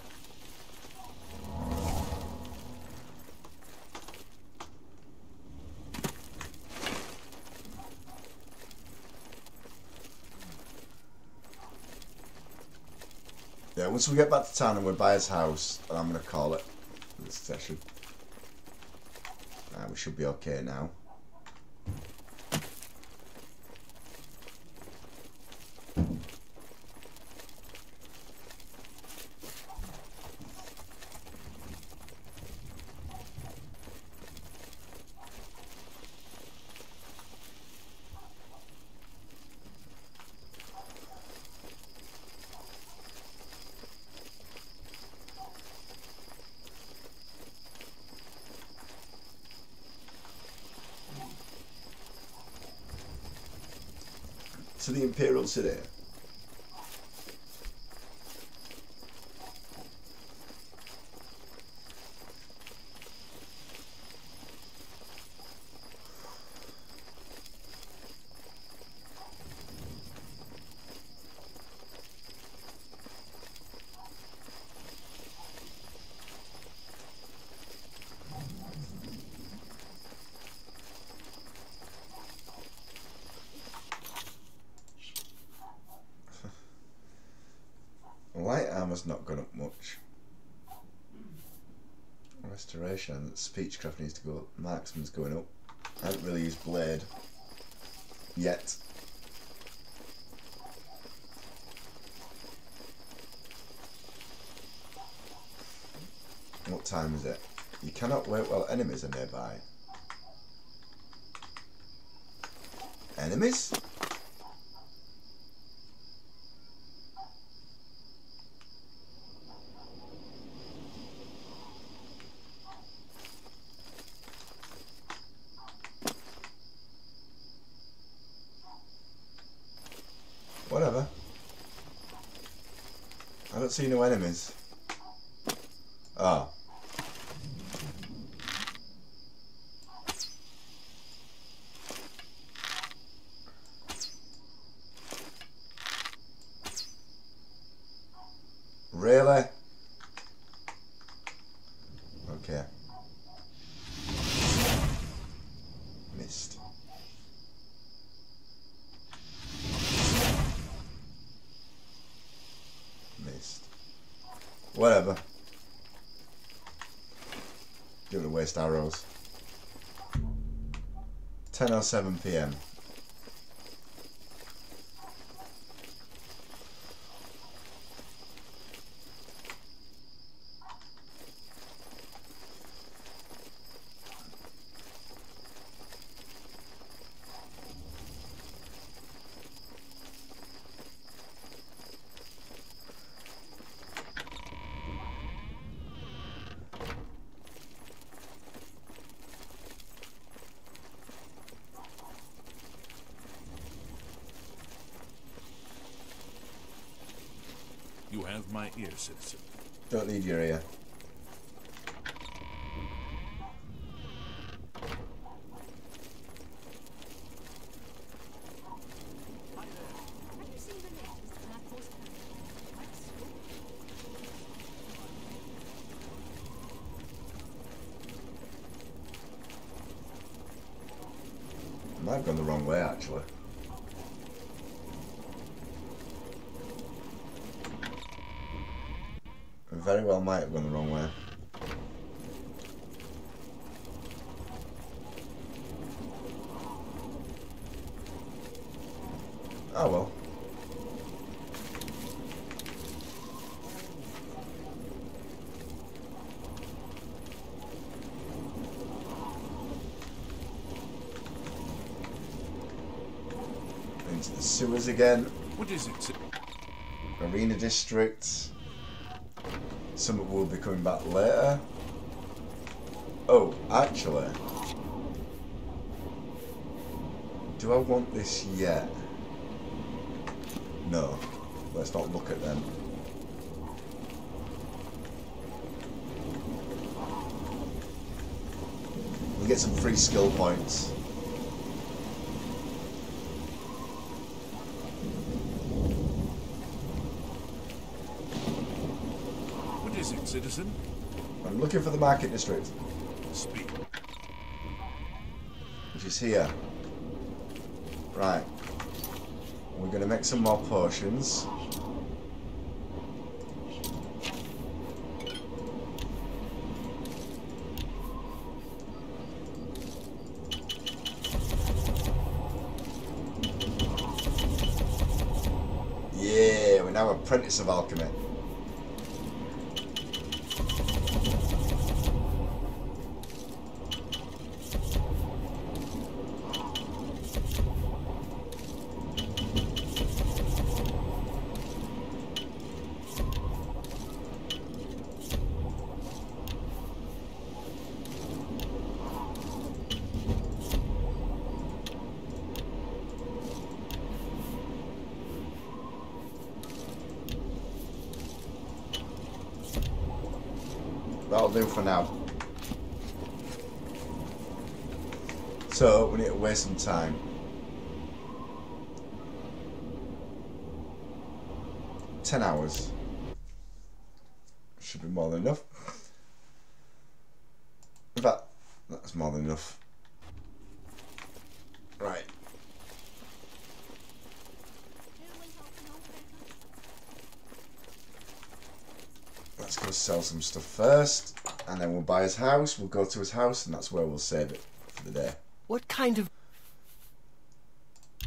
Speaker 1: Yeah, once we get back to town and we buy his house, and I'm going to call it this session. Uh, we should be okay now. To Imperial Light armor's not gone up much. Restoration, speechcraft needs to go up. Marksman's going up. I haven't really used blade yet. What time is it? You cannot wait while enemies are nearby. Enemies? Don't see no enemies. Oh. Really? Okay. Missed. Missed. Whatever. Don't want to waste arrows. 10.07 p.m.
Speaker 8: You have my ear, citizen.
Speaker 1: Don't need your ear. I might have gone the wrong way actually. I very well might have gone the wrong way. Oh well. Into again.
Speaker 8: What is it?
Speaker 1: Arena District. Some of will be coming back later. Oh, actually. Do I want this yet? No. Let's not look at them. We get some free skill points.
Speaker 8: What
Speaker 1: I'm looking for the market district,
Speaker 8: Speak.
Speaker 1: which is here. Right. We're going to make some more potions. Yeah, we're now apprentice of alchemy. That'll do for now. So, we need to waste some time. Ten hours. Should be more than enough. Fact, that's more than enough. Right. Let's go sell some stuff first, and then we'll buy his house. We'll go to his house, and that's where we'll save it for the day.
Speaker 3: What kind of...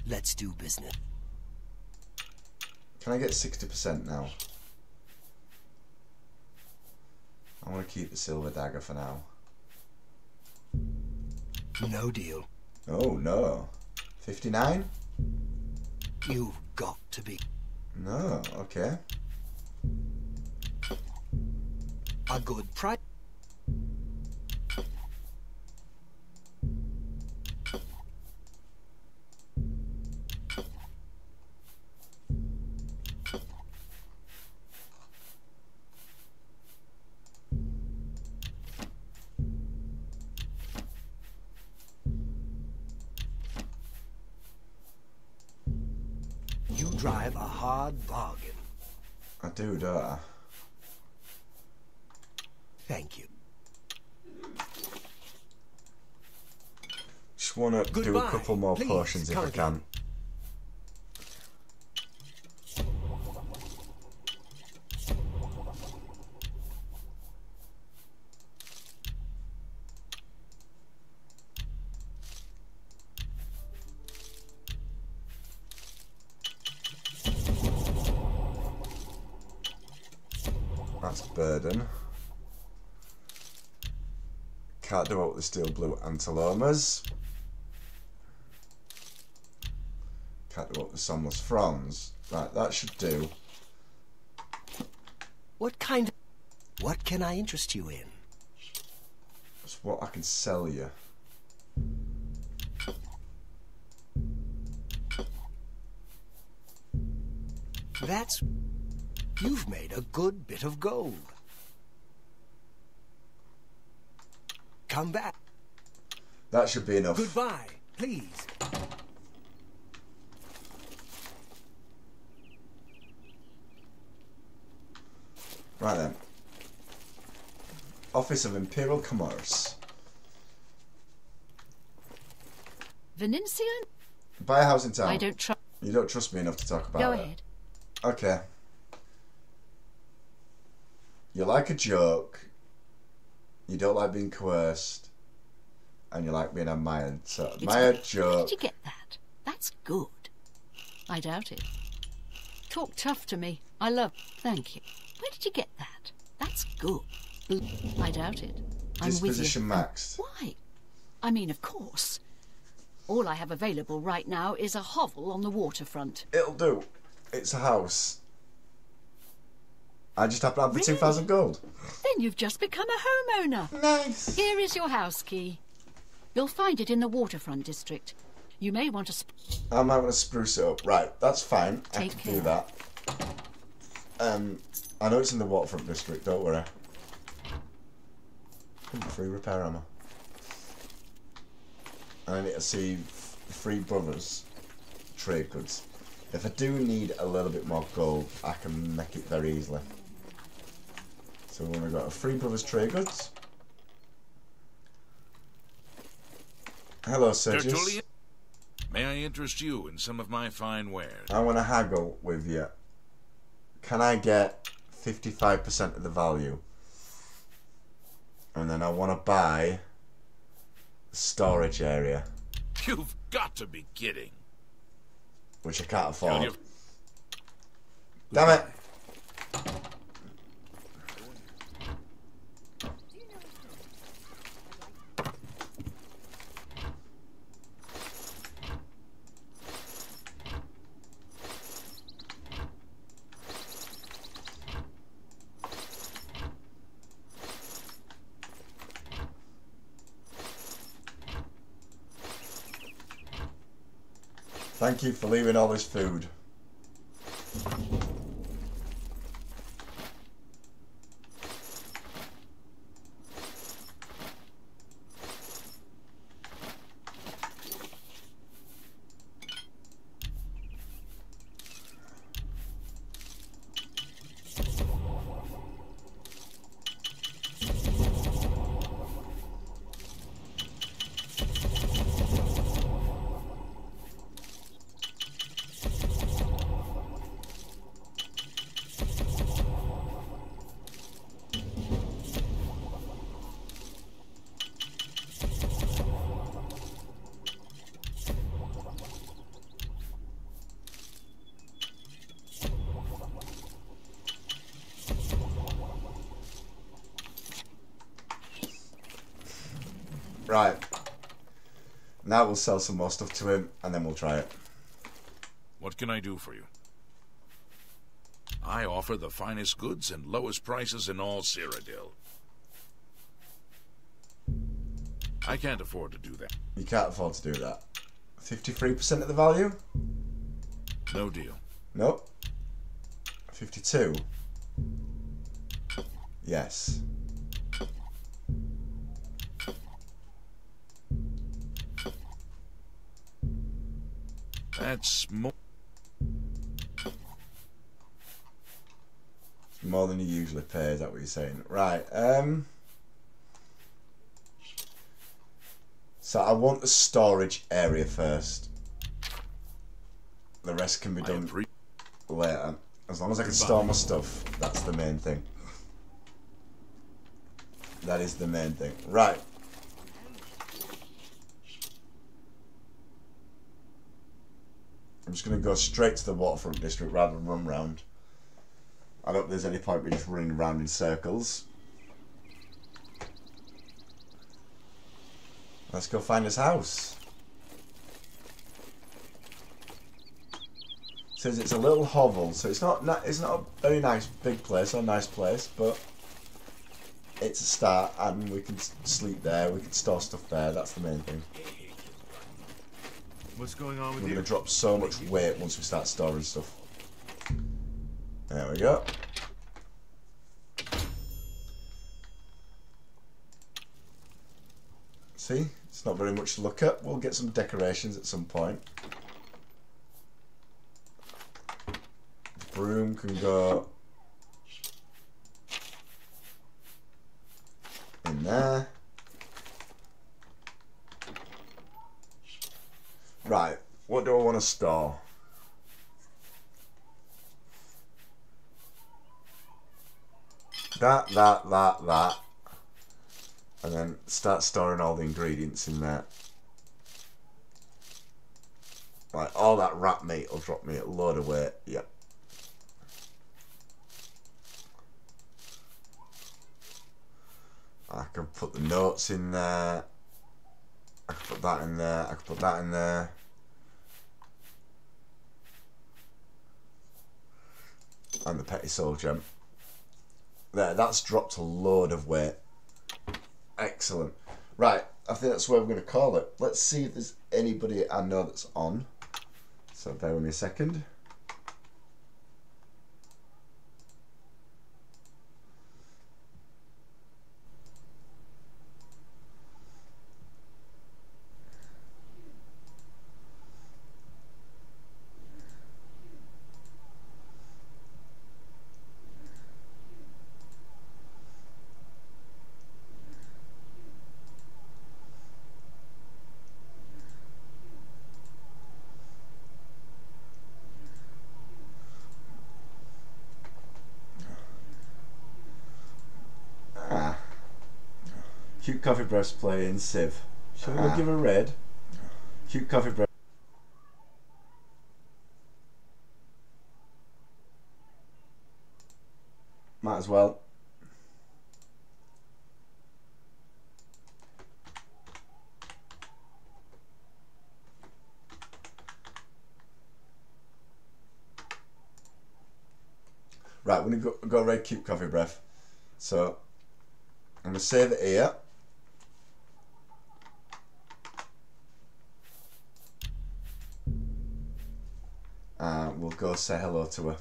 Speaker 3: Let's do business.
Speaker 1: Can I get 60% now? I want to keep the silver dagger for now.
Speaker 3: No deal.
Speaker 1: Oh, no. 59?
Speaker 3: You've got to be...
Speaker 1: No, okay.
Speaker 3: A good price. drive a hard bargain.
Speaker 1: I do, don't uh.
Speaker 3: Thank you.
Speaker 1: Just want to do a couple more
Speaker 3: Please,
Speaker 1: potions if I can. The steel blue Entolomas. It with the Somnalius fronds. Right, that should do.
Speaker 3: What kind of... What can I interest you in?
Speaker 1: That's what I can sell you.
Speaker 3: That's... You've made a good bit of gold. Come back.
Speaker 1: That should be enough.
Speaker 3: Goodbye, please.
Speaker 1: Right then. Office of Imperial Commerce.
Speaker 4: Vinicia?
Speaker 1: Buy a house in town.
Speaker 4: I don't trust.
Speaker 1: You don't trust me enough to talk about
Speaker 4: Go
Speaker 1: it.
Speaker 4: ahead.
Speaker 1: Okay. You like a joke. You don't like being coerced. And you like being admired. So
Speaker 4: It's
Speaker 1: admire
Speaker 4: good. Where did you get that? That's good. I doubt it. Talk tough to me. I love. Thank you. Where did you get that? That's good. I doubt it. I'm with
Speaker 1: Disposition
Speaker 4: you.
Speaker 1: maxed.
Speaker 4: Why? I mean, of course. All I have available right now is a hovel on the waterfront.
Speaker 1: It'll do. It's a house. I just happen to have the
Speaker 4: Really?
Speaker 1: 2,000 gold.
Speaker 4: Then you've just become a homeowner.
Speaker 1: Nice.
Speaker 4: Here is your house key. You'll find it in the waterfront district. You may want to.
Speaker 1: I might want to spruce it up. Right, that's fine. I
Speaker 4: Take
Speaker 1: can do that. Um, I know it's in the waterfront district. Don't worry. Free repair ammo. And I need to see Free Brothers trade goods. If I do need a little bit more gold, I can make it very easily. So we've got a Free Brothers trade goods. Hello, Sergius.
Speaker 7: May I interest you in some of my fine wares?
Speaker 1: I want to haggle with you. Can I get 55% of the value? And then I want to buy the storage area,
Speaker 7: You've got to be kidding.
Speaker 1: which I can't afford. Damn it! For leaving all this food. Right. Now we'll sell some more stuff to him and then we'll try it.
Speaker 7: What can I do for you? I offer the finest goods and lowest prices in all Cyrodiil. I can't afford to do that.
Speaker 1: You can't afford to do that. 53% of the value?
Speaker 7: No deal.
Speaker 1: Nope. 52? Yes.
Speaker 7: That's more.
Speaker 1: More than you usually pay. is that what you're saying? Right, um... So I want the storage area first. The rest can be done later. As long as I can store my stuff, that's the main thing. That is the main thing. Right. I'm just going to go straight to the waterfront district rather than run round. I don't think there's any point me just running around in circles. Let's go find his house. says it's a little hovel, so it's not it's not a very nice big place or nice place, but it's a start, and we can sleep there. We can store stuff there. That's the main thing.
Speaker 6: What's going on with
Speaker 1: We're
Speaker 6: you?
Speaker 1: gonna drop so much weight once we start storing stuff. There we go. See, it's not very much to look at. We'll get some decorations at some point. Broom can go in there. Right, to store? That, that, that, that. And then start storing all the ingredients in there. Like, all that rat meat will drop me a load of weight. Yep. I can put the notes in there. I can put that in there. I can put that in there. And the petty gem. There, that's dropped a load of weight. Excellent. Right, I think that's where we're going to call it. Let's see if there's anybody I know that's on. So bear with me a second. Ah. Breast playing Civ. Shall we
Speaker 14: Ah.
Speaker 1: give a red? Cute coffee breast. Might as well. Right, we're gonna go, go red cute coffee breath. So I'm gonna save it here. Say hello to her.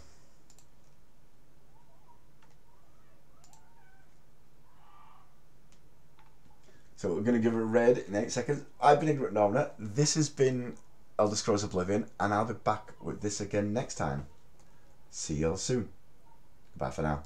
Speaker 1: So we're going to give her a red in 8 seconds. I've been Ignorant Northerner. This has been Elder Scrolls Oblivion, and I'll be back with this again next time. See you all soon. Bye for now.